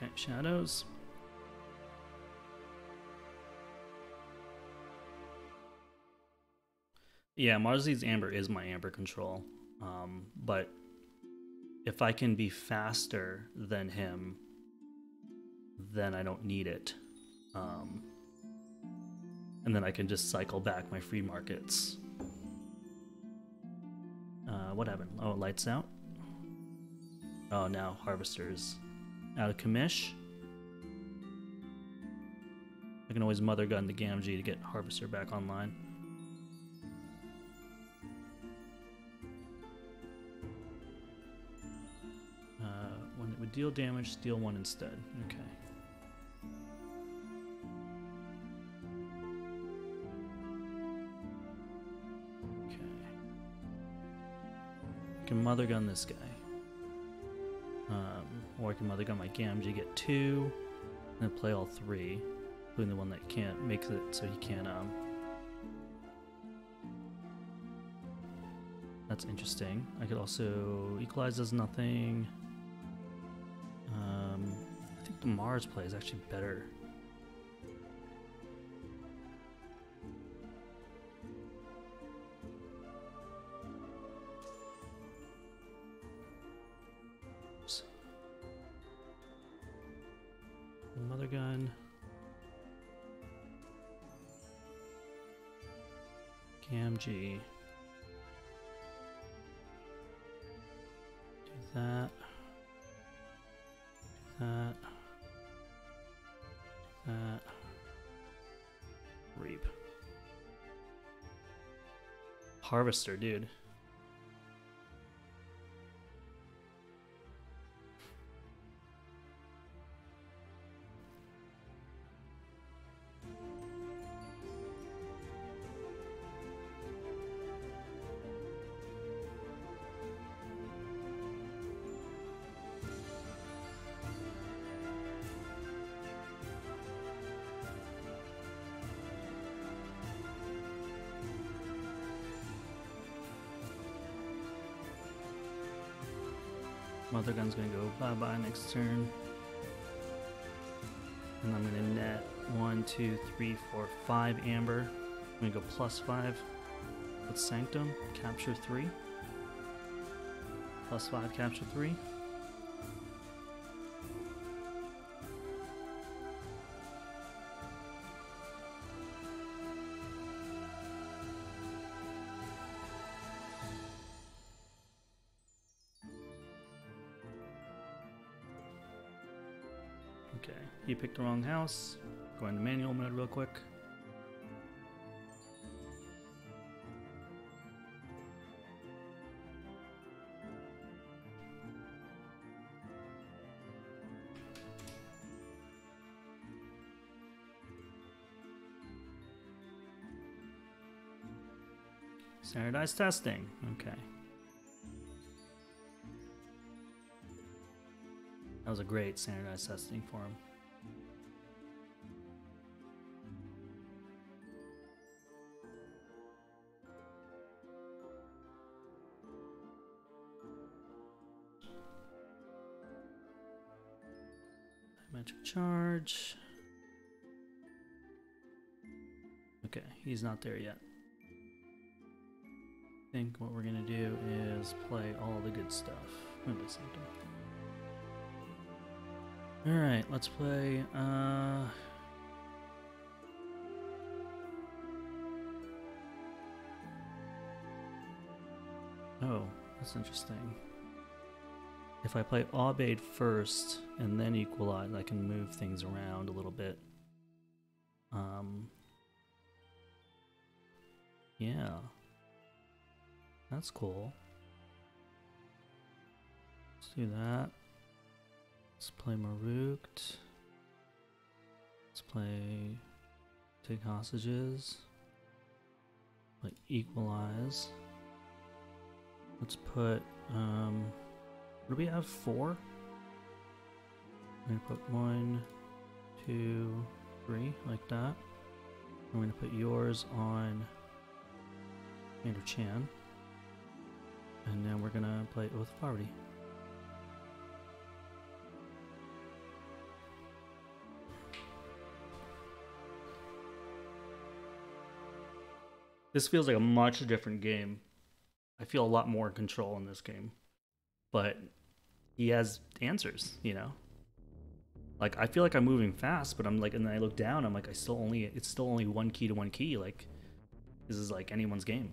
Okay, shadows. Yeah, Marzi's Amber is my Amber control. Um, but if I can be faster than him, then I don't need it. Um, and then I can just cycle back my free markets. Uh, what happened? Oh, lights out. Oh, now harvesters out of commish. I can always mother gun the Gamgee to get harvester back online. Uh, when it would deal damage, steal one instead. Okay. Okay. I can mother gun this guy. Or I can mother gun my Gamgee, get two, and then play all three, including the one that can't makes it so he can't um That's interesting. I could also equalize does nothing. Um, I think the Mars play is actually better. Harvester, dude. Gun's bye bye next turn. And I'm gonna net one, two, three, four, five amber. I'm gonna go plus five with Sanctum, capture three. Plus five, capture three. Picked the wrong house. Going to manual mode real quick. Standardized testing. Okay. That was a great standardized testing for him. Magic charge. Okay, he's not there yet. I think what we're gonna do is play all the good stuff. Alright, let's play, uh... Oh, that's interesting. If I play Aubade first and then Equalize, I can move things around a little bit. Um... Yeah. That's cool. Let's do that. Let's play Maruked. Let's play Take Hostages. Like Equalize. Let's put um do we have four? I'm going to put one, two, three, like that. I'm going to put yours on Andrew Chan. And then we're going to play Oath of Poverty. This feels like a much different game. I feel a lot more control in this game. But he has answers, you know? Like I feel like I'm moving fast, but I'm like and then I look down, I'm like I still only it's still only one key to one key, like this is like anyone's game.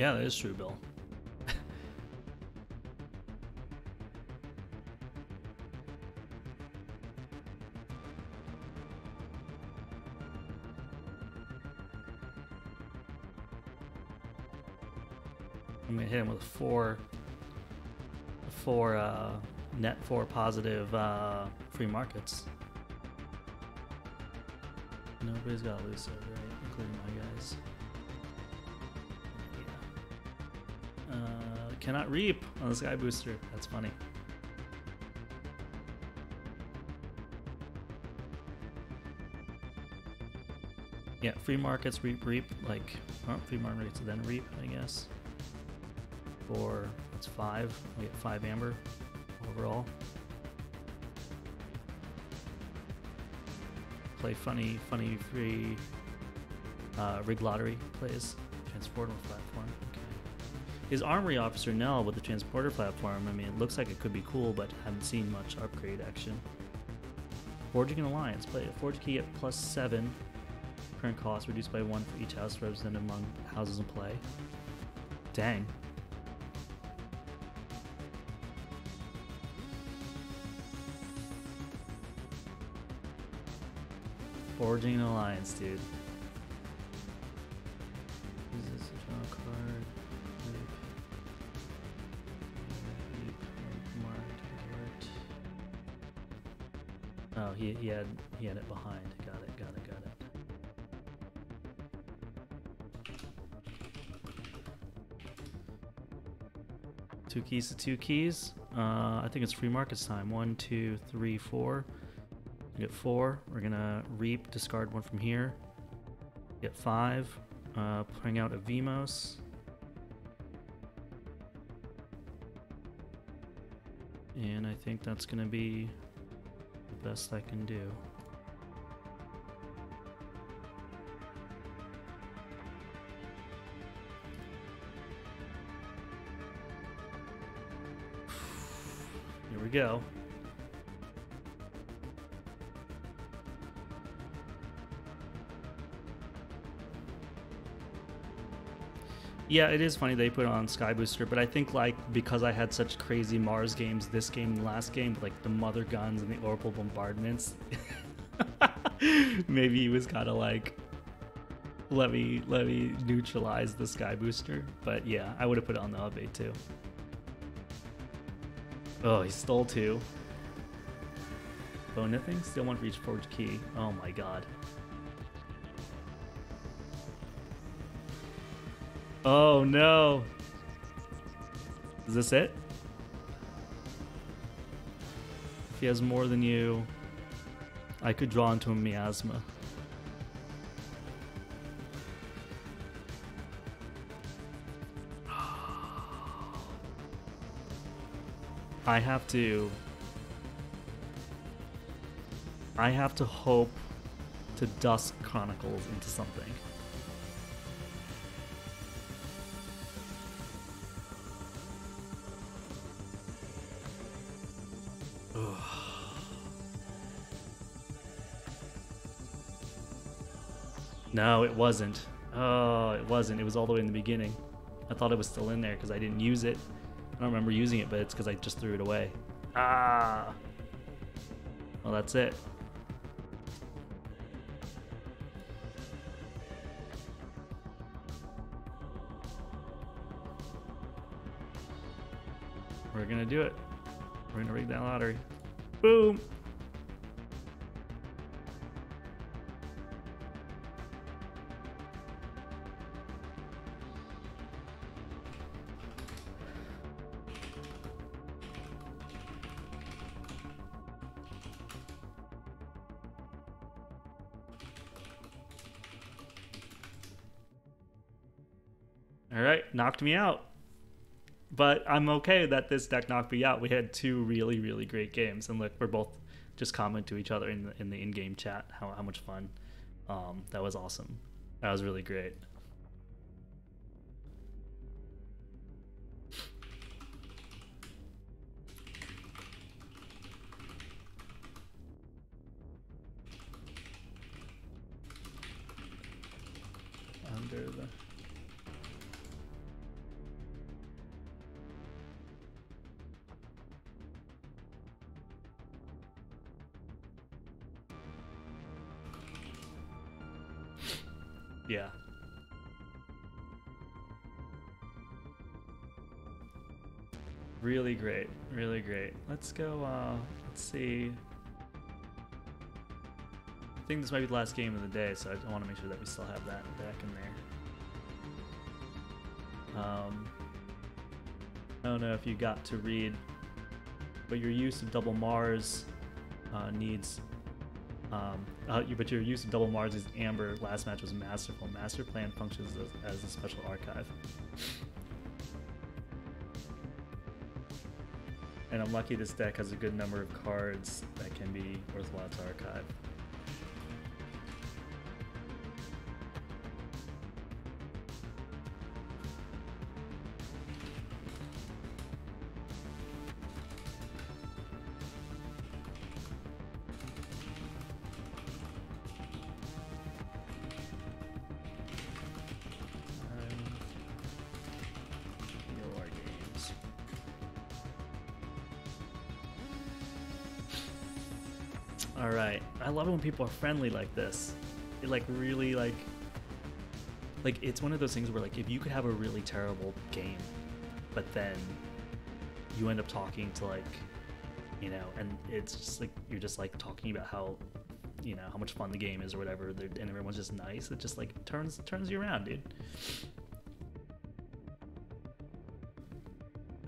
Yeah, that is true, Bill. I'm gonna hit him with four, four uh, net four positive uh, free markets. Nobody's got to lose it, right? Including my guys. Cannot reap on the sky booster. That's funny. Yeah, free markets reap reap like oh, free markets then reap, I guess. For that's five. We get five amber overall. Play funny, funny free uh, rig lottery plays transporter platform. His armory officer Nell with the transporter platform. I mean, it looks like it could be cool, but haven't seen much upgrade action. Forging an alliance. Play a forge key at plus seven. Current cost reduced by one for each house represented among houses in play. Dang. Forging an alliance, dude. He had it behind. Got it. Got it. Got it. Two keys to two keys. Uh, I think it's free markets time. One, two, three, four. Get four. We're gonna reap, discard one from here. Get five. Uh, out a Vemos. And I think that's gonna be the best I can do. Go. Yeah, it is funny they put on Sky Booster, but I think like because I had such crazy Mars games, this game and last game, like the mother guns and the orbital bombardments, maybe he was kind of like, let me let me neutralize the Sky Booster. But yeah, I would have put it on the update too. Oh, he stole two. Oh, nothing. Still one for each forge key. Oh my god. Oh no. Is this it? If he has more than you, I could draw into a miasma. I have to. I have to hope to Dusk Chronicles into something. No, it wasn't. Oh, it wasn't. It was all the way in the beginning. I thought it was still in there because I didn't use it. I don't remember using it, but it's because I just threw it away. Ah! Well, that's it. We're gonna do it. We're gonna rig that lottery. Boom! Knocked me out. But I'm okay that this deck knocked me out. We had two really, really great games, and look, we're both just comment to each other in the in the in-game chat how how much fun. Um, that was awesome. That was really great. Really great. Really great. Let's go, uh, let's see. I think this might be the last game of the day, so I want to make sure that we still have that back in there. Um, I don't know if you got to read, but your use of double Mars uh, needs um, uh, but your use of double Mars is Amber last match was masterful. Master Plan functions as, as a special archive. And I'm lucky this deck has a good number of cards that can be worthwhile to archive. When people are friendly like this. It like really like like it's one of those things where like if you could have a really terrible game, but then you end up talking to like you know, and it's just like you're just like talking about how you know how much fun the game is or whatever, and everyone's just nice. It just like turns turns you around, dude.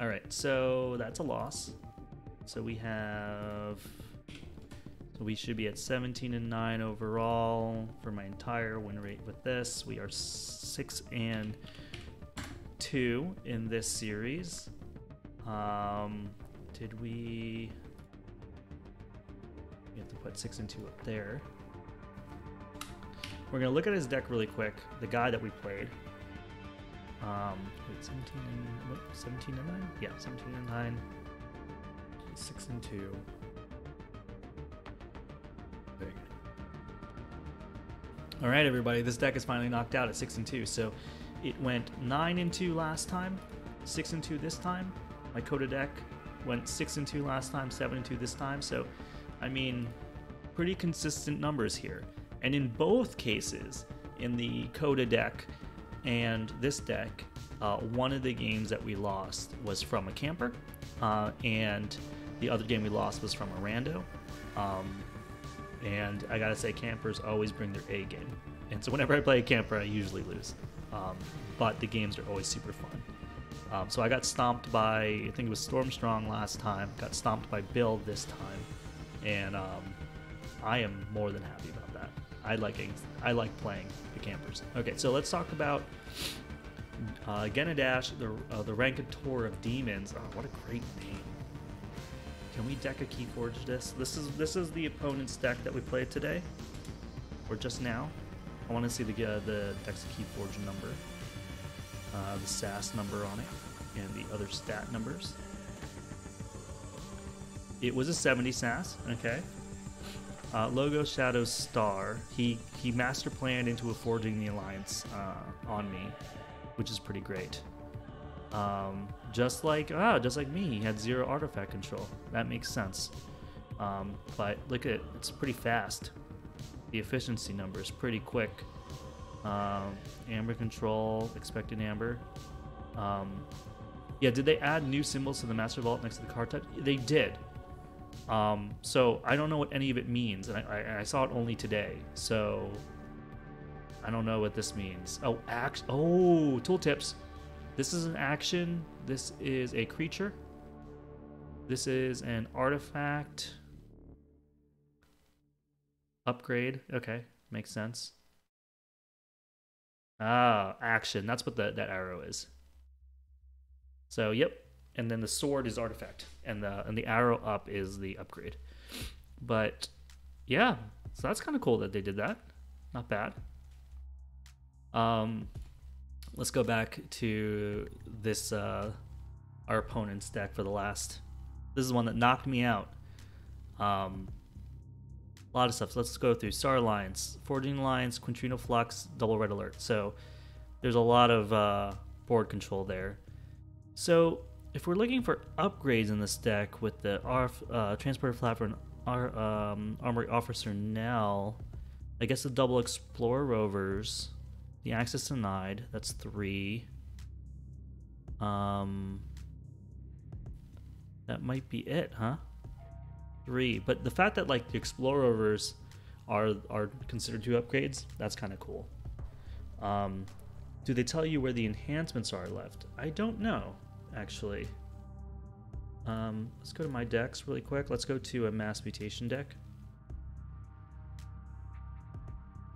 All right, so that's a loss. So we have. We should be at 17 and 9 overall for my entire win rate with this. We are 6 and 2 in this series. Um, did we. We have to put 6 and 2 up there. We're going to look at his deck really quick. The guy that we played. Um, wait, 17 and what? 17 and 9? Yeah, 17 and 9. 6 and 2. All right, everybody. This deck is finally knocked out at 6 and 2. So it went 9 and 2 last time, 6 and 2 this time. My Coda deck went 6 and 2 last time, 7 and 2 this time. So, I mean, pretty consistent numbers here. And in both cases, in the Coda deck and this deck, uh, one of the games that we lost was from a camper, uh, and the other game we lost was from a rando. Um, and I gotta say, campers always bring their A game. And so whenever I play a camper, I usually lose. Um, but the games are always super fun. Um, so I got stomped by, I think it was Stormstrong last time. Got stomped by Bill this time, and um, I am more than happy about that. I like I like playing the campers. Okay, so let's talk about uh, Genadash, the uh, the Rankator of Demons. Oh, what a great name! Can we deck a Keyforge this? This is this is the opponent's deck that we played today, or just now. I want to see the uh, the deck's Keyforge number, uh, the SAS number on it, and the other stat numbers. It was a 70 SAS. Okay. Uh, Logo Shadow Star. He he master planned into a Forging the Alliance uh, on me, which is pretty great. Um, just like ah, just like me, he had zero artifact control. That makes sense. Um, but look at it; it's pretty fast. The efficiency number is pretty quick. Um, amber control, expected amber. Um, yeah, did they add new symbols to the Master Vault next to the card type? They did. Um, so I don't know what any of it means, and I, I, I saw it only today. So I don't know what this means. Oh, act. Oh, tooltips. This is an action. This is a creature. This is an artifact. Upgrade. Okay, makes sense. Ah, action. That's what the, that arrow is. So, yep. And then the sword is artifact, and the and the arrow up is the upgrade. But yeah, so that's kind of cool that they did that. Not bad. Um, let's go back to this uh, our opponent's deck for the last. This is one that knocked me out. Um, a lot of stuff. So let's go through Star Alliance, Forging Alliance, Quintrino Flux, Double Red Alert. So there's a lot of uh, board control there. So if we're looking for upgrades in this deck with the Arf, uh, Transporter Platform our um, Armory Officer Nell, I guess the Double Explorer Rovers, the Access Denied, that's three. Um, that might be it, huh? Three. But the fact that like the Explorer Rovers are are considered two upgrades, that's kind of cool. Um, do they tell you where the enhancements are left? I don't know, actually. Um, let's go to my decks really quick. Let's go to a mass mutation deck.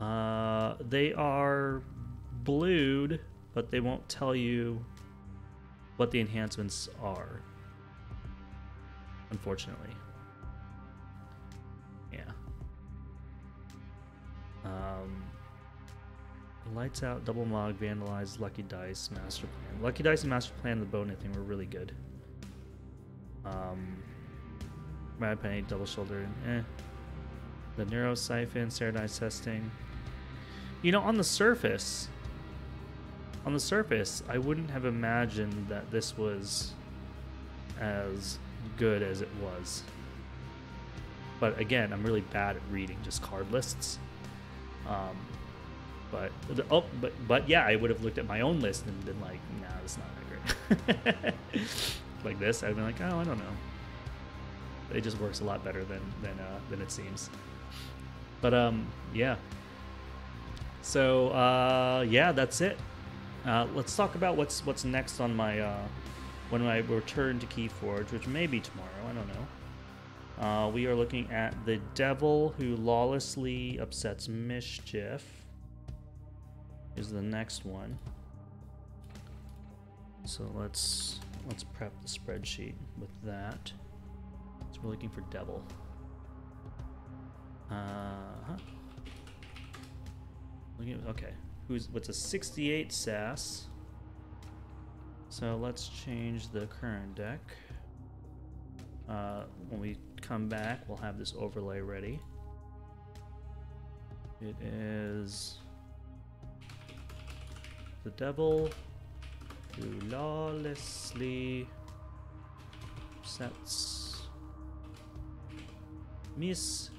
Uh, they are blued, but they won't tell you what the enhancements are. Unfortunately. Yeah. Um, lights out, double mog, vandalize, lucky dice, master plan. Lucky dice and master plan, the bone thing were really good. Um, Bad Penny, Double Shoulder, eh. The Neuro Syphon, Ceradise Testing. You know, on the surface, on the surface, I wouldn't have imagined that this was as good as it was. But again, I'm really bad at reading just card lists. Um, but oh, but but yeah, I would have looked at my own list and been like, nah, that's not that great. like this, I'd be like, oh, I don't know. It just works a lot better than than uh, than it seems. But um, yeah. So uh, yeah, that's it. Uh, let's talk about what's what's next on my uh, when I return to Keyforge, which may be tomorrow. I don't know. Uh, we are looking at the devil who lawlessly upsets mischief. Is the next one. So let's let's prep the spreadsheet with that. So we're looking for devil. Uh huh. Okay, who's what's a 68 sass. So let's change the current deck. Uh, when we come back, we'll have this overlay ready. It is the devil who lawlessly sets Miss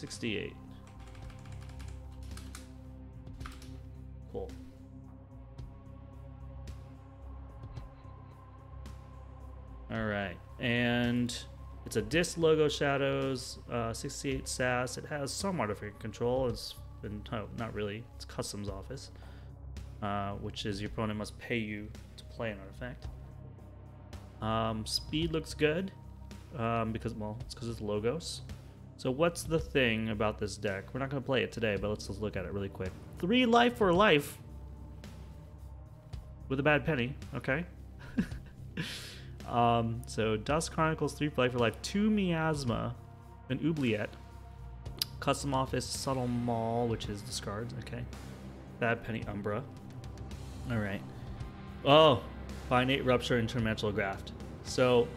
68. Cool. All right. And it's a disc logo shadows, uh, 68 SAS. It has some artifact control. It's been, oh, not really. It's customs office, uh, which is your opponent must pay you to play an artifact. Um, speed looks good um, because, well, it's because it's logos. So what's the thing about this deck? We're not going to play it today, but let's, let's look at it really quick. Three life for life with a bad penny. Okay. um, so Dust Chronicles, three life for life, two miasma, an oubliette, custom office, subtle maul, which is discards. Okay. Bad penny umbra. All right. Oh, finite rupture, interdimensional graft. So,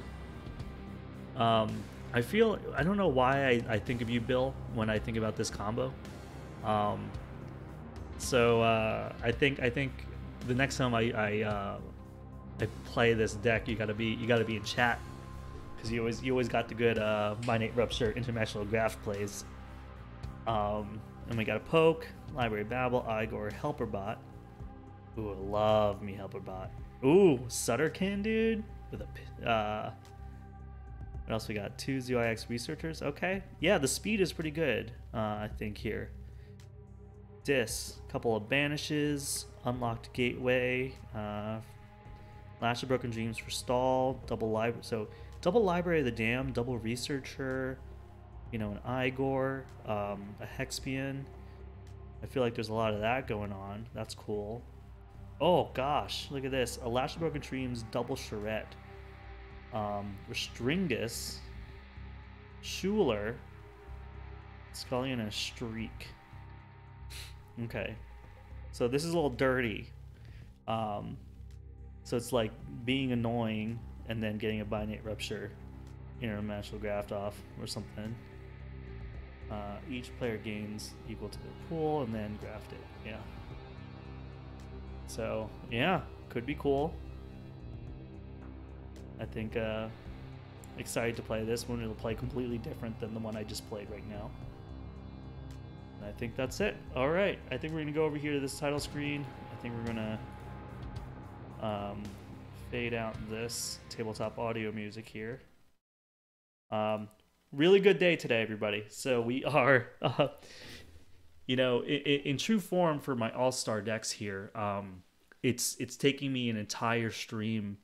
um, I feel I don't know why I, I think of you, Bill, when I think about this combo. Um, so uh, I think I think the next time I I, uh, I play this deck, you gotta be you gotta be in chat because you always you always got the good uh, Finite Rupture Interdimensional Graft plays. Um, and we got a poke, Library babel, Igor, Helperbot. Ooh, love me Helperbot. Ooh, Sutterkin, dude, with a uh, what else we got? Two ZYX researchers. Okay. Yeah, the speed is pretty good, uh, I think, here. Dis, couple of banishes, unlocked gateway, uh, Lash of Broken Dreams for stall, double library. So, double library of the Damned, double researcher, you know, an Igor, um, a Hexpion. I feel like there's a lot of that going on. That's cool. Oh gosh, look at this. A Lash of Broken Dreams double Charette. Um, Restringus, Shooler, Scullion, and a Streak. Okay. So this is a little dirty. Um, so it's like being annoying and then getting a binate rupture interdimensional graft off or something. Uh, each player gains equal to their pool and then graft it. Yeah. So yeah, could be cool. I think uh, excited to play this one. It'll play completely different than the one I just played right now. And I think that's it. All right, I think we're gonna go over here to this title screen. I think we're gonna um, fade out this tabletop audio music here. Um, really good day today, everybody. So we are, uh, you know, in, in, true form for my all star decks here. Um, it's it's taking me an entire stream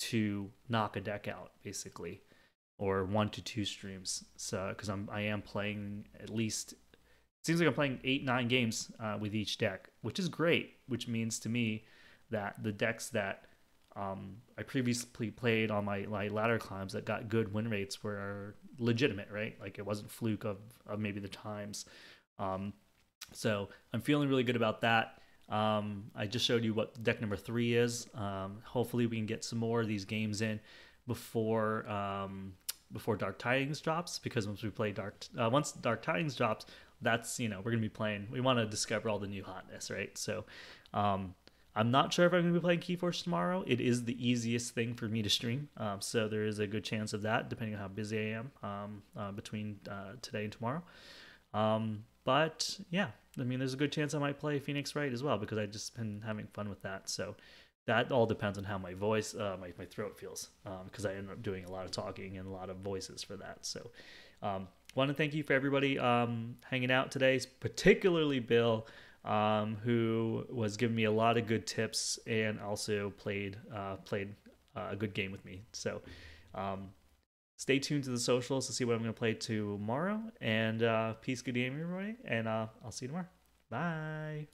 to knock a deck out, basically, or one to two streams. So because I'm I am playing at least. Seems like I'm playing eight nine games uh, with each deck, which is great. Which means to me that the decks that um, I previously played on my, my ladder climbs that got good win rates were legitimate, right? Like it wasn't fluke of, of maybe the times. Um, so I'm feeling really good about that. Um, I just showed you what deck number three is. Um, hopefully we can get some more of these games in before um, before Dark Tidings drops because once we play Dark uh, once Dark Tidings drops, that's you know we're gonna be playing. We want to discover all the new hotness, right? So um, I'm not sure if I'm to be playing Keyforge tomorrow. It is the easiest thing for me to stream, um, so there is a good chance of that, depending on how busy I am um, uh, between uh, today and tomorrow. But yeah, I mean, there's a good chance I might play Phoenix Wright as well because I've just been having fun with that. So that all depends on how my voice, uh, my my throat feels, because um, I end up doing a lot of talking and a lot of voices for that. So. Um, want to thank you for everybody um, hanging out today, particularly Bill um, who was giving me a lot of good tips and also played uh, played uh, a good game with me. So um, stay tuned to the socials to see what I'm going to play tomorrow. And uh, peace, good game, everybody. And uh, I'll see you tomorrow. Bye.